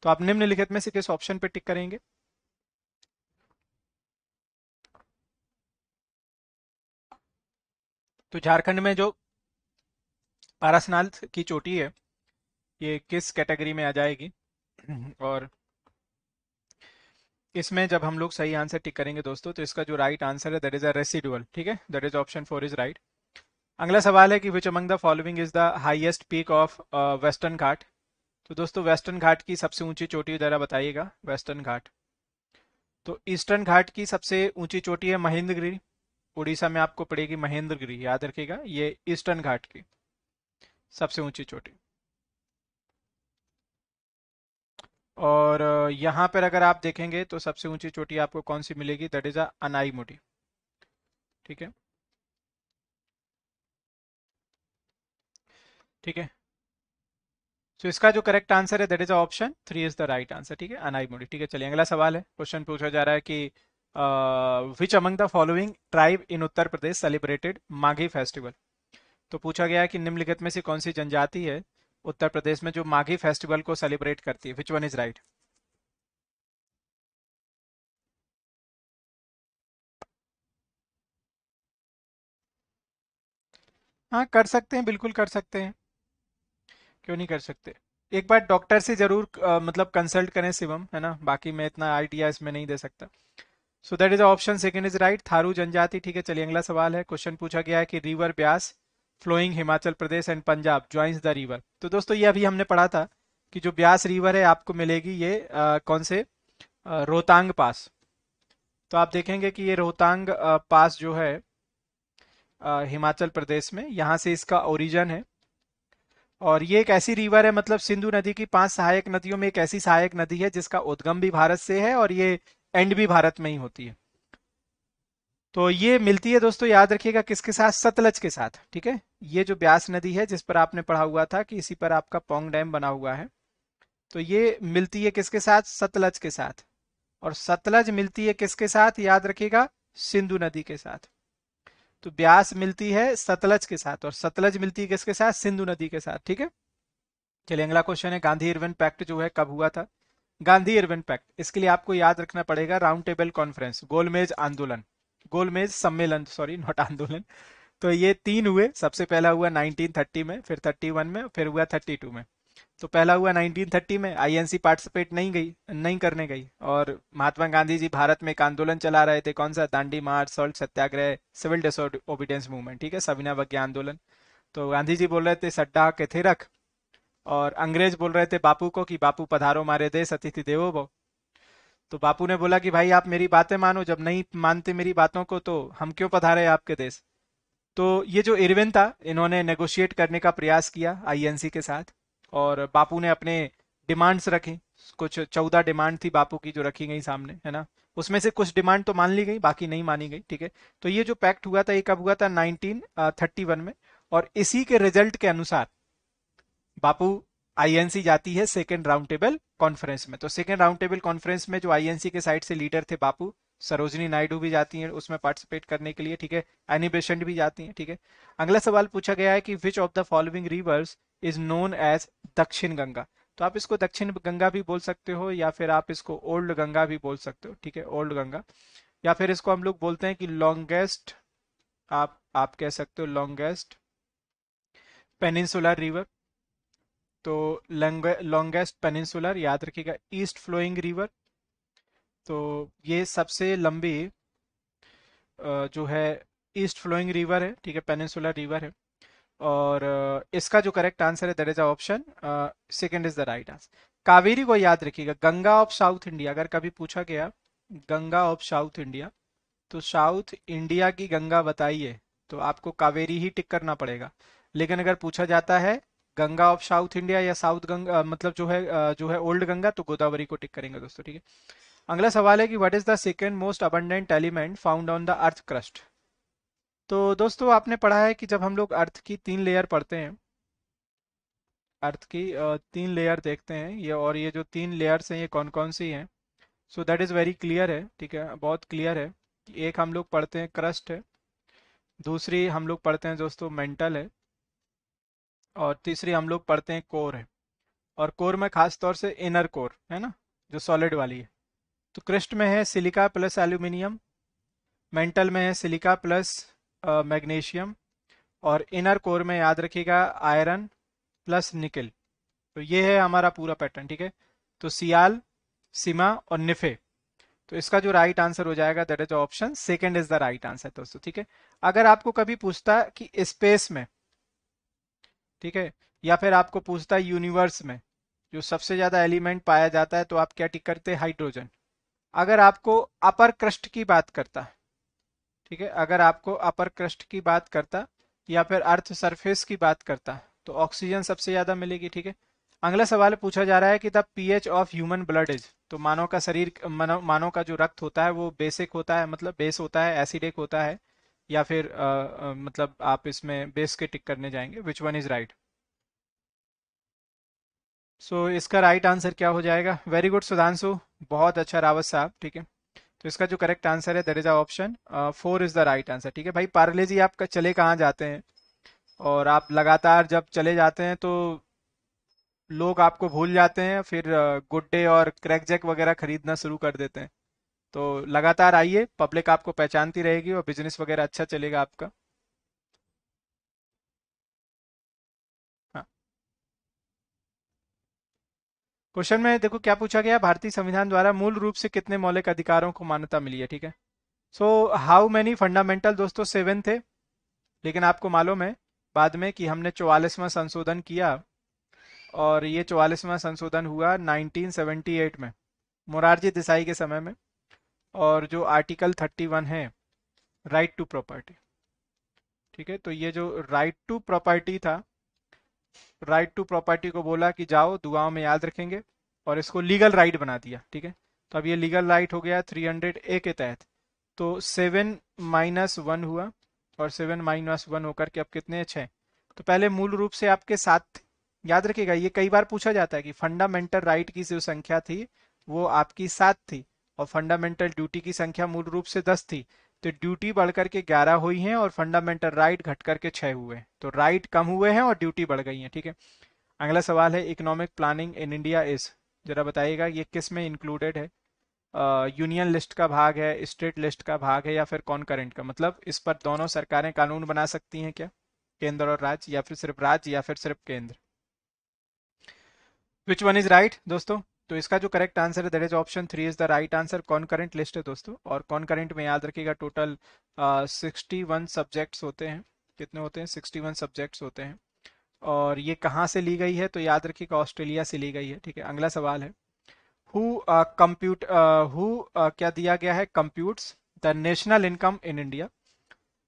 तो आप निम्नलिखित में से किस ऑप्शन पे टिक करेंगे? तो झारखंड में जो पारसनाथ की चोटी है, ये किस कैटेगरी में आ जाएगी? और इसमें जब हम लोग सही आंसर टिक करेंगे दोस्तों तो इसका जो राइट आंसर है दैट इज़ अ रेसिडुअल ठीक है? That is option four is right अगला सवाल है कि which among the following is the highest peak of western Ghat तो दोस्तों वेस्टर्न घाट की सबसे ऊँची चोटी जरा बताइएगा वेस्टर्न घाट तो ईस्टर्न घाट की सबसे ऊँची चोटी है महेंद्रगिरी। उड़ीसा में आपको पड़ेगी महेंद्रगिरी, याद रखिएगा, ये ईस्टर्न घाट की सबसे ऊँची चोटी। और यहाँ पर अगर आप देखेंगे तो सबसे ऊँची चोटी आपको कौन सी मिलेगी? दैट इज़ अनाई मोटी। ठीक है? ठीक है? तो इसका जो करेक्ट आंसर है that is option three is the right answer ठीक है? अनाई मोटी। ठीक है? चलिए, अगला सवाल है। क्वेश्चन पूछा जा रहा है कि which among the following tribe in Uttar Pradesh celebrated Maghi festival तो पूछा गया है कि निम्नलिखित में से कौन सी जनजाति है? उत्तर प्रदेश में जो माघी फेस्टिवल को सेलिब्रेट करती है विच वन इज़ राइट हाँ कर सकते हैं बिल्कुल कर सकते हैं। क्यों नहीं कर सकते? एक बार डॉक्टर से ज़रूर आ, मतलब कंसल्ट करें शिवम है ना? बाकी मैं इतना आइडिया इसमें नहीं दे सकता। So that is option second is right Tharu जनजाति ठीक है चलिए अगला सवाल है। क्वेश्चन पूछा गया है कि river Beas flowing Himachal Pradesh and Punjab joins the river तो दोस्तों ये अभी हमने पढ़ा था कि जो ब्यास रिवर है आपको मिलेगी ये आ, कौन से? आ, रोहतांग पास। तो आप देखेंगे कि ये रोहतांग पास जो है आ, हिमाचल प्रदेश में यहाँ से इसका ओरिजन है। और ये एक ऐसी रिवर है मतलब सिंधु नदी की पाँच सहायक नदियों में एक ऐसी सहायक नदी है जिसका उद्गम भी भारत से है और ये एंड भी भारत में ही होती है। तो ये मिलती है दोस्तों, याद रखिएगा किसके साथ? सतलज के साथ, ठीक है? ये जो ब्यास नदी है, जिस पर आपने पढ़ा हुआ था कि इसी पर आपका पोंग डैम बना हुआ है तो ये मिलती है किसके साथ? सतलज के साथ। और सतलज मिलती है किसके साथ? याद रखिएगा, सिंधु नदी के साथ। तो ब्यास मिलती है सतलज के साथ, और सतलज मिलती है किसके साथ? सिंधु नदी के साथ, ठीक है? चलिए, अगला क्वेश्चन है, गांधी इरविन पैक्ट जो है, कब हुआ था? गांधी इरविन पैक्ट, इसके लिए आपको याद रखना पड़ेगा, राउंड टेबल कॉन्फ्रेंस, गोलमेज आंदोलन। गोलमेज सम्मेलन सॉरी नॉट आंदोलन। तो ये तीन हुए। सबसे पहला हुआ 1930 में, फिर 31 में, फिर हुआ 32 में। तो पहला हुआ 1930 में आईएनसी पार्टिसिपेट नहीं गई, नहीं करने गई। और महात्मा गांधी जी भारत में एक आंदोलन चला रहे थे। कौन सा? Dandi march, salt Satyagraha, civil disobedience movement, ठीक है? सविना वज्ञा आंदोलन। तो गांधी जी बोल रहे थे सड्डा के थे रख। और अंग्रेज़ बोल रहे थे, बापू को कि बापू पधारो मारे देश, अतिथि देवो भो तो बापू ने बोला कि भाई, आप मेरी बातें मानो, जब नहीं मानते मेरी बातों को तो हम क्यों पधारे आपके देश? तो ये जो इरविन था, इन्होंने नेगोशिएट करने का प्रयास किया आईएनसी के साथ, और बापू ने अपने डिमांड्स रखी। कुछ चौदह डिमांड थी बापू की जो रखी गई सामने, है ना? उसमें से कुछ डिमांड तो मान ली गई, बाकी नहीं मानी गई, ठीक है? तो ये जो पैक्ट हुआ था, ये कब हुआ था? 1931 में, और इसी के रिज़ल्ट के अनुसार बापू आईएनसी जाती है सेकेंड राउंड टेबल कॉन्फ्रेंस में। तो सेकेंड राउंड टेबल कॉन्फ्रेंस में जो आईएनसी के साइड से लीडर थे बापू, सरोजनी नायडू भी जाती हैं उसमें पार्टिसिपेट करने के लिए, ठीक है? एनी बेसेंट भी जाती हैं, ठीक है? अगला सवाल पूछा गया है कि which of the following rivers is known as Dakshin Ganga? तो आप इसको दक्षिण गंगा भी बोल सकते हो या फिर आप इसको ओल्ड गंगा भी बोल सकते हो, ठीक है? ओल्ड गंगा। या फिर इसको हम लोग बोलते हैं कि लॉन्गेस्ट आप आप कह सकते हो लॉन्गेस्ट पेनिनसुलर रिवर तो लॉन्गेस्ट पेनिनसुलर याद रखिएगा ईस्ट फ्लोइंग रिवर तो ये सबसे लंबी जो है ईस्ट फ्लोइंग रिवर है, ठीक है पेनिनसुलर रिवर है। और इसका जो करेक्ट आंसर है that is option second is the right answer Kaveri को याद रखिएगा, गंगा ऑफ़ साउथ इंडिया अगर कभी पूछा गया, गंगा ऑफ़ साउथ इंडिया तो साउथ इंडिया की गंगा बताइए तो आपको कावेरी ही टिक करना पड़ेगा। लेकिन अगर पूछा जाता है गंगा ऑफ़ साउथ इंडिया या साउथ गंगा मतलब जो है जो है ओल्ड गंगा तो गोदावरी को टिक करेंगे दोस्तों, ठीक है? अगला सवाल है कि what is the second most abundant element found on the earth crust तो दोस्तों, आपने पढ़ा है कि जब हम लोग अर्थ की तीन लेयर पढ़ते हैं अर्थ की तीन लेयर देखते हैं, ये और ये जो तीन लेयर्स हैं, ये कौन कौन सी हैं? So that is very clear है, ठीक है? बहुत क्लियर है एक हम लोग पढ़ते हैं क्रस्ट है, दूसरी हम लोग पढ़ते हैं दोस्तों मेंटल है और तीसरी हम लोग पढ़ते हैं कोर है। और कोर में खास तौर से इनर कोर, है ना? जो सॉलिड वाली है। तो क्रिस्ट में है सिलिका प्लस एल्यूमिनियम, मेंटल में है सिलिका प्लस मैग्नीशियम, और इनर कोर में याद रखिएगा आयरन प्लस निकल। तो ये है हमारा पूरा पैटर्न, ठीक है? तो सियाल, सीमा और निफे। तो इसका जो राइट आंसर हो जाएगा that is option second is the right answer दोस्तों, ठीक है? अगर आपको कभी पूछता कि स्पेस में ठीक है? या फिर आपको पूछता है यूनिवर्स में, जो सबसे ज़्यादा एलिमेंट पाया जाता है तो आप क्या टिक करते हैं? हाइड्रोजन अगर आपको अपर क्रस्ट की बात करता, ठीक है? अगर आपको अपर क्रस्ट की बात करता, या फिर अर्थ सरफेस की बात करता तो ऑक्सीजन सबसे ज़्यादा मिलेगी, ठीक है? अगला सवाल पूछा जा रहा है कि the pH of human blood is तो मानव का शरीर, मानव का जो रक्त होता है, वो बेसिक होता है मतलब बेस होता है एसिडिक होता है। या फिर आ, आ, मतलब आप इसमें बेस के टिक करने जाएँगे which one is right so इसका राइट आंसर क्या हो जाएगा? वेरी गुड सुधांशु बहुत अच्छा रावत साहब ठीक है? तो इसका जो करेक्ट आंसर है that is option four is the right answer ठीक है? भाई पार्ले जी आप चले कहाँ जाते हैं? और आप लगातार जब चले जाते हैं तो लोग आपको भूल जाते हैं फिर गुड्डे और क्रैक जैक वगैरह खरीदना शुरू कर देते हैं। तो लगातार आइए पब्लिक आपको पहचानती रहेगी और बिज़नेस वगैरह अच्छा चलेगा आपका। क्वेश्चन में देखो क्या पूछा गया, भारतीय संविधान द्वारा मूल रूप से कितने मौलिक अधिकारों को मान्यता मिली है, ठीक है? सो हाउ मेनी फंडामेंटल दोस्तों सेवन थे? लेकिन आपको मालूम है, बाद में कि हमने चौवालीसवां संशोधन किया और ये चौवालीसवां संशोधन हुआ 1978 में, मोरारजी देसाई के समय में। और जो आर्टिकल 31 है राइट टू प्रॉपर्टी ठीक है तो ये जो राइट टू प्रॉपर्टी था राइट टू प्रॉपर्टी को बोला कि जाओ, दुआओं में याद रखेंगे, और इसको लीगल राइट right बना दिया, ठीक है? तो अब ये लीगल राइट right हो गया 300 ए के तहत। तो सेवन माइनस वन हुआ, और सेवन माइनस वन होकर के अब कितने छः तो पहले मूल रूप से आपके साथ याद रखिएगा, ये कई बार पूछा जाता है कि फंडामेंटल राइट right की जो संख्या थी, वो आपकी सात थी। और फंडामेंटल ड्यूटी की संख्या मूल रूप से दस थी। तो ड्यूटी बढ़कर के ग्यारह हुई है और फंडामेंटल राइट घट करके छह हुए तो राइट कम हुए हैं और ड्यूटी बढ़ गई है ठीक है? अगला सवाल है economic planning in India is जरा बताइएगा ये किसमें इंक्लूडेड है? यूनियन uh, लिस्ट का भाग है स्टेट लिस्ट का भाग है या फिर कौन करेंट का? मतलब इस पर दोनों सरकारें कानून बना सकती हैं क्या? केंद्र और राज्य या फिर सिर्फ़ राज्य या फिर सिर्फ़ केंद्र? विच वन इज़ राइट दोस्तों? तो इसका जो करेक्ट आंसर है that is option three is the right answer कौन करेंट लिस्ट है दोस्तों। और कौन करेंट में याद रखिएगा टोटल सिक्सटी वन सब्जेक्ट्स होते हैं। कितने होते हैं? सिक्सटी वन सब्जेक्ट्स होते हैं। और ये कहाँ से ली गई है? तो याद रखिएगा, ऑस्ट्रेलिया से ली गई है। ठीक है, अगला सवाल है। हु कंप्यूट हु क्या दिया गया है? Computes the national income in India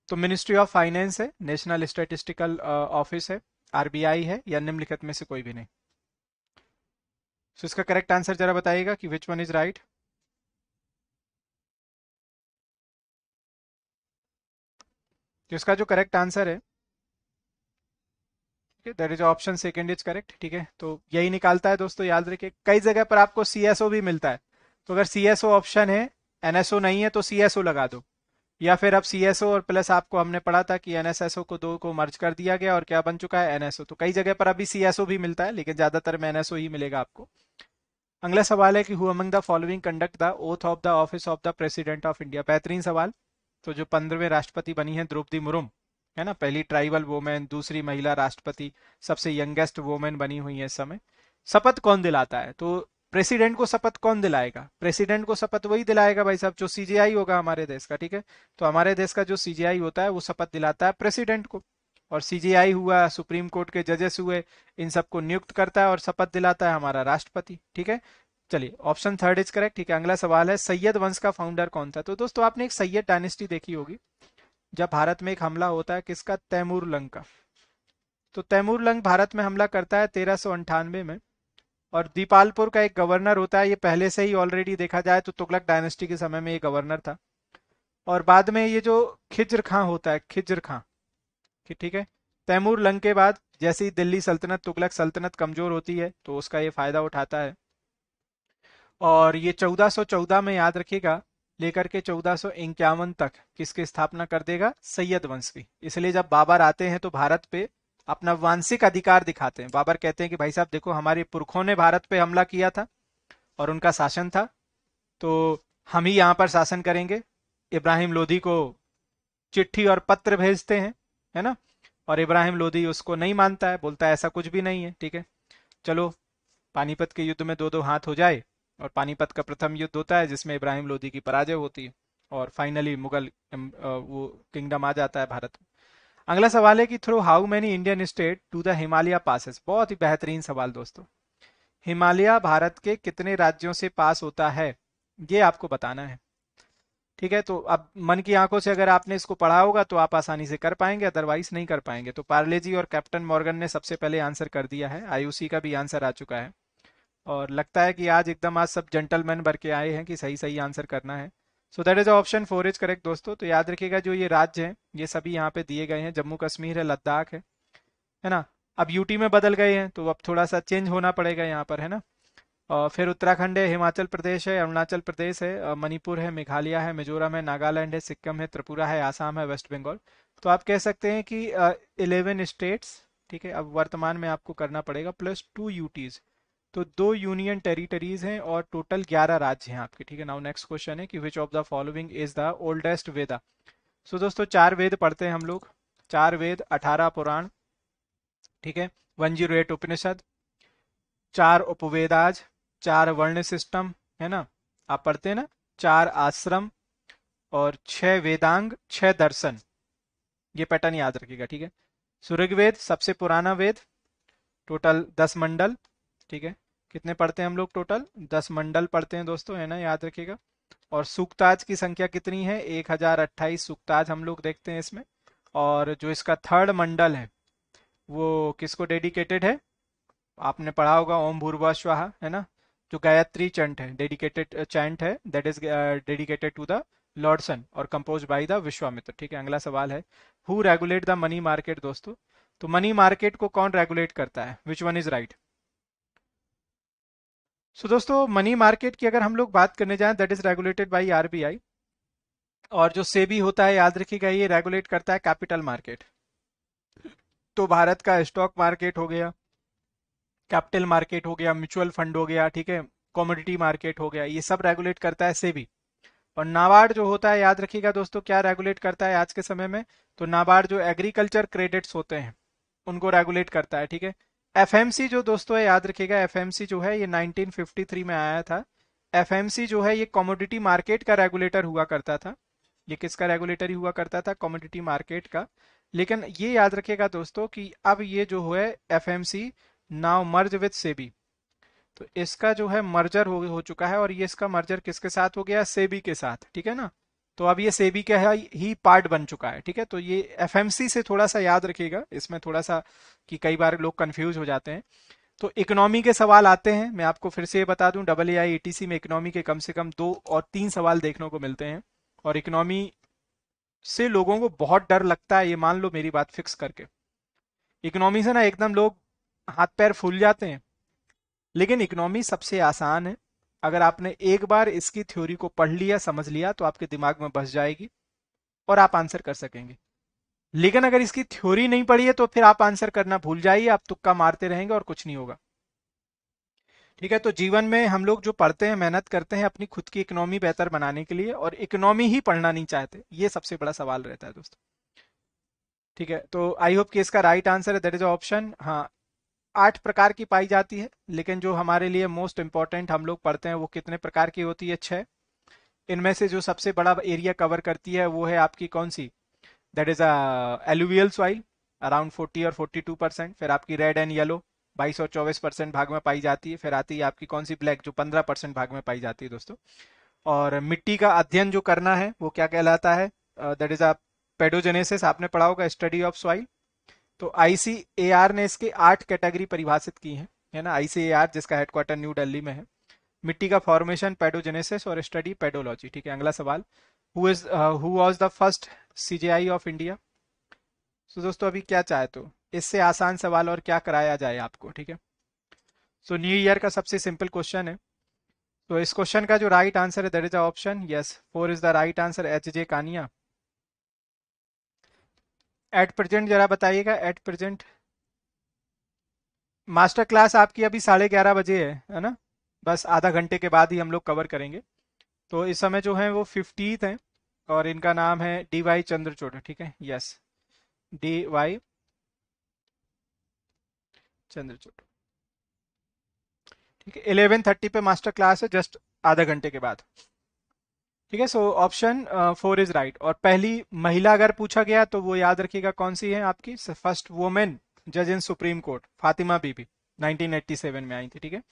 तो मिनिस्ट्री ऑफ़ फाइनेंस है नेशनल स्टेटिस्टिकल ऑफ़िस है आरबीआई है, या निम्नलिखित में से कोई भी नहीं। सो इसका करेक्ट आंसर जरा बताइएगा कि विच वन इज़ राइट तो इसका जो करेक्ट आंसर है that is option second is correct ठीक है तो यही निकालता है दोस्तों, याद रखिए, कई जगह पर आपको सीएसओ भी मिलता है तो अगर सीएसओ ऑप्शन है एनएसओ नहीं है तो सीएसओ लगा दो। या फिर अब सी एस ओ और प्लस आपको हमने पढ़ा था कि एन एस एस ओ को दो को मर्ज कर दिया गया और क्या बन चुका है एन एस ओ तो कई जगह पर अभी सी एस ओ भी मिलता है, लेकिन ज़्यादातर में एन ही मिलेगा आपको। अगला सवाल है कि who among the following conduct the oath of the office of the president of India बेहतरीन सवाल। तो जो पंद्रहवें राष्ट्रपति बनी है द्रौपदी मुर्मू, है ना? पहली ट्राइबल वोमेन दूसरी महिला राष्ट्रपति, सबसे यंगेस्ट वोमेन बनी हुई है इस समय। शपथ कौन दिलाता है? तो प्रेसिडेंट को शपथ कौन दिलाएगा? प्रेसिडेंट को शपथ वही दिलाएगा भाई साहब जो सीजीआई होगा हमारे देश का, ठीक है? तो हमारे देश का जो सीजीआई होता है, वो शपथ दिलाता है प्रेसिडेंट को। और सीजीआई हुआ, सुप्रीम कोर्ट के जजेस हुए, इन सबको नियुक्त करता है और शपथ दिलाता है हमारा राष्ट्रपति, ठीक है? चलिए, ऑप्शन थर्ड इज़ करेक्ट, ठीक है? अगला सवाल है, सैयद वंश का फाउंडर कौन था? तो दोस्तों, आपने एक सैयद डायनेस्टी देखी होगी, जब भारत में एक हमला होता है, किसका? तैमूर लंग का। तो तैमूर लंग भारत में हमला करता है तेरह में। और दीपालपुर का एक गवर्नर होता है, ये पहले से ही ऑलरेडी देखा जाए तो तुगलक डायनेस्टी के समय में ये गवर्नर था। और बाद में ये जो खिज्र खां होता है, खिज्र खां ठीक है, तैमूर लंग के बाद जैसे ही दिल्ली सल्तनत, तुगलक सल्तनत कमज़ोर होती है तो उसका ये फ़ायदा उठाता है। और ये 1414 में याद रखिएगा, लेकर के चौदह तक किसकी स्थापना कर देगा? सैयद वंश की। इसलिए जब बाबर आते हैं तो भारत पे अपना वांशिक अधिकार दिखाते हैं। बाबर कहते हैं कि भाई साहब, देखो, हमारे पुरखों ने भारत पे हमला किया था और उनका शासन था तो हम ही यहाँ पर शासन करेंगे। इब्राहिम लोधी को चिट्ठी और पत्र भेजते हैं, है ना? और इब्राहिम लोधी उसको नहीं मानता है, बोलता है, ऐसा कुछ भी नहीं है, ठीक है? चलो, पानीपत के युद्ध में दो दो हाथ हो जाए, और पानीपत का प्रथम युद्ध होता है, जिसमें इब्राहिम लोधी की पराजय होती है, और फाइनली मुगल वो किंगडम आ जाता है भारत। में अगला सवाल है कि through how many Indian state to the Himalaya passes बहुत ही बेहतरीन सवाल दोस्तों। हिमालय भारत के कितने राज्यों से पास होता है? ये आपको बताना है। ठीक है तो अब मन की आँखों से अगर आपने इसको पढ़ा होगा तो आप आसानी से कर पाएँगे अदरवाइज़ नहीं कर पाएँगे। तो पार्ले जी और कैप्टन मॉर्गन ने सबसे पहले आंसर कर दिया है। आयुसी का भी आंसर आ चुका है। और लगता है कि आज एकदम आज सब जेंटलमैन भर के आए हैं कि सही सही आंसर करना है। So that is option four is correct दोस्तों। तो याद रखिएगा, जो ये राज्य हैं, ये सभी यहाँ पे दिए गए हैं। जम्मू कश्मीर है, लद्दाख है है ना? अब यूटी में बदल गए हैं तो अब थोड़ा सा चेंज होना पड़ेगा यहाँ पर, है ना? और फिर उत्तराखंड है, हिमाचल प्रदेश है, अरुणाचल प्रदेश है मणिपुर है, मेघालय है, मिजोरम है, नागालैंड है, सिक्किम है, त्रिपुरा है, आसाम है, वेस्ट बंगाल। तो आप कह सकते हैं कि इलेवन स्टेट्स ठीक है? अब वर्तमान में आपको करना पड़ेगा प्लस टू यूटीज तो दो यूनियन टेरिटरीज हैं और टोटल ग्यारह राज्य हैं आपके, ठीक है? नाउ नेक्स्ट क्वेश्चन है कि which of the following is the oldest Veda so दोस्तों, चार वेद पढ़ते हैं हम लोग। चार वेद, अठारह पुराण, ठीक है? वन ज़ीरो एट उपनिषद, चार उपवेदाज, चार वर्ण सिस्टम है ना? आप पढ़ते हैं ना? चार आश्रम और छह वेदांग, छह दर्शन। ये पैटर्न याद रखिएगा, ठीक है? सूर्यवेद सबसे पुराना वेद टोटल दस मंडल ठीक है? कितने पढ़ते हैं हम लोग टोटल दस मंडल पढ़ते हैं दोस्तों, है ना? याद रखिएगा। और सुक्ताज की संख्या कितनी है? एक हज़ार अट्ठाईस सुक्ताज हम लोग देखते हैं इसमें। और जो इसका थर्ड मंडल है, वो किसको डेडिकेटेड है? आपने पढ़ा होगा ओम भूर्वा स्वाहा, है ना? जो गायत्री चंट है डेडिकेटेड चैंट है that is dedicated to the lord sun और कंपोज बाय द विश्वामित्र ठीक है? अगला सवाल है who regulate the money market दोस्तों? तो मनी मार्केट को कौन रेगुलेट करता है? Which one is right so so, दोस्तों मनी मार्केट की अगर हम लोग बात करने जाएँ that is regulated by RBI और जो सेबी होता है याद रखिएगा ये रेगुलेट करता है कैपिटल मार्केट तो भारत का स्टॉक मार्केट हो गया कैपिटल मार्केट हो गया म्यूचुअल फंड हो गया ठीक है कॉमोडिटी मार्केट हो गया ये सब रेगुलेट करता है सेबी और नाबार्ड जो होता है याद रखिएगा दोस्तों क्या रेगुलेट करता है आज के समय में? तो नाबार्ड जो एग्रीकल्चर क्रेडिट्स होते हैं उनको रेगुलेट करता है ठीक है? एफएमसी जो दोस्तों है याद रखिएगा एफएमसी जो है ये 1953 में आया था। एफएमसी जो है ये कॉमोडिटी मार्केट का रेगुलेटर हुआ करता था। ये किसका रेगुलेटर हुआ करता था? कॉमोडिटी मार्केट का। लेकिन ये याद रखिएगा दोस्तों कि अब ये जो है FMC now merge with SEBI. तो इसका जो है मर्जर हो, हो चुका है और ये इसका मर्जर किसके साथ हो गया? सेबी के साथ ठीक है ना? तो अब ये सेबी का ही? पार्ट बन चुका है, ठीक है? तो ये एफएमसी से थोड़ा सा याद रखिएगा। इसमें थोड़ा सा कि कई बार लोग कंफ्यूज हो जाते हैं। तो इकोनॉमी के सवाल आते हैं। मैं आपको फिर से ये बता दूँ डबल ए आई में इकोनॉमी के कम से कम दो और तीन सवाल देखने को मिलते हैं। और इकोनॉमी से लोगों को बहुत डर लगता है, ये मान लो मेरी बात फिक्स करके। इकोनॉमी से ना एकदम लोग हाथ पैर फूल जाते हैं। लेकिन इकोनॉमी सबसे आसान है। अगर आपने एक बार इसकी थ्योरी को पढ़ लिया, समझ लिया तो आपके दिमाग में बस जाएगी और आप आंसर कर सकेंगे। लेकिन अगर इसकी थ्योरी नहीं पढ़ी है तो फिर आप आंसर करना भूल जाइए, आप तुक्का मारते रहेंगे और कुछ नहीं होगा। ठीक है तो जीवन में हम लोग जो पढ़ते हैं, मेहनत करते हैं अपनी खुद की इकोनॉमी बेहतर बनाने के लिए और इकोनॉमी ही पढ़ना नहीं चाहते, ये सबसे बड़ा सवाल रहता है दोस्तों। ठीक है तो आई होप कि इसका राइट आंसर है दैट इज़ ऑप्शन हाँ आठ प्रकार की पाई जाती है, लेकिन जो हमारे लिए मोस्ट इंपॉर्टेंट हम लोग पढ़ते हैं वो कितने प्रकार की होती है? छह। इनमें से जो सबसे बड़ा एरिया कवर करती है वो है आपकी कौन सी? That is alluvial soil around 40 और 42 परसेंट फिर आपकी रेड एंड येलो 22 और 24 परसेंट भाग में पाई जाती है, फिर आती है आपकी कौन सी? ब्लैक जो 15 परसेंट भाग में पाई जाती है दोस्तों। और मिट्टी का अध्ययन जो करना है, वो क्या कहलाता है? दैट इज़ अ पेडोजेनेसिस आपने पढ़ा होगा स्टडी ऑफ़ सॉइल तो आईसीएआर ने इसके आठ कैटेगरी परिभाषित की है है ना? आईसीएआर जिसका हेडक्वार्टर न्यू दिल्ली में है। मिट्टी का फॉर्मेशन पेडोजेनेसिस और स्टडी पेडोलॉजी ठीक है? अगला सवाल। Who is who was the first CJI of India so दोस्तों, अभी क्या चाहे तो इससे आसान सवाल और क्या कराया जाए आपको, ठीक है? सो न्यू ईयर का सबसे सिंपल क्वेश्चन है। तो इस क्वेश्चन का जो राइट आंसर है that is option yes four is the right answer H J Kania at present जरा बताइएगा एट प्रेजेंट मास्टर क्लास आपकी अभी साढ़े ग्यारह बजे है है ना? बस आधा घंटे के बाद ही हम लोग कवर करेंगे। तो इस समय जो है वो फिफ्टीथ है और इनका नाम है डी वाई चंद्रचूड़, ठीक है? Yes D Y Chandrachud. ठीक है इलेवन थर्टी पे मास्टर क्लास है जस्ट आधा घंटे के बाद। ठीक है so option four is right और पहली महिला अगर पूछा गया तो वो याद रखिएगा कौन सी है आपकी? फ़र्स्ट वुमेन जज in supreme court Fatima Beevi 1987 में आई थी, ठीक है?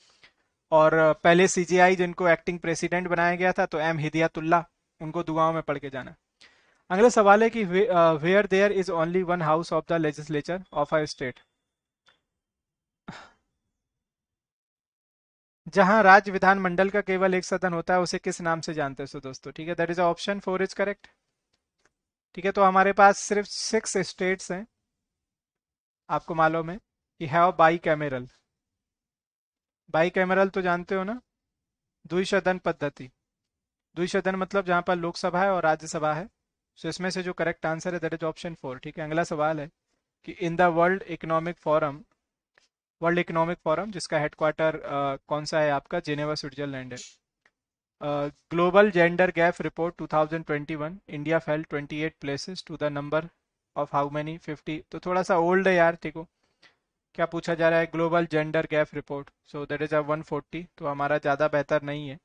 और पहले सीजीआई जिनको एक्टिंग प्रेसिडेंट बनाया गया था तो एम हिदियातुल्ला उनको दुआओं में पढ़ के जाना। अगला सवाल है कि where there is only one house of the legislature of a state जहाँ राज्य विधानमंडल का केवल एक सदन होता है, उसे किस नाम से जानते हो दोस्तों? ठीक है that is option four is correct ठीक है तो हमारे पास सिर्फ़ सिक्स स्टेट्स हैं, आपको मालूम है। कि have bicameral bicameral तो जानते हो ना? द्विशदन पद्धति। द्विशदन मतलब जहाँ पर लोकसभा है और राज्यसभा है। सो इसमें से जो करेक्ट आंसर है दैट इज़ ऑप्शन फोर ठीक है, अगला सवाल है कि in the world economic forum world economic forum, जिसका हेडक्वार्टर कौन सा है आपका? जेनेवा, स्विट्जरलैंड है। Global gender gap report 2021 India fell 28 places to the number of how many 50 तो थोड़ा सा ओल्ड है यार ठीक हो क्या पूछा जा रहा है? Global gender gap report so that is a 140 तो हमारा ज़्यादा बेहतर नहीं है।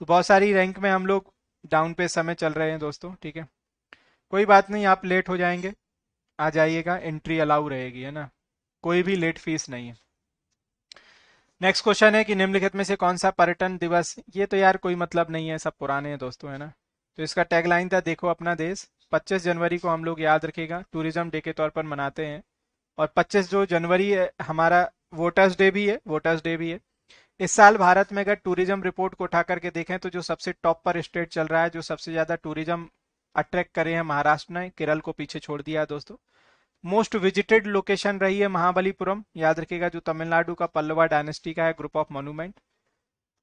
तो बहुत सारी रैंक में हम लोग डाउन पे समय चल रहे हैं दोस्तों, ठीक है? कोई बात नहीं, आप लेट हो जाएँगे। आ जाइएगा एंट्री अलाउ रहेगी, है ना? कोई भी लेट फ़ीस नहीं है। नेक्स्ट क्वेश्चन है कि निम्नलिखित में से कौन सा पर्यटन दिवस, ये तो यार कोई मतलब नहीं है, सब पुराने हैं दोस्तों, है ना? तो इसका टैगलाइन था, देखो अपना देश। 25 जनवरी को हम लोग याद रखेगा टूरिज़्म डे के तौर पर मनाते हैं। और 25 जो जनवरी है, हमारा वोटर्स डे भी है वोटर्स डे भी है। इस साल भारत में अगर टूरिज़्म रिपोर्ट को उठा करके देखें तो जो सबसे टॉप पर स्टेट चल रहा है, जो सबसे ज़्यादा टूरिज़्म अट्रैक्ट करे हैं महाराष्ट्र ने, केरल को पीछे छोड़ दिया है दोस्तों। मोस्ट विजिटेड लोकेशन रही है महाबलीपुरम। याद रखिएगा, जो तमिलनाडु का पल्लवा डायनेस्टी का है, group of monument.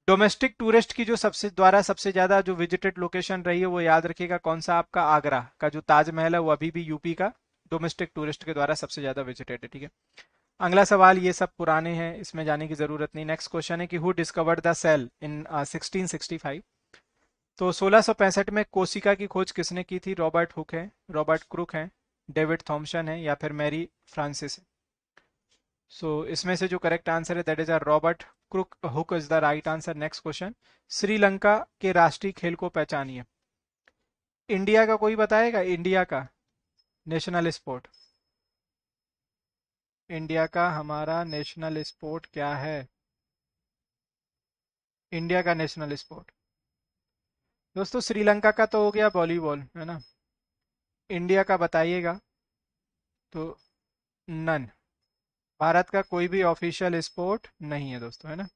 Domestic tourist की जो सबसे, द्वारा सबसे ज़्यादा जो विजिटेड लोकेशन रही है, वो याद रखिएगा, कौन सा आपका? आगरा का जो ताजमहल है, वो अभी भी यूपी का, डोमेस्टिक टूरिस्ट के द्वारा सबसे ज़्यादा विजिटेड है, ठीक है? अगला सवाल, ये सब पुराने हैं, इसमें जाने की ज़रूरत नहीं। नेक्स्ट क्वेश्चन है कि who discovered the cell in 1665 तो 1665 में कोशिका की खोज किसने की थी? रॉबर्ट हुक है, रॉबर्ट क्रुक है डेविड थॉम्सन है या फिर मैरी फ्रांसिस है। सो so, इसमें से जो करेक्ट आंसर है that is a Robert Crook Hooke is the right answer next question Sri Lanka के राष्ट्रीय खेल को पहचानिए। इंडिया का कोई बताएगा? इंडिया का। नेशनल स्पोर्ट इंडिया का हमारा नेशनल स्पोर्ट क्या है? इंडिया का नेशनल स्पोर्ट दोस्तों श्रीलंका का तो हो गया वॉलीबॉल है ना? इंडिया का बताइएगा तो नन भारत का कोई भी ऑफिशियल स्पोर्ट नहीं है दोस्तों, है ना?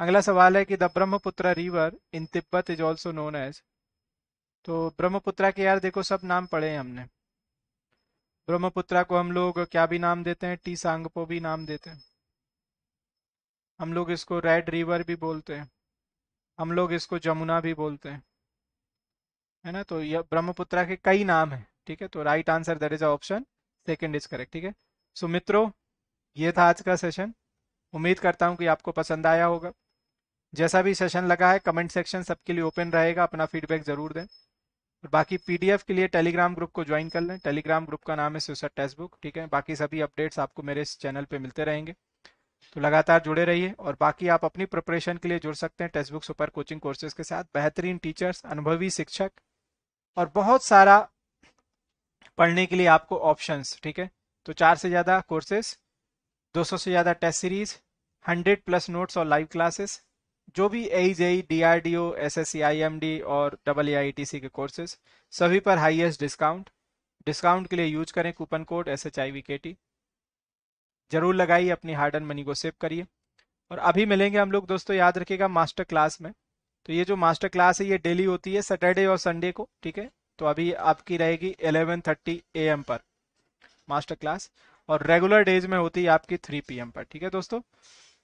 अगला सवाल है कि the Brahmaputra river in Tibet is also known as तो ब्रह्मपुत्रा के यार देखो, सब नाम पढ़े हैं हमने। ब्रह्मपुत्रा को हम लोग क्या भी नाम देते हैं? टी सांगपो भी नाम देते हैं। हम लोग इसको रेड रिवर भी बोलते हैं। हम लोग इसको जमुना भी बोलते हैं। है ना? तो यह ब्रह्मपुत्रा के कई नाम है, ठीक है? तो right answer there is option second is correct ठीक है? सो मित्रों, ये था आज का सेशन उम्मीद करता हूँ कि आपको पसंद आया होगा। जैसा भी सेशन लगा है कमेंट सेक्शन सबके लिए ओपन रहेगा, अपना फीडबैक ज़रूर दें। और बाकी पीडीएफ के लिए टेलीग्राम ग्रुप को ज्वाइन कर लें। टेलीग्राम ग्रुप का नाम है सुसर टेक्स्ट बुक ठीक है? बाकी सभी अपडेट्स आपको मेरे इस चैनल पे मिलते रहेंगे। तो लगातार जुड़े रहिए और बाकी आप अपनी प्रिपरेशन के लिए जुड़ सकते हैं text book super coaching courses के साथ। बेहतरीन टीचर्स अनुभवी शिक्षक और बहुत सारा पढ़ने के लिए आपको ऑप्शंस ठीक है? तो चार से ज़्यादा कोर्सेज 200 से ज़्यादा टेस्ट सीरीज़ 100 प्लस नोट्स और लाइव क्लासेस जो भी A JE D R D O S S C I M D और डबल आई टी सी के कोर्सेज सभी पर हाईएस्ट डिस्काउंट डिस्काउंट के लिए यूज़ करें coupon code S H I V K T ज़रूर लगाइए, अपनी हार्ड एंड मनी को सेव करिए। और अभी मिलेंगे हम लोग, दोस्तों, याद रखिएगा मास्टर क्लास में। तो ये जो मास्टर क्लास है, ये डेली होती है सैटरडे और संडे को, ठीक है? तो अभी आपकी रहेगी 11:30 एम पर मास्टर क्लास और रेगुलर डेज़ में होती है आपकी 3 पीएम पर, ठीक है दोस्तों?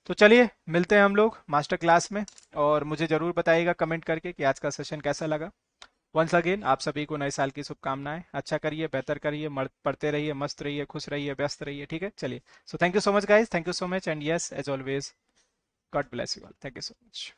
तो चलिए, मिलते हैं हम लोग मास्टर क्लास में और मुझे ज़रूर बताइएगा कमेंट करके कि आज का सेशन कैसा लगा। वंस अगेन आप सभी को नए साल की शुभकामनाएँ। अच्छा करिए, बेहतर करिए पढ़ते रहिए, मस्त रहिए, खुश रहिए, व्यस्त रहिए, ठीक है? चलिए so thank you so much guys thank you so much and yes as always God bless you all thank you so much